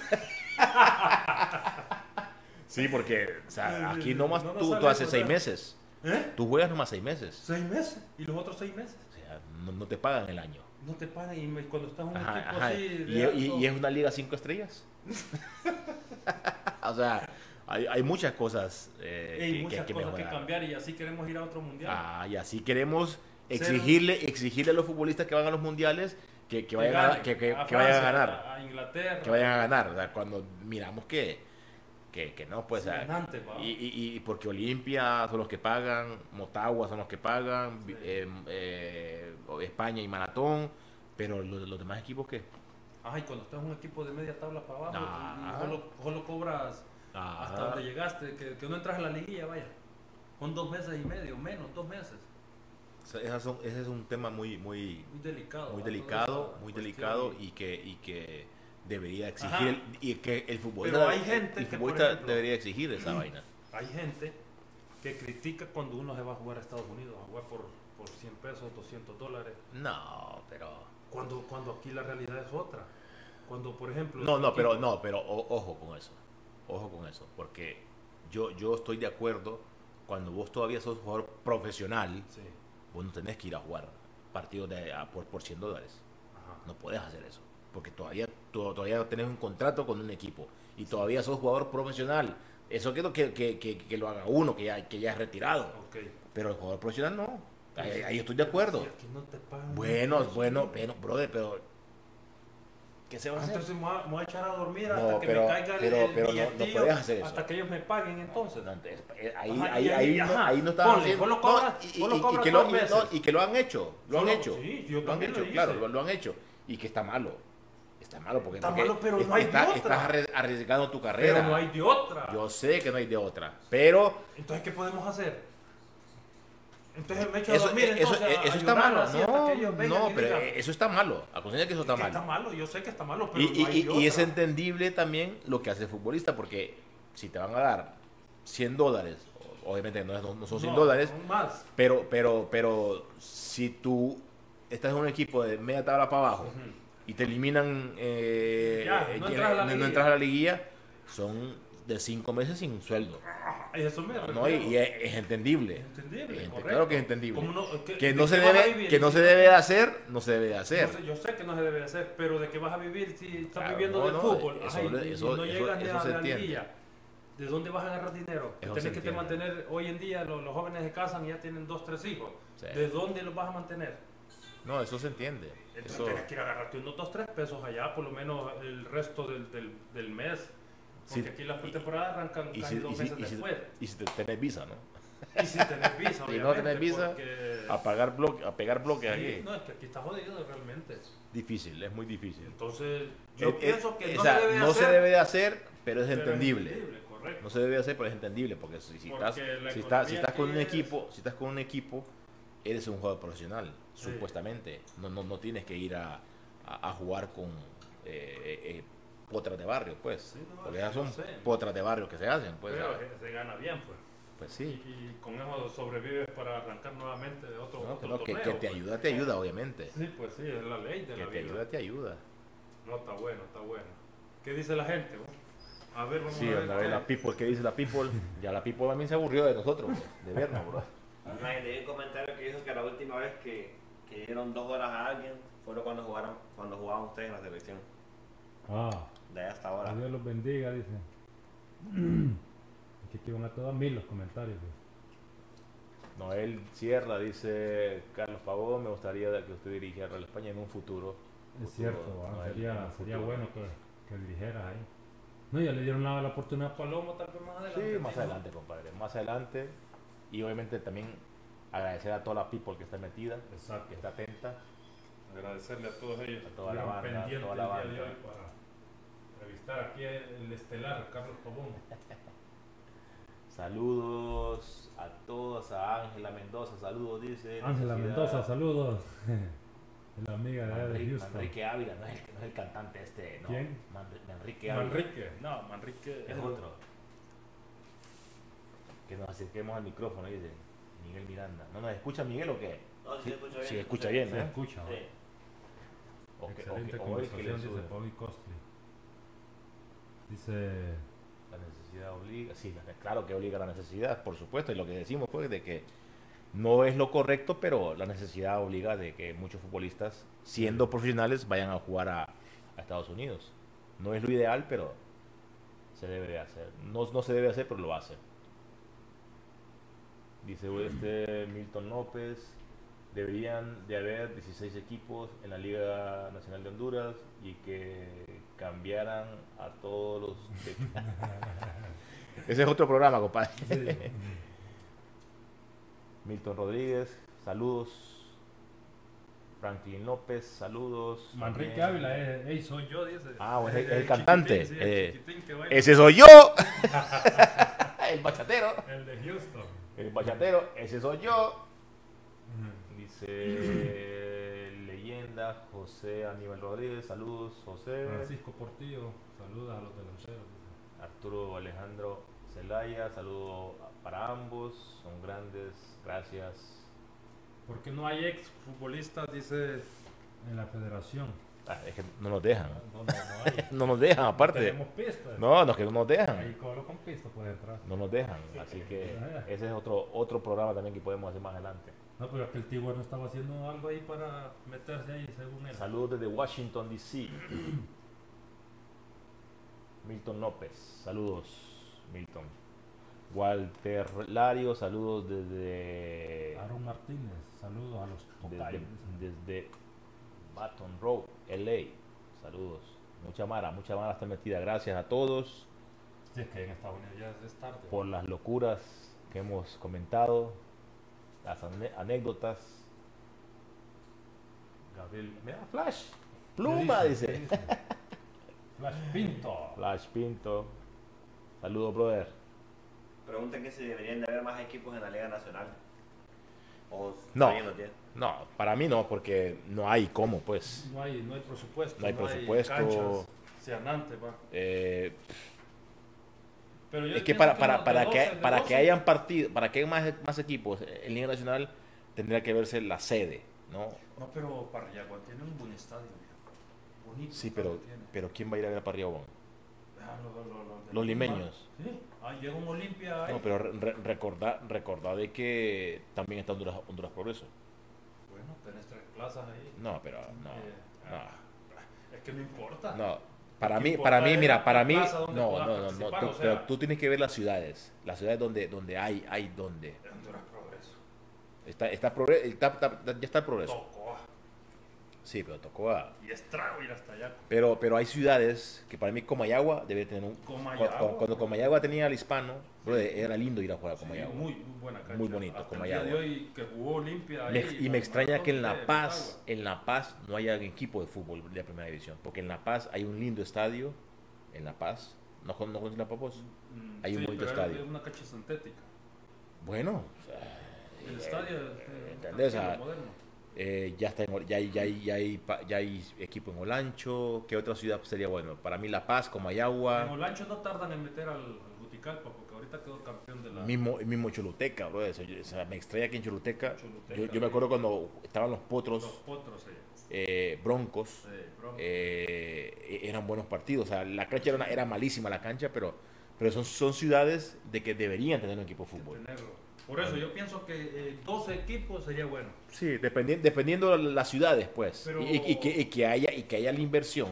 Sí, porque o sea, aquí nomás No tú, tú haces seis meses. ¿Eh? Tú juegas nomás seis meses. Seis meses. ¿Y los otros seis meses? O sea, no, no te pagan el año. No te pagan. Y cuando estás en un Ajá, equipo ajá. así. Y, de y- alto- y es una liga cinco estrellas. o sea, hay, hay muchas cosas eh, Hay que- muchas hay que cosas que cambiar y así queremos ir a otro mundial. Ah, y así queremos exigirle, exigirle a los futbolistas que van a los mundiales que, que vayan, a, ganen. que, que- A que vayan a Francia, ganar. A Inglaterra. Que vayan a ganar. O sea, cuando miramos que, que, que no, pues. Sí, y, y- y porque Olimpia son los que pagan, Motagua son los que pagan, Sí. eh, eh, España y Maratón, pero los, los demás equipos que. Ajá, y cuando estás en un equipo de media tabla para abajo, Ah. y solo, solo cobras hasta donde llegaste, que, que no entras a la liguilla, vaya. Son dos meses y medio, menos, dos meses. O sea, son- ese es un tema muy, muy, Muy delicado. muy delicado, muy delicado y que, y que debería exigir el- y que el futbolista, Pero hay gente el que, futbolista ejemplo, debería exigir esa vaina. Hay gente que critica cuando uno se va a jugar a Estados Unidos, a jugar por, por 100 pesos, 200 dólares, No, pero cuando, cuando aquí la realidad es otra. Cuando, por ejemplo... no, no, pero no, pero o- ojo con eso. Ojo con eso, porque yo yo estoy de acuerdo cuando vos todavía sos jugador profesional, Sí, vos no tenés que ir a jugar partidos de, a- por, por 100 dólares. ajá. No puedes hacer eso. Porque todavía, to- todavía tenés un contrato con un equipo. Y todavía sos jugador profesional. Eso quiero que, que, que, que lo haga uno, que ya, que ya es retirado. Pero el jugador profesional no. Ahí, ahí estoy de acuerdo. Aquí no te pagan Bueno, un bueno, brother, pero. ¿Qué se va a hacer? Entonces me voy, a, me voy a echar a dormir No, hasta que pero- me caiga el, pero- el pero no- no billetillo, puedes hacer eso. Hasta que ellos me paguen entonces. Eh, ahí, Ajá, ahí, ahí, ahí, no, ahí no estaban Ponle, haciendo- vos lo no, cobras- y, vos lo y- y cobras que lo, y- y que han hecho, lo han hecho, sí, yo lo han lo hecho, claro, lo, lo han hecho y que está malo, está malo porque, Está porque malo, pero no está- hay de otra. estás arri- arriesgando tu carrera. Pero no hay de otra. Yo sé que no hay de otra, pero Entonces, ¿qué podemos hacer? Entonces me echo a eso, dormir, eso, entonces, a- eso a está malo, no, no, pero eso está malo, aconseja que eso está "Es que malo. está malo, yo sé que está malo, pero Y, no y- hay y- de y es entendible también lo que hace el futbolista, porque si te van a dar 100 dólares, obviamente no, son 100 No, dólares, más. pero, pero, pero si tú estás en un equipo de media tabla para abajo. Y te eliminan, eh, Ya, eh, no y- entras a la no- entras a la liguilla, son de 5 meses sin sueldo. Y eso me ¿no? Y, y es, es entendible. Entendible, Es ente- claro que es entendible. ¿Cómo no? ¿Qué- Que de no se debe, que no se debe de hacer, no se debe de hacer. Yo sé, yo sé que no se debe de hacer, pero de qué vas a vivir si estás Claro, viviendo del fútbol eso- Ajá, y- y eso- no eso- llegas ni eso a la liguilla. ¿De dónde vas a agarrar dinero? Que Eso tienes que te mantener hoy en día, los, los jóvenes se casan y ya tienen dos, tres hijos. Sí. ¿De dónde los vas a mantener? No, eso se entiende. Entonces Eso- tienes que ir a agarrarte unos dos, tres pesos allá, por lo menos el resto del, del, del mes. Sí, Porque aquí las pretemporadas arrancan y casi si, dos y si- meses y si- después. y si te- tenés visa, ¿no? Y si tenés visa, Si no tenés visa, porque- A pagar bloque, a pegar bloques Sí, aquí. No, es que aquí está jodido realmente. Difícil, es muy difícil. Entonces, yo Eh, eh, pienso que o no sea, se debe no hacer. se debe de hacer, pero es pero entendible. correcto. No se debe hacer, pero es entendible, porque si, si Porque estás, si estás, si estás con un es- equipo, si estás con un equipo eres un jugador profesional, Sí. supuestamente. No, no, no tienes que ir a, a- a jugar con eh, eh, potras de barrio, pues. Sí, no, Porque esas son sé. potras de barrio que se hacen, pues. pero se, gana bien, pues. pues Y, sí. y con eso sobrevives para arrancar nuevamente de otro, No, otro no, que, torneo. que te pues. ayuda, te ayuda, obviamente. Sí, pues sí, es la ley de Que la te vida. ayuda, te ayuda. No, está bueno, está bueno. ¿Qué dice la gente? vos? A ver, vamos Sí, a ver. anda a ver la people, ¿qué dice la people? Ya la people también se aburrió de nosotros, de vernos, bro. Leí un comentario que dijo que la última vez que, que dieron dos horas a alguien fue cuando jugaron, cuando jugaban ustedes en la selección. Ah, De ahí hasta ahora. Dios los bendiga, dice. Aquí que van a todos mil los comentarios. pues. Noel Sierra dice, Carlos Pavón, me gustaría que usted dirigiera Real España en un futuro. Es Futuro, cierto, en sería, sería bueno que, que dirigiera ahí. No, ya le dieron la, la oportunidad a Palomo tal vez más adelante. Sí, más ¿no? adelante, compadre, más adelante. Y obviamente también agradecer a toda la people que está metida, Exacto. que está atenta. Agradecerle a todos ellos. A toda la banda, pendientes toda la banda. para entrevistar aquí el estelar Carlos Pavón. Saludos a todos, a Ángela Mendoza, saludos, dice. Ángela. Mendoza, saludos. Es la amiga de de Manrique, Houston. Manrique Ávila, no es, el, no es el cantante este, no. Manrique Ávila. Manrique, no, Manrique Es otro. Que nos acerquemos al micrófono, dice Miguel Miranda. ¿No nos escucha Miguel o qué? No, sí, Sí, escucha bien. sí, escucha bien, Se ¿eh? escucha. ¿va? Sí. O Excelente o conversación, dice Bobby Costly. Dice, La necesidad obliga, sí, la- claro que obliga la necesidad, por supuesto, y lo que decimos pues de que no es lo correcto, pero la necesidad obliga de que muchos futbolistas, siendo profesionales, vayan a jugar a, a Estados Unidos. No es lo ideal, pero se debe de hacer. No, no se debe hacer, pero lo hace. Dice este Milton López, deberían de haber 16 equipos en la Liga Nacional de Honduras y que cambiaran a todos los... Ese es otro programa, compadre. Milton Rodríguez, saludos. Franklin López, saludos. Manrique. Ávila, eh, ey, soy yo, dice. Ah, bueno, es el- Eh, el cantante, chiquitín, sí, el eh, chiquitín. Ese soy yo. el bachatero. El de Houston. El bachatero, ese soy yo. Dice leyenda José Aníbal Rodríguez, saludos José. Francisco Portillo, saludos a los delanteros. Arturo Alejandro Zelaya, saludo para ambos, son grandes, gracias. ¿Por qué no hay ex futbolistas? Dice. En la federación. Ah, es que no nos dejan, No, no, no hay. no nos dejan aparte. Tenemos pistas. No, no es que no nos dejan. Ahí solo con pistas entrar. No nos dejan, así que ese es otro otro programa también que podemos hacer más adelante. No, pero aquel no estaba haciendo algo ahí para meterse ahí, según él. Saludos desde Washington, D.C. Milton López, saludos, Milton. Walter Lario, saludos desde, Aaron Martínez, saludos a los desde Baton Rouge, LA. Saludos. Mucha mara, mucha mara está metida. Gracias a todos Sí, es que en Estados Unidos ya es tarde. por las locuras que hemos comentado, las anécdotas. Gabriel, mira, Flash, pluma, ¿Qué dice. ¿Qué dice? Flash Pinto. Flash Pinto. Saludos, brother. Preguntan que si deberían de haber más equipos en la Liga Nacional. O No. Está bien los 10. No, para mí no, porque no hay cómo, pues. No hay, no hay presupuesto. No hay presupuesto. canchas seanantes, va. Eh, Pero yo es que para, para, de para 12, que, para 12, que hayan partido, para que haya más, más equipos en Liga Nacional, tendría que verse la sede, ¿no? No, pero Parriagua tiene un buen estadio. Bonito. Sí, pero, tiene. pero ¿quién va a ir a ver a Parriabón? Ah, lo- lo- lo- lo de Los limeños. Sí. Ah, llega un Olimpia. No, pero re- recordá de que también está Honduras, Honduras Progreso. Tenés tres plazas ahí. No, pero no, Eh, Es que no importa. no. Para mí, para mí, mira, para mí, no, no, no, no, tú- o sea. pero tú tienes que ver las ciudades, las ciudades donde, donde hay, hay donde. Honduras Progreso. Está, está, está- está- ya está el progreso. Sí, pero tocó a... Y es trago ir hasta allá. Pero, pero hay ciudades que para mí Comayagua debe tener un... Comayagua. Cuando, cuando Comayagua tenía al hispano, brother, era lindo ir a jugar a Sí, Comayagua. muy, muy buena cancha. Muy bonito, Hasta Comayagua. El día de hoy que jugó Me- ahí, y me extraña que en La Paz, en La Paz no haya equipo de fútbol de la primera división, porque en La Paz hay un lindo estadio, en La Paz, ¿no, con- no conoces La Paz? vos? Mm, hay un sí, bonito pero estadio. Es una cancha sintética. Bueno, o sea, El estadio. eh, ¿entendés? moderno. Eh, ya, está en ya, hay, ya, hay, ya, hay, pa- ya hay equipo en Olancho. ¿Qué otra ciudad sería bueno? Para mí La Paz, En Comayagua, Olancho no tardan en meter al, al Guticalpa porque ahorita quedó campeón de la. mismo, mismo Choluteca, bro. O sea, me extraña que en Choluteca. Choluteca, yo, yo me acuerdo cuando estaban los potros, Los potros, eh, eh, broncos. eh, eh, eran buenos partidos. O sea, la cancha era, una- era malísima la cancha, pero, pero son, son ciudades de que deberían tener un equipo de fútbol. tenerlo. Por eso yo pienso que eh, 12 equipos sería bueno. Sí, dependi- dependiendo de las ciudades, pues. Pero- Y, y que, y que haya, y que haya la inversión,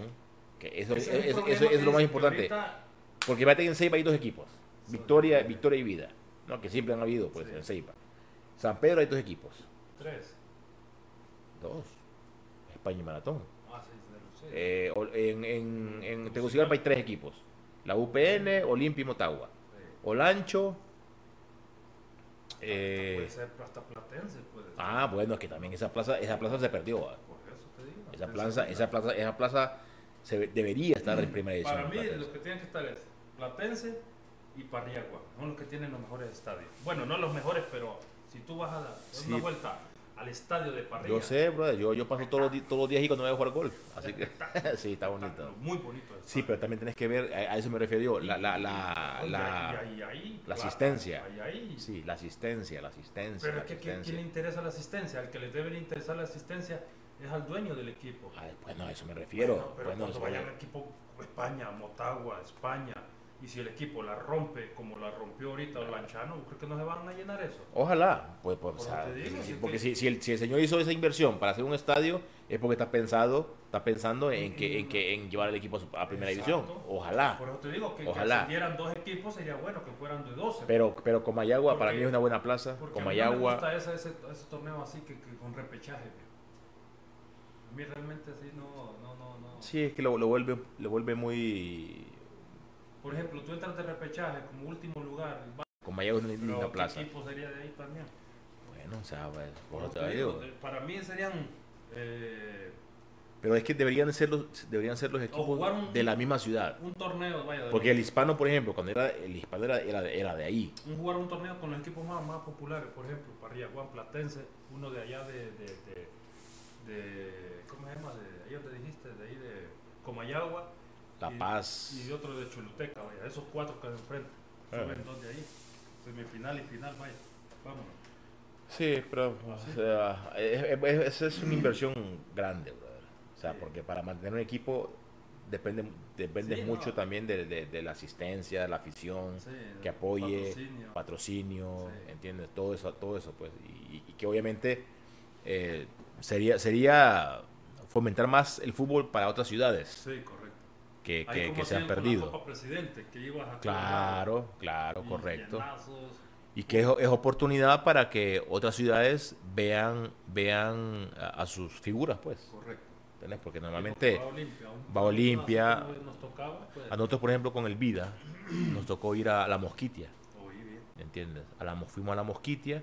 que eso, es lo más importante. ahorita- Porque va en Ceiba hay dos equipos, Victoria, Victoria y Vida, ¿no? que siempre han habido pues, Sí. en Ceiba. San Pedro hay dos equipos, Tres. dos, España y Maratón. Ah, sí. Eh, en en, en Tegucigalpa hay tres equipos, la UPN, Olimpia y Motagua. Olancho, eh, Puede ser hasta Platense, puede ser. ah, bueno, es que también esa plaza, esa plaza se perdió. ah. Por eso te digo. Esa plaza, esa plaza, esa plaza se debería estar en primera edición. Para mí, Platense. lo que tienen que estar es Platense y Parriagua. Son los que tienen los mejores estadios. Bueno, no los mejores, pero si tú vas a dar Sí. una vuelta al estadio de Parriagua. Yo sé, brother, yo, yo paso todos los, todos los días ahí cuando voy a jugar golf. Así que sí, está bonito. Muy bonito. Sí, pero también tenés que ver, a, a eso me refiero yo, la, la, la, Y la, la asistencia. sí, la asistencia, la asistencia, Pero es que ¿quién, asistencia. quién le interesa la asistencia? Al que le debe interesar la asistencia es al dueño del equipo. Ah, bueno, a eso me refiero. Bueno, pero Bueno, cuando eso- vaya al equipo España, Motagua, España, y si el equipo la rompe como la rompió ahorita Olanchano, creo que no se van a llenar eso. Ojalá, pues, pues, o sea, digo, si porque si, si, el, si el señor hizo esa inversión para hacer un estadio, es porque está pensado, está pensando en que, en que en llevar el equipo a, su- a primera Exacto. división. Ojalá. Por eso te digo que, Ojalá. que si dieran dos equipos sería bueno que fueran de 12. Pero, pero Comayagua para mí es una buena plaza. no Comayagua. gusta ese, ese, ese torneo así que, que con repechaje. A mí realmente así no, no, no, no. Sí, es que lo, lo vuelve, lo vuelve muy. Por ejemplo, tú entras de repechaje como último lugar, Comayagua es una linda ¿qué plaza. equipo sería de ahí también? Bueno, o sea, pues, por te digo. para mí serían eh, Pero es que deberían ser los, deberían ser los equipos un- de la misma ciudad. un torneo, vaya, Porque el hispano, por ejemplo, cuando era el hispano era, era, de- era de ahí. un jugar un torneo con los equipos más, más populares, por ejemplo, Parriaguán, Platense, uno de allá de, de, de, de- ¿cómo se llama? De ahí donde dijiste, de ahí de Comayagua. La y- Paz. Y otro de Choluteca, vaya, esos cuatro que se enfrentan. Ah. Suben dos de ahí, semifinal y final, vaya, vámonos. Sí, pero o sea, es, es- una inversión grande, brother. O sea, Sí. porque para mantener un equipo depende, depende Sí, mucho no. también de, de- de la asistencia, de la afición, Sí, que apoye, patrocinio. patrocinio. ¿entiendes? Todo eso, todo eso, pues. Y, y que obviamente eh, sería, sería fomentar más el fútbol para otras ciudades Sí, correcto. Que, se han perdido. Copa Presidente, que ibas a Claro, claro, y correcto. llenazos. Y que es, es oportunidad para que otras ciudades vean vean a, a sus figuras, pues. Correcto. ¿Entendés? Porque normalmente Va Olimpia. tocaba, pues. a nosotros, por ejemplo, con el Vida, nos tocó ir a la Mosquitia. ¿entiendes? A la, Mo- fuimos a la Mosquitia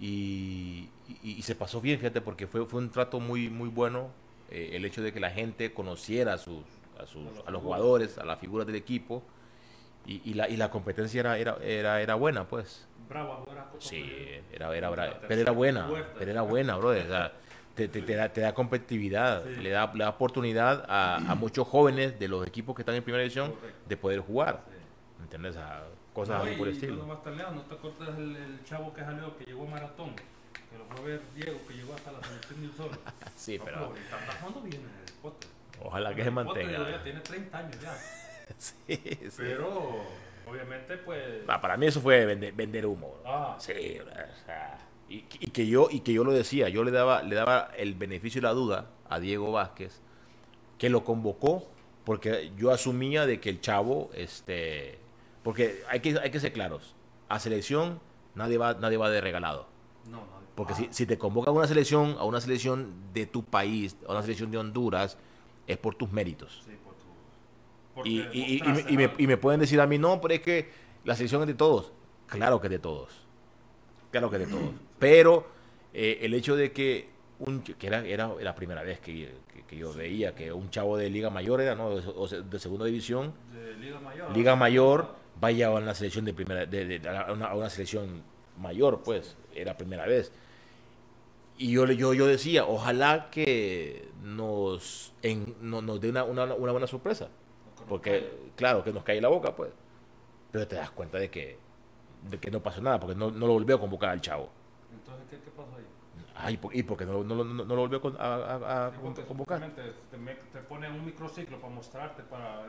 y, y- y se pasó bien, fíjate, porque fue, fue un trato muy, muy bueno eh, el hecho de que la gente conociera a sus, a, sus, A los jugadores, a las figuras del equipo y, y la, y la competencia era, era, era, era buena, pues. Brava jugar a Copa Sí, era, era La bra- tercera pero era buena, pero era buena, bro. O sea, te, te- te da, te da competitividad, Sí. le, da, le da oportunidad a, a muchos jóvenes de los equipos que están en primera división Correcto. de poder jugar. Sí. ¿Entiendes? A cosas No, así por el estilo. No, tan lejos, ¿no te acuerdas el, el chavo que salió, que llegó a maratón? Que lo fue a ver Diego, que llegó hasta la selección del sol. Sí, No, pero anda jugando bien en el Potter. Ojalá que se Ya mantenga. tiene 30 años ya. Sí, sí. Pero, obviamente, pues. Ah, para mí eso fue vender, vender humo. Ah. Sí, o sea, y, y que yo y que yo lo decía, yo le daba le daba el beneficio de la duda a Diego Vázquez que lo convocó porque yo asumía de que el chavo este porque hay que hay que ser claros, a selección nadie va nadie va de regalado. No, no. Porque Ah, si, si te convoca a una selección, a una selección de tu país, a una selección de Honduras, es por tus méritos. Sí, por tu. Y, y- me, y pueden decir a mí, no, pero es que la selección es de todos. Claro que es de todos. Claro que es de todos. Pero eh, el hecho de que, un, que era, era la primera vez que, que- que yo veía que un chavo de Liga Mayor era, ¿no? O sea, de segunda división, De Liga Mayor. Liga Mayor, vaya a una selección de primera, de, de- a, una, a una selección mayor, pues, era primera vez. Y yo, le- yo, yo decía, ojalá que nos, en- no- nos dé una, una, una buena sorpresa. Porque, claro, que nos cae la boca, pues. Pero te das cuenta de que, de que no pasó nada, porque no, no lo volvió a convocar al chavo. Entonces, ¿qué, qué pasó ahí? Ay, ¿por- ¿y por qué no, no, no, no lo volvió a convocar? Te, te pone un microciclo para mostrarte, para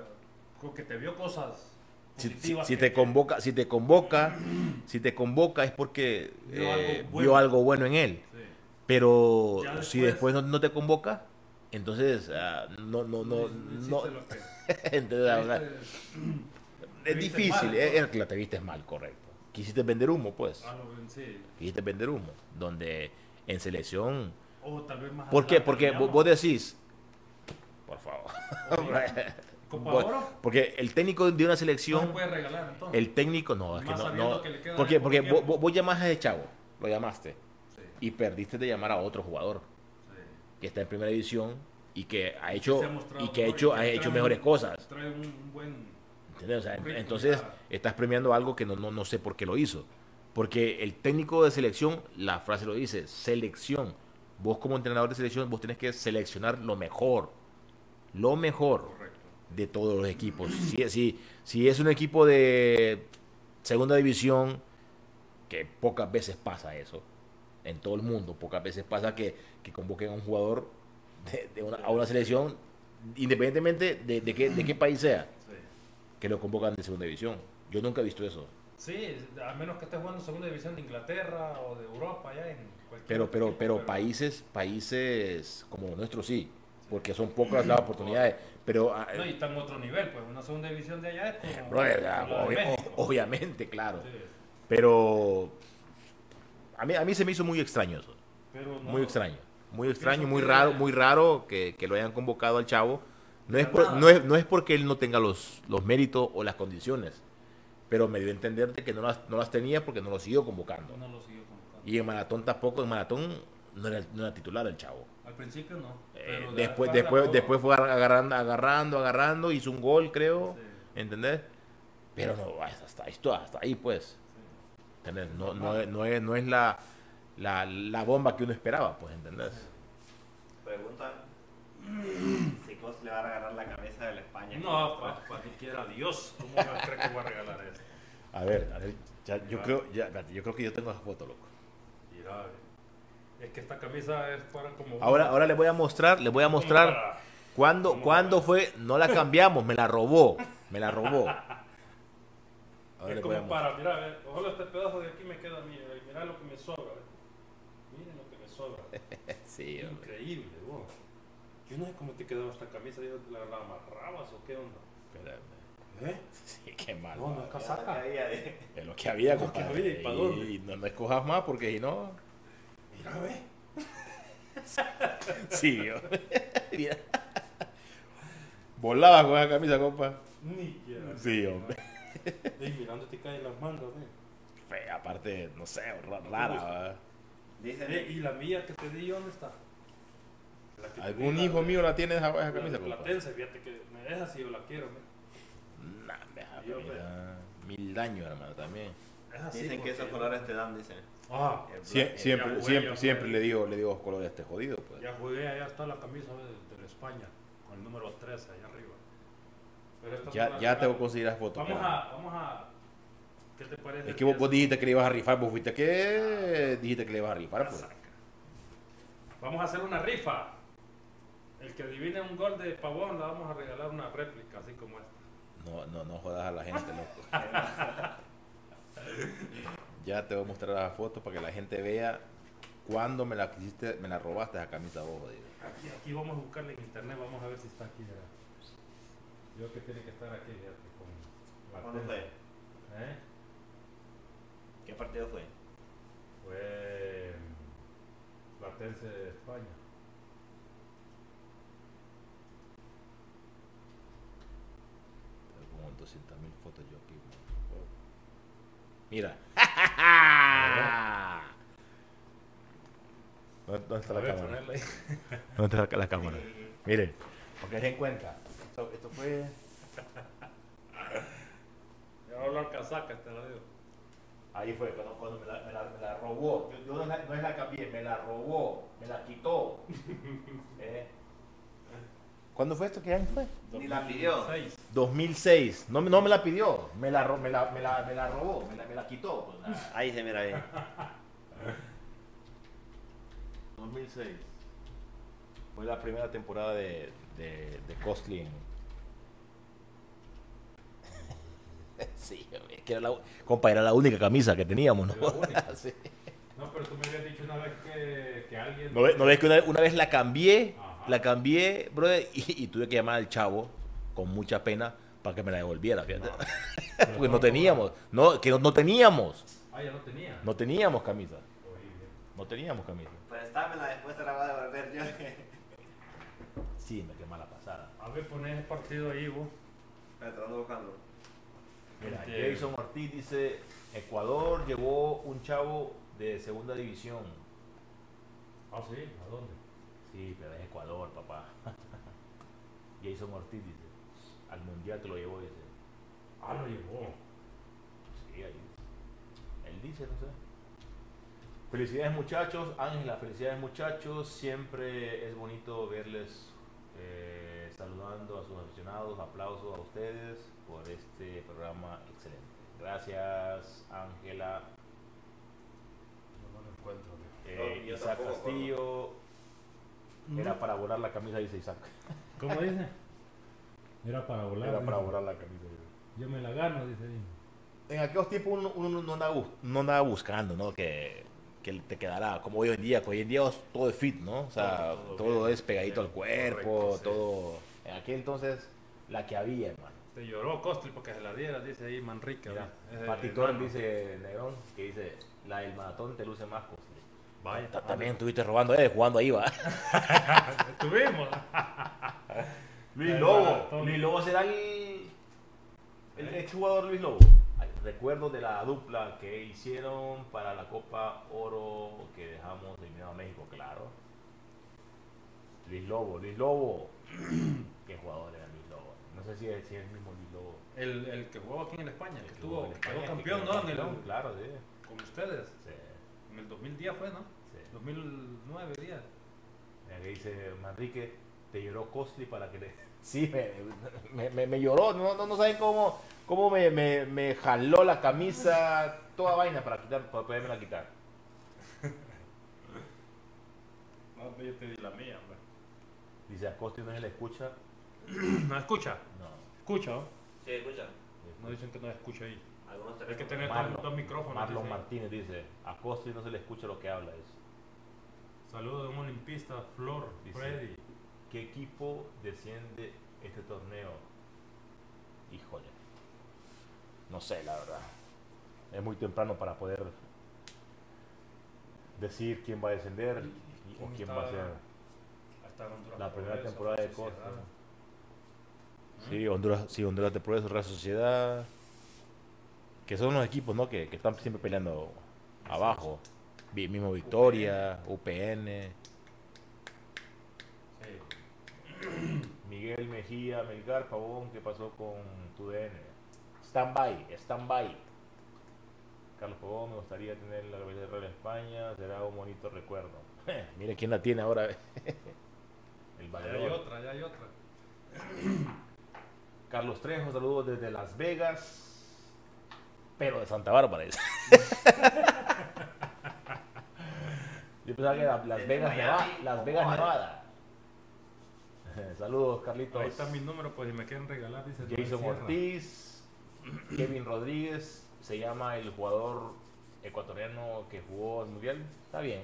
que te vio cosas Si, si- positivas. si que- te convoca, si te convoca, si te convoca es porque Vio eh, algo bueno. vio algo bueno en él. Pero si después- no, no te convoca, entonces ah, no, no, no, no. entonces, es difícil. mal, eh, ¿no? eh, que la te viste mal, correcto. Quisiste vender humo, pues. Ah, sí. Quisiste vender humo. Donde en selección. O tal vez más ¿Por qué? Porque vos, decís. Por favor. Oro Porque el técnico de una no se selección. puede regalar entonces. El técnico, no, es que no. no. que porque porque vos, vos- llamaste a ese chavo, lo llamaste. Y perdiste de llamar a otro jugador sí. que está en primera división y que ha hecho, ha y que ha hecho, ha hecho mejores cosas. Trae un, un buen. ¿entendés? O sea, Correcto, entonces estás premiando algo que no, no, no sé por qué lo hizo. Porque el técnico de selección, la frase lo dice, selección. Vos como entrenador de selección, vos tenés que seleccionar lo mejor. Lo mejor Correcto. de todos los equipos. Si, si, si es un equipo de segunda división, que pocas veces pasa eso, en todo el mundo, pocas veces pasa que, que convoquen a un jugador de, de una- a una selección, independientemente de, de qué, de qué país sea, Sí. que lo convocan de segunda división. Yo nunca he visto eso. Sí, a menos que estés jugando en segunda división de Inglaterra o de Europa, ya en cualquier Pero, pero, equipo, pero países, países como nuestros sí, porque son pocas las oportunidades. Pero ah, No, y está en otro nivel, pues una segunda división de allá es como. la obvia- obviamente, claro. Sí, Pero a mí, a mí se me hizo muy extraño eso. pero no- Muy extraño. Muy extraño, muy raro, muy raro que, que lo hayan convocado al chavo. No es, por- no, es, no es porque él no tenga los, los méritos o las condiciones, pero me dio a entender de que no las, no las tenía porque no lo siguió convocando. No lo siguió convocando. Y en maratón tampoco, en maratón no era, no era titular el chavo. Al principio no. Eh, pero de después, después, después fue agarrando, agarrando, agarrando, hizo un gol, creo, Sí. ¿entendés? Pero no, hasta ahí, hasta ahí pues. ¿Entendés? No, no, es, no es, no es la, la, la bomba que uno esperaba, pues, ¿entendés? Preguntan si Cos le va a regalar la cabeza de la España. No, papá, ni quiera Dios. ¿Cómo me cree que voy a regalar esto? A ver, a ver, ya, yo, creo, ya, espérate, yo creo que yo tengo esa foto, loco. Mira, es que esta camisa es para como. Ahora, ahora les voy a mostrar, les voy a mostrar para- cuándo, para- fue, no la cambiamos, me la robó, me la robó. Ahora Es a como para, mira, ve, ojalá este pedazo de aquí me queda a mí. ve, Mira lo que me sobra. Miren lo que me sobra. Sí, hombre. Increíble, vos. Yo no sé cómo te quedaba esta camisa. Dijo, ¿La, la amarrabas o qué onda? Espérame. ¿Eh? Sí, qué mal. No, no es casaca. Es lo que había, Lo que había, ¿y pa' dónde? Y no me escojas más porque si no. Mira, ve. Sí, yo. Mira. Volaba con esa camisa, compa. Ni quiera. Sí, hombre. Ey, mirando te caen las mangas. Fea, aparte, no sé, ra- rara. Eh, ¿Y la mía que te di, dónde está? ¿Algún hijo la- mío la tiene esa, esa La, camisa, la tense, fíjate que me deja si yo la quiero, ve. Nah, me esa Yo, camisa, Mil daños, hermano, también. Así Dicen que esos colores te dan, dicen. Ah, Sie- siempre, jugué, siempre, siempre le digo, le digo colores a este jodido, pues. ya jugué, allá está la camisa de, de España, con el número 13 allá arriba. Pero Ya, ya te voy a conseguir las fotos. Vamos espérame. a, vamos a. ¿Qué te parece? Es que vos, dijiste que le ibas a rifar, vos fuiste que dijiste que le ibas a rifar, pues. Vamos a hacer una rifa. El que adivine un gol de Pavón, le vamos a regalar una réplica, así como esta. No, no, no jodas a la gente, loco. ya te voy a mostrar las fotos para que la gente vea cuándo me la quisiste, me la robaste esa camisa vos, jodido. Aquí, aquí vamos a buscarla en internet, vamos a ver si está aquí. ¿verdad? Yo que tiene que estar aquí, fíjate, con la ¿Cuándo fue? ¿Eh? ¿Qué partido fue? Fue Platense de España. Tengo como 200 mil fotos yo aquí. bro. Mira. ¿Dónde dónde está la cámara? ¿Dónde está la, cámara? Miren, porque se en cuenta. Esto, esto fue. Ya va a hablar casaca, te lo digo. Ahí fue cuando, cuando me, la, me, la, me la robó. Yo, yo no, la, no es la cambié, me la robó, me la quitó. Eh. ¿Cuándo fue esto? ¿Qué año fue? Ni la pidió. 2006. 2006. No, me- no me la pidió, me la, ro- me la, me la, me la robó, me la, me la quitó. pues, la- Ahí se mira ahí. 2006. Fue la primera temporada de, de, de Costly en... sí, que era la, compa, era la única camisa que teníamos, ¿no? La única. Sí. No, pero tú me habías dicho una vez que, que alguien. ¿No, ves, no ves que una, una vez la cambié? Ajá. La cambié, brother, y, y tuve que llamar al chavo con mucha pena para que me la devolviera, fíjate. Porque no teníamos, no, que no, no teníamos, Ah, ya no tenía. no teníamos camisa, Horrible. no teníamos camisa. Prestámela, después te la voy a devolver yo. Sí, me quedé mala pasada. A ver, pones el partido ahí, vos. Me te lo ando buscando. Mira, Jason Ortiz dice, Ecuador llevó un chavo de segunda división. Ah, sí, ¿a dónde? Sí, pero es Ecuador, papá. Jason Ortiz dice, al mundial te lo llevó, dice. Ah, lo llevó. Sí, ahí dice. Él dice, no sé. Felicidades muchachos, Ángela, felicidades muchachos. Siempre es bonito verles eh, saludando a sus aficionados. Aplausos a ustedes por este programa excelente. Gracias, Ángela. No lo encuentro. Eh, No, yo Isaac tampoco, Castillo. Era para volar la camisa, dice Isaac. ¿Cómo dice? Era para volar. Era dice. para volar la camisa. dice. Yo me la gano, dice ahí. En aquellos tiempos uno, uno no, andaba, no andaba buscando, ¿no? Que, que te quedara como hoy en día, que hoy en día todo es fit, ¿no? O sea, Todo, todo, todo bien. es pegadito al cuerpo, Correcto, sí. todo. En aquel entonces, la que había, hermano. Te lloró Costly porque se la diera, dice ahí Manrique. Mira, ¿verdad? Es Pati el Torres enano. dice, Negrón, que dice, la del maratón te luce más costly. Vaya, Ta- También estuviste robando, eh, jugando ahí, va. Estuvimos. Luis Lobo. Luis Lobo será el, el exjugador Luis Lobo. Recuerdo de la dupla que hicieron para la Copa Oro que dejamos eliminado a México, claro. Luis Lobo, Luis Lobo. Qué jugador era Luis Lobo. No sé si es, si es el mismo Luis Lobo. El, el que jugaba aquí en España, que jugó estuvo, en España, quedó que campeón, ¿no? En el- Claro, sí. con ustedes. sí, En el 2010 fue, ¿no? sí. 2009, 10. Mira que dice Manrique, te lloró Costly para que le... Sí, me, me, me- me lloró, no, no, no saben cómo, cómo me, me, me jaló la camisa, toda vaina para quitar, para poderme la quitar. No, yo te di la mía, hombre. Dice, a Costly no se le escucha. ¿No escucha? No. Escucha, ¿no? Sí, escucha. No dicen que no escucha ahí. Hay que tener dos, Marlon, dos micrófonos. Marlon dice. Martínez dice, a Costly no se le escucha lo que habla. Saludos de un olimpista, Flor, Dice- Freddy. ¿Qué equipo desciende este torneo? Híjole. No sé, la verdad. Es muy temprano para poder decir quién va a descender y- o quién va a ser la primera temporada de. Costa. Sí, Honduras, sí, Honduras de Progreso, Real Sociedad. Que son los equipos, ¿no? Que, que están siempre peleando abajo. Mismo Victoria, UPN. Sí. Miguel Mejía, Melgar, Pavón, ¿qué pasó con tu DN? Stand by, stand by. Carlos Pavón, me gustaría tener la Gabriela Real España, será un bonito recuerdo. Mire quién la tiene ahora. El Ya hay otra, ya hay otra. Carlos Trejo, saludos desde Las Vegas, pero de Santa Bárbara. Yo pensaba que era Las Vegas, Nevada. Las Vegas, ¿cómo Nevada. Saludos, Carlitos. Ahí está mi número, pues si me quieren regalar, dice Jason. Ortiz, Kevin Rodríguez, se llama el jugador ecuatoriano que jugó el mundial. Está bien.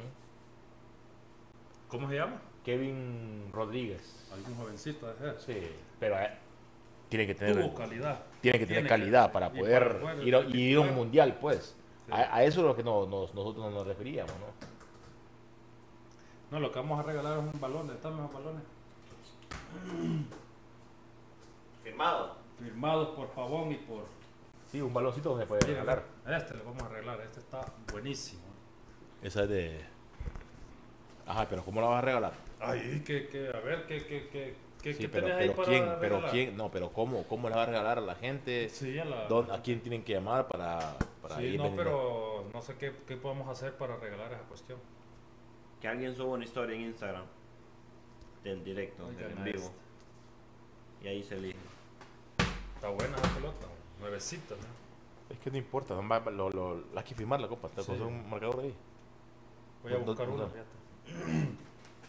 ¿Cómo se llama? Kevin Rodríguez. Algún jovencito de ser. Sí, pero tiene que tener, Tuvo calidad. tiene que tener calidad que- para y poder para poder ir, a- y ir a un mundial, pues. Sí. A, a eso es lo que no- nos- nosotros nos referíamos, ¿no? No, lo que vamos a regalar es un balón. ¿Están los balones? Firmado. Firmados por Pavón y por... Sí, un baloncito se puede regalar. Este le vamos a arreglar. Este está buenísimo. Esa es de... Ajá, pero ¿cómo la vas a regalar? Ay, que, que, a ver, que, que, que, Sí, pero, tenés ahí pero para quién, pero regalar? quién, no, pero cómo, cómo le va a regalar a la gente, Sí, a la... ¿Dónde- a quién tienen que llamar para, para Sí, ir no, vendiendo. pero no sé qué, qué podemos hacer para arreglar esa cuestión. Que alguien suba una historia en Instagram del directo, del en vivo. este. Y ahí se elige. Está buena esa pelota, nuevecita, ¿no? Es que no importa, no lo, lo, hay que firmar la copa, te Sí. un marcador ahí. Voy a ¿Dónde- buscar una, fíjate.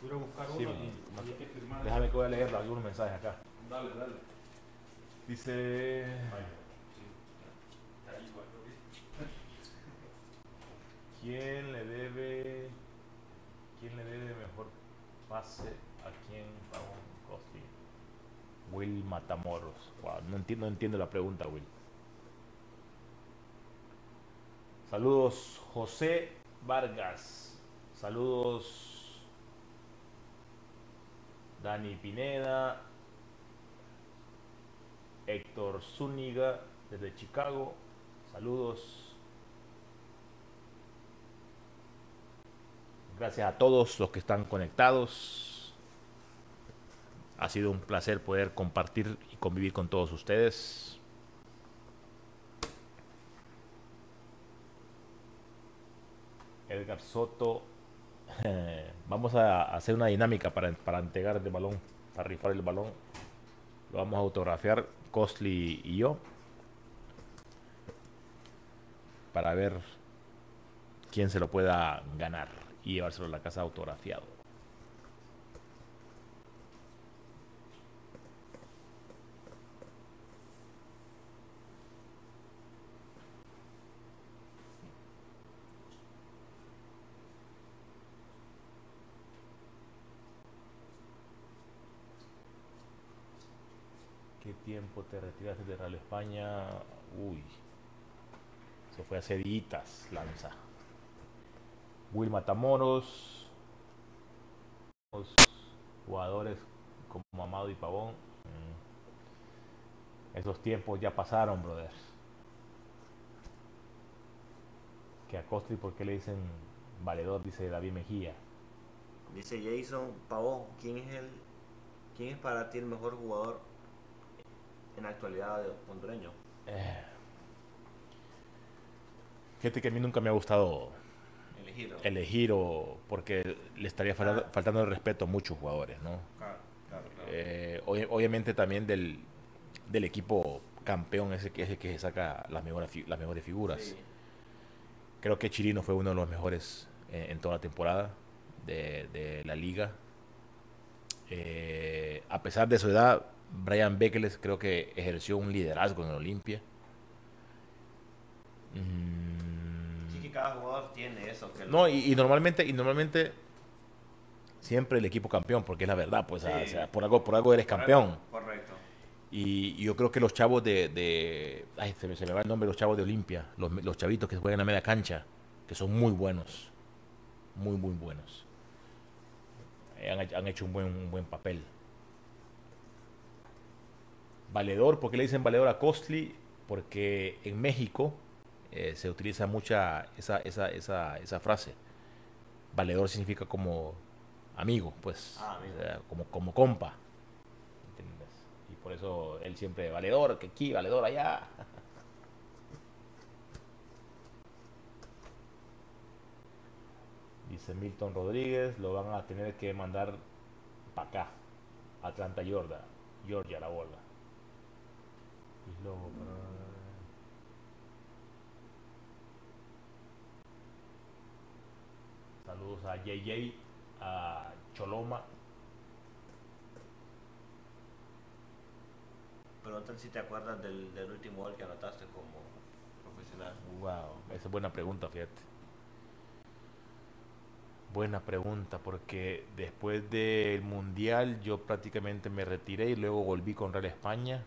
Voy a buscar Sí, man. y, y hay que firmar. Déjame que voy a leer algunos mensajes acá. Dale, dale. Dice... ¿Quién le debe... ¿Quién le debe mejor pase a quién Pavón Costly? Will Matamoros. Wow, no entiendo, no entiendo la pregunta, Will. Saludos, José Vargas. Saludos, Dani Pineda. Héctor Zúñiga desde Chicago. Saludos. Gracias a todos los que están conectados. Ha sido un placer poder compartir y convivir con todos ustedes. Edgar Soto. Vamos a hacer una dinámica para, para entregar el balón, para rifar el balón. Lo vamos a autografiar Costly y yo. Para ver quién se lo pueda ganar y llevárselo a la casa autografiado. Tiempo te retiraste de Real España? Uy. Eso fue hace días, Lanza. Will Matamoros. Los jugadores como Amado y Pavón. Mm. Esos tiempos ya pasaron, brother. Que a Costri, ¿por qué le dicen valedor? Dice David Mejía. Dice Jason Pavón, ¿quién es el quién es para ti el mejor jugador en la actualidad de hondureño? Eh. Fíjate que a mí nunca me ha gustado Elegido. elegir o porque le estaría faltando, faltando el respeto a muchos jugadores, ¿no? Claro, claro, claro. Eh, obvi- obviamente también del, del equipo campeón ese que es el que saca las mejores, las mejores figuras. Sí. Creo que Chirino fue uno de los mejores eh, en toda la temporada de, de la liga. Eh, a pesar de su edad, Brian Bekeles creo que ejerció un liderazgo en el Olimpia. Mm, Sí que cada jugador tiene eso. Que no, y, y normalmente, y normalmente siempre el equipo campeón, porque es la verdad, pues, Sí. o sea, por algo, por algo eres campeón. Correcto. Y, y yo creo que los chavos de, de- ay, se me, se me va el nombre, los chavos de Olimpia, los, los chavitos que juegan a media cancha, que son muy buenos, muy, muy buenos. Eh, han, hecho- han hecho un buen, un buen papel. Valedor, ¿por qué le dicen valedor a Costly? Porque en México eh, se utiliza mucha esa, esa, esa, esa frase. Valedor significa como amigo, pues, Ah, amigo. o sea, como, como compa. ¿entiendes? Y por eso él siempre, valedor, que aquí, valedor allá. Dice Milton Rodríguez, lo van a tener que mandar para acá, Atlanta, Georgia, Georgia la bola. Y luego, Saludos a JJ, a Choloma. Preguntan si te acuerdas del, del último gol que anotaste como profesional. Wow, esa es buena pregunta, fíjate. Buena pregunta, porque después del Mundial yo prácticamente me retiré y luego volví con Real España.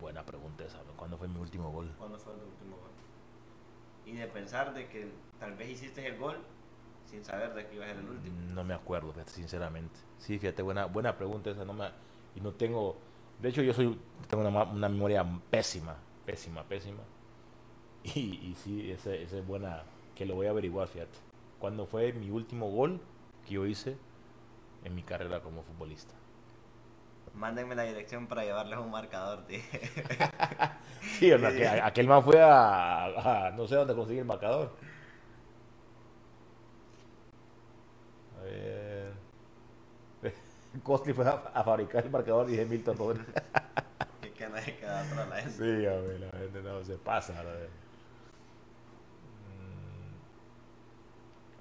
Buena pregunta esa, ¿no? ¿cuándo fue mi último gol? ¿Cuándo fue tu último gol? Y de pensar de que tal vez hiciste el gol sin saber de que ibas a ser el último. No me acuerdo, fíjate, sinceramente. Sí, fíjate, buena, buena pregunta esa, no me, y no tengo, de hecho yo soy, tengo una, una memoria pésima, pésima, pésima. Y, y sí, esa, esa es buena, que lo voy a averiguar, fíjate. ¿Cuándo fue mi último gol que yo hice en mi carrera como futbolista? Mándenme la dirección para llevarles un marcador, tío. Sí, o sea, que a- aquel man fue a, a no sé dónde conseguir el marcador. A ver. Costly fue a, a fabricar el marcador y de Milton Rodríguez. que nadie queda atrás la gente. Sí, a ver, la gente no se pasa. la verdad.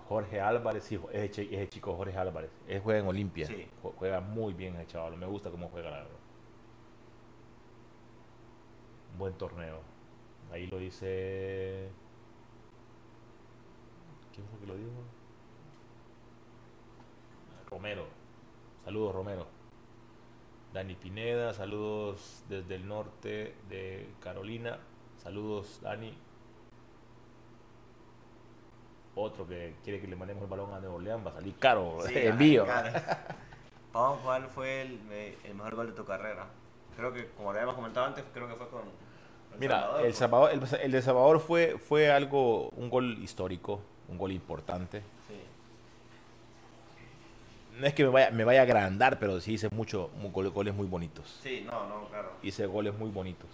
Jorge Álvarez, sí, ese, chi- ese chico Jorge Álvarez. Él juega en Olimpia. Sí. Juega muy bien ese chaval. Me gusta cómo juega, la verdad. Un buen torneo. Ahí lo dice. ¿Quién fue que lo dijo? Romero. Saludos, Romero. Dani Pineda, saludos desde el norte de Carolina. Saludos, Dani. Otro que quiere que le mandemos el balón a Nuevo Orleans va a salir caro. Sí, envío. Pablo, ¿cuál fue el, me- el mejor gol de tu carrera? Creo que, como lo habíamos comentado antes, creo que fue con. con Mira, Salvador, el. Salvador, el, el de Salvador fue, fue algo, un gol histórico, un gol importante. Sí. No es que me vaya, me vaya a agrandar, pero sí hice mucho, mu- gol- goles muy bonitos. Sí, no, no, claro. hice goles muy bonitos.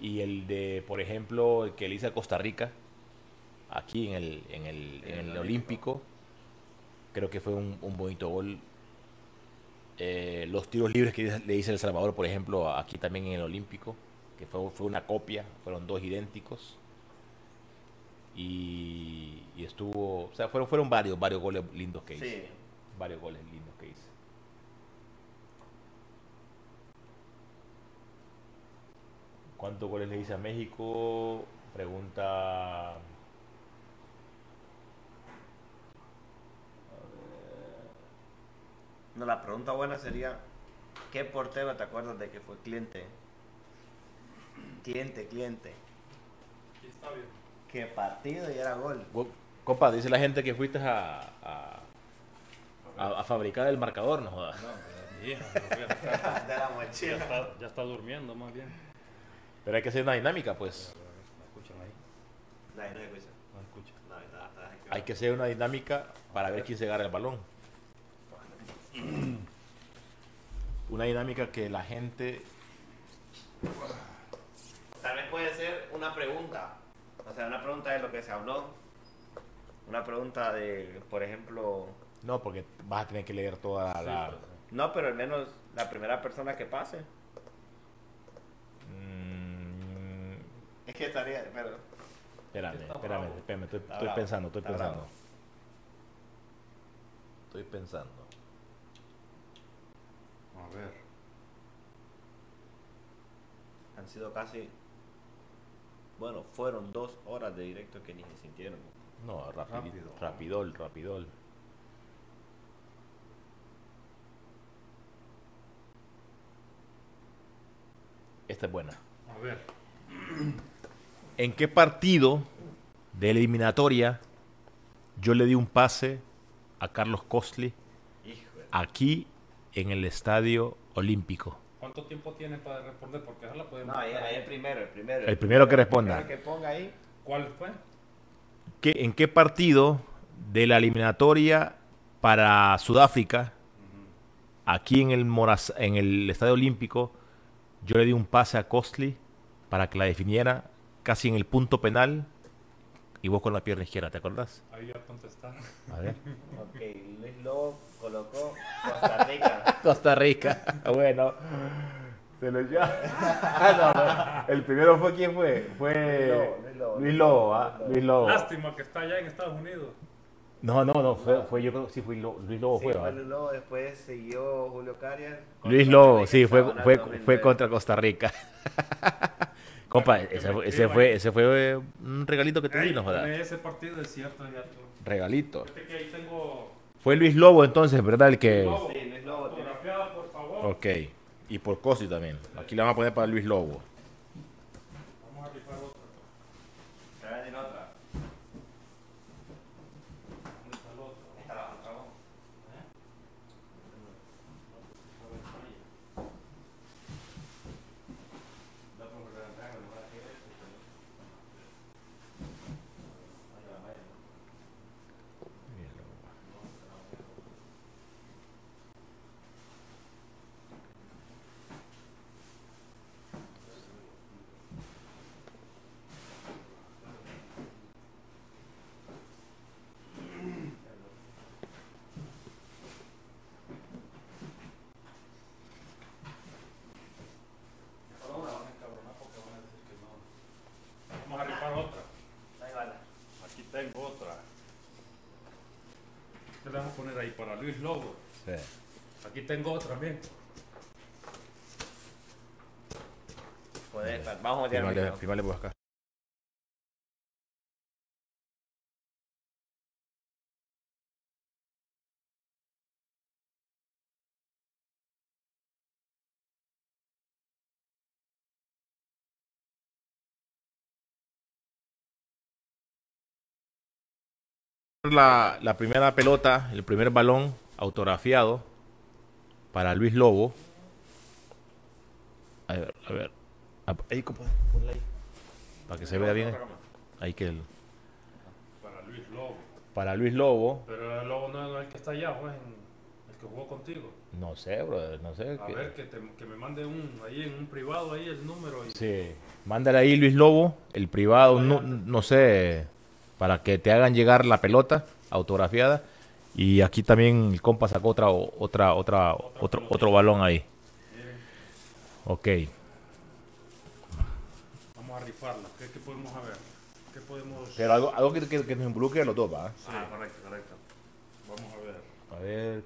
Y el de, por ejemplo, el que le hice a Costa Rica, aquí en el, en el, en el Olímpico, creo que fue un, un bonito gol. Eh, los tiros libres que le hice a El Salvador, por ejemplo, aquí también en el Olímpico, que fue, fue una copia, fueron dos idénticos. Y, y estuvo, o sea, fueron, fueron varios, varios goles lindos que hice. Sí. Varios goles lindos que hice. ¿Cuántos goles le hice a México? Pregunta. No, la pregunta buena sería: ¿qué portero te acuerdas de que fue cliente? Cliente, cliente. Aquí está bien. ¿Qué partido y era gol? Go- Compa, dice la gente que fuiste a, a, a- a fabricar el marcador, no jodas. No, pero de la ya, está, ya está durmiendo más bien. Pero hay que hacer una dinámica, pues. ¿Me escuchan ahí? No, no escucha. Hay que hacer una dinámica para ver quién se agarra el balón. Una dinámica que la gente Tal vez puede ser una pregunta. O sea, una pregunta de lo que se habló. Una pregunta de, por ejemplo. No, porque vas a tener que leer toda la... Sí, pues, No, pero al menos la primera persona que pase. Mm, Es que estaría. Pero, espérame, espérame, espérame, estoy, pensando, estoy pensando. Estoy pensando. A ver. han sido casi. Bueno, fueron dos horas de directo que ni se sintieron. No, rapidito, Rápido. rapidol, rapidol. Esta es buena. A ver. ¿En qué partido de la eliminatoria yo le di un pase a Carlos Costly Hijo de- aquí en el Estadio Olímpico? ¿Cuánto tiempo tiene para responder? Porque esa la podemos. No, ahí, ahí el primero, el primero. El primero que responda. primero que ponga ahí. ¿Cuál fue? ¿Qué- ¿En qué partido de la eliminatoria para Sudáfrica, aquí en el, Moraz- en el Estadio Olímpico, yo le di un pase a Costly para que la definiera casi en el punto penal y vos con la pierna izquierda, ¿te acordás? Ahí ya contestaron. A ver. Ok, Luis Lobo colocó Costa Rica. Costa Rica. Bueno, se lo ya. Ah, no, no. El primero fue quién fue? Fue Luis Lobo, Luis Lobo, ¿ah? Luis Lobo. Lástima que está allá en Estados Unidos. No, no, no, fue, fue yo creo que sí fue Lo- Luis Lobo Sí, fue. Luis Lobo, después siguió Julio Carias. Luis Lobo, sí, fue, fue, fue contra Costa Rica. Compa, ese, fue- ese fue, ese fue un regalito que te di, no jodas. ese partido es cierto, es cierto. Regalito. Fíjate que ahí tengo. Fue Luis Lobo entonces, ¿verdad? El que... Lobo, Sí, Luis Lobo por favor. Ok. Y por Cosi también. Aquí le vamos a poner para Luis Lobo. Vamos a rifar otra. Traen otra. ¿Dónde está el otro? Esta la otra. vamos. Eh, Aquí tengo otra también. Joder, vamos a meter micro. fírmale por acá. La, la primera pelota, el primer balón autografiado para Luis Lobo. A ver, a ver. Ah, Ahí, compadre, ponla ahí. Para que se vea bien. Ahí que el- Para Luis Lobo. para Luis Lobo. Pero el Lobo no es el que está allá, pues, en- el que jugó contigo. No sé, brother, no sé. A que- ver, que, te- que me mande un, ahí en un privado, ahí el número. Y, Sí. Mándale ahí Luis Lobo, el privado, no, no sé, para que te hagan llegar la pelota autografiada. Y aquí también el compa sacó otra, otra, otra, otro, otro balón ahí. Ok. Vamos a rifarla. ¿Qué, qué podemos ver? ¿Qué podemos...? Pero algo, algo que, que- que nos involucre a los dos, ¿va? Ah, correcto, correcto. Vamos a ver. A ver,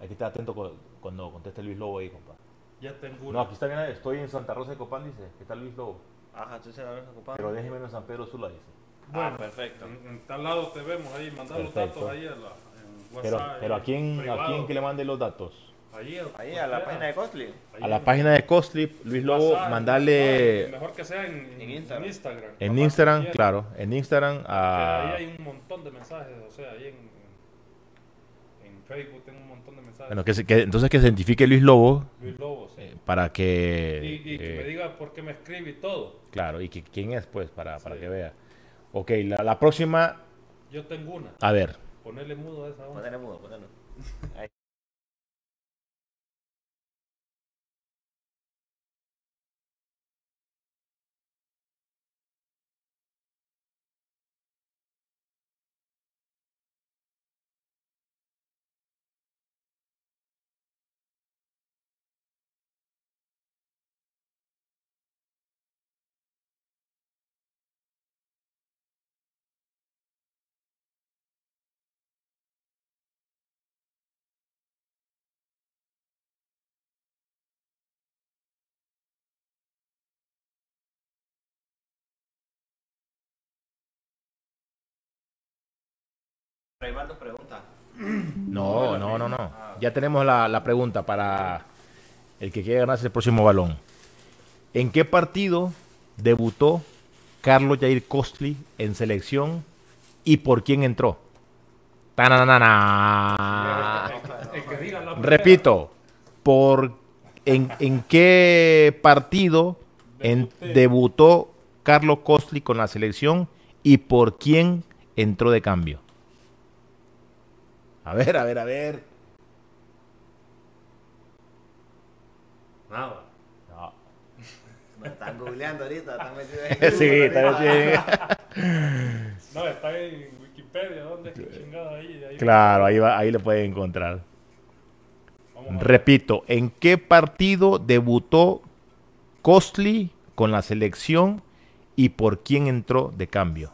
hay que estar atento cu- cuando conteste Luis Lobo ahí, compa. Ya tengo No, una. aquí está bien, estoy en Santa Rosa de Copán, dice, que está Luis Lobo. Ajá, tú se la ves ocupado. Pero déjeme en San Pedro Sula, dice. Ah, perfecto. En, en tal lado te vemos ahí, mandar los datos ahí a la, en WhatsApp. Pero, pero ¿a quién, privado. ¿a quién que le mande los datos? Ahí, Ahí, a la página de Costly. A la página de Costlip, Luis Lobo, WhatsApp, mandarle Mejor que sea en, En Instagram. Instagram. en Instagram, claro, en Instagram a... ahí hay un montón de mensajes, o sea, ahí en, en Facebook tengo un montón de mensajes. Bueno, que, se- que- entonces que se identifique Luis Lobo Luis Lobo, sí. eh, para que... y, y que eh, me diga por qué me escribe y todo. Claro, y que, quién es, pues, para, para que vea. Ok, la, la próxima, Yo tengo una. a ver, Ponerle mudo a esa onda. Ponele mudo, ponele. Ahí. Hay más dos preguntas. no, no, no, no. Ya tenemos la, la pregunta para el que quiera ganarse el próximo balón. ¿En qué partido debutó Carlos Jair Costly en selección y por quién entró? ¡Tananana! Repito, por en, en qué partido en- debutó Carlos Costly con la selección y por quién entró de cambio. A ver, a ver, a ver. Nada. No. Me están googleando ahorita, están metidos en Sí, Google está ahorita. bien. No, está en Wikipedia. ¿Dónde es que chingada ahí? ahí Claro, ahí, va, ahí le pueden encontrar. Repito, ¿en qué partido debutó Costly con la selección y por quién entró de cambio?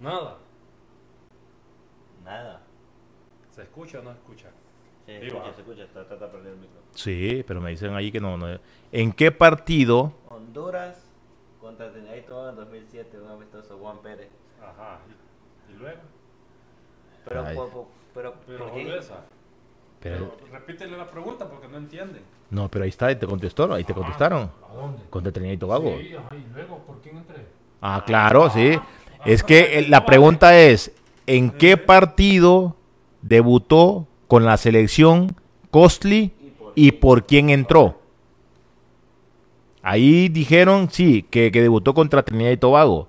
Nada. Nada. ¿Se escucha o no escucha? Se Ahí escucha, va. se escucha, está prender el micro. Sí, pero me dicen ahí que no. no. ¿En qué partido? Honduras contra Trinidad y Tobago en 2007, un amistoso Juan Pérez. Ajá. ¿Y, y luego? Pero, Ay. por, por- pero, Pero ¿por qué? Olesa. Pero- Pero repítele la pregunta porque no entienden. no, pero ahí está, ahí te contestó, ahí te contestaron. ¿A dónde? Contra Trinidad y Tobago. Sí, ajá, y luego, ¿por quién entré? Ah, claro, sí. Es que eh, la pregunta es, ¿en qué partido debutó con la selección Costly y por quién entró? Ahí dijeron, sí, que, que debutó contra Trinidad y Tobago.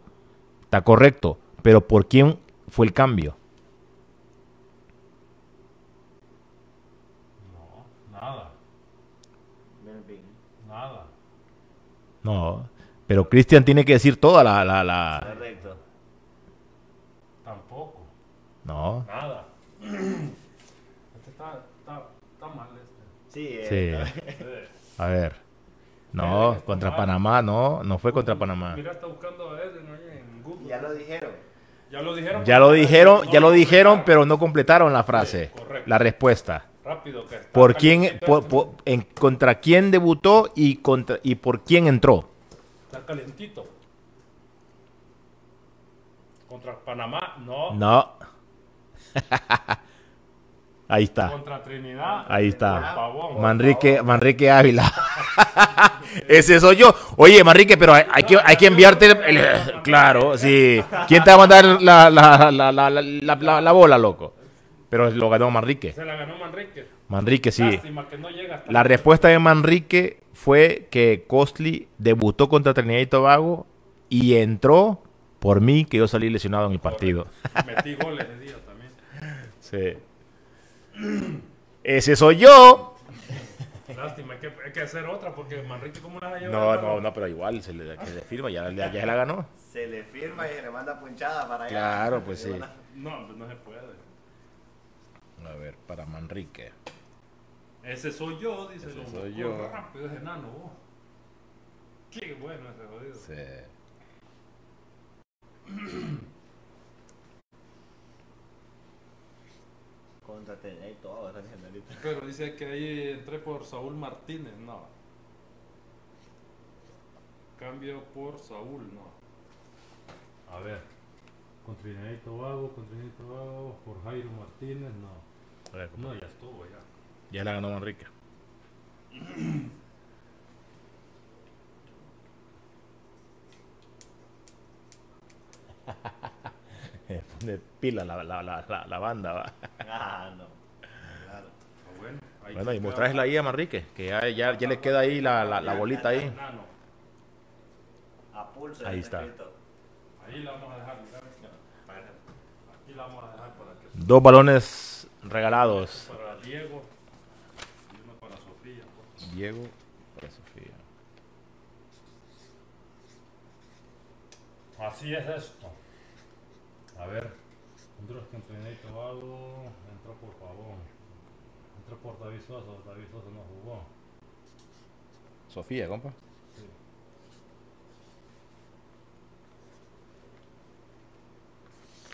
Está correcto. Pero ¿por quién fue el cambio? No, nada, nada. No. Pero Cristian tiene que decir toda la... la, la- Correcto. Tampoco. No. Nada. Este está, está, está mal este. Sí, Sí. eh, Eh, A ver. No, contra Panamá, no. No fue contra Panamá. Mira, está buscando a Eden ahí en Google. ya lo dijeron. Ya lo dijeron. Ya lo dijeron, No ya lo dijeron, pero no completaron la frase, Sí, correcto. la respuesta. Rápido que está ¿Por quién, por- por- en, contra quién debutó y contra y por quién entró? Está calientito. Contra Panamá, no. No. Ahí está. Contra Trinidad. Ahí está. Pavón. Manrique, Manrique Ávila. Ese soy yo. Oye, Manrique, pero hay, hay que, hay que enviarte el, el- Claro, sí. ¿Quién te va a mandar la, la, la, la, la, la- la bola, loco? Pero lo ganó Manrique. Se la ganó Manrique. Manrique, sí. Lástima que no llega hasta La respuesta de Manrique fue que Costly debutó contra Trinidad y Tobago y entró por mí, que yo salí lesionado en el partido. Metí goles ese día también. Sí. Ese soy yo. Lástima, hay que, hay que hacer otra porque Manrique, ¿cómo las ha No, llevado? no, no, pero igual se le, que se firma, ya, ya, ya se la ganó. Se le firma y se le manda punchada para allá. Claro, pues sí. No, pues no se puede. A ver, para Manrique. Ese soy yo, dice Ese lo soy yo. rápido ese enano. vos. Qué bueno ese jodido. Sí. Contra y todo, ahorita. Pero dice que ahí entré por Saúl Martínez, no. Cambio por Saúl, no. A ver. Con Trinidad y Tobago, con Trinidad y Tobago, por Jairo Martínez, no. A ver, No, ya estuvo, ya. Ya la ganó Manrique. Pone pila la, la, la, la, la banda, va. Ah, no. Claro. Ah, bueno, ahí Bueno, y queda- mostrásela ahí a Manrique, que ya, ya, ya le queda ahí la, la, la bolita ahí. Enano. A pulso. Ahí está. Ahí la vamos a dejar. Aquí la vamos a dejar para que Dos balones regalados. para Diego y uno para Sofía. Diego para Sofía. Así es esto. A ver. Trinidad y Tobago entró por Pavón. Entró por David Sosa, David Sosa no jugó. Sofía, compa.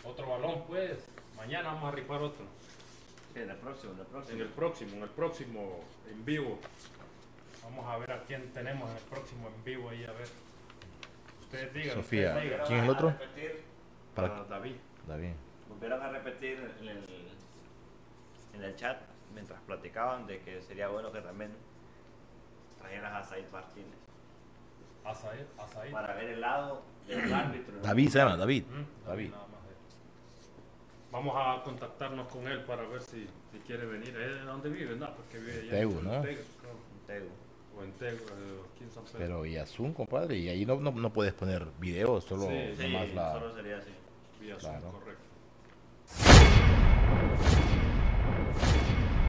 Otro balón, pues. Mañana vamos a rifar otro. Sí, en el próximo, en el próximo. En el próximo, en el próximo en vivo. Vamos a ver a quién tenemos en el próximo en vivo ahí, a ver. Ustedes digan. Sofía. ustedes digan. ¿Quién es el otro? A Para- Para David. David. volvieron a repetir en el, en el chat mientras platicaban de que sería bueno que también trajeras a Said Martínez Azaid, Azaid. para ver el lado del árbitro. David se llama, David. Mm, David. nada más. Vamos a contactarnos con él para ver si, si quiere venir. ¿Eh? ¿De dónde vive? No, porque vive allá Tegu, en ¿no? Tegu. O en Tegu, eh, aquí en San Pedro. Pero y Azul, compadre, y ahí no, no, no puedes poner videos, solo Sí, Sí, nomás la... solo sería así. Claro. correcto.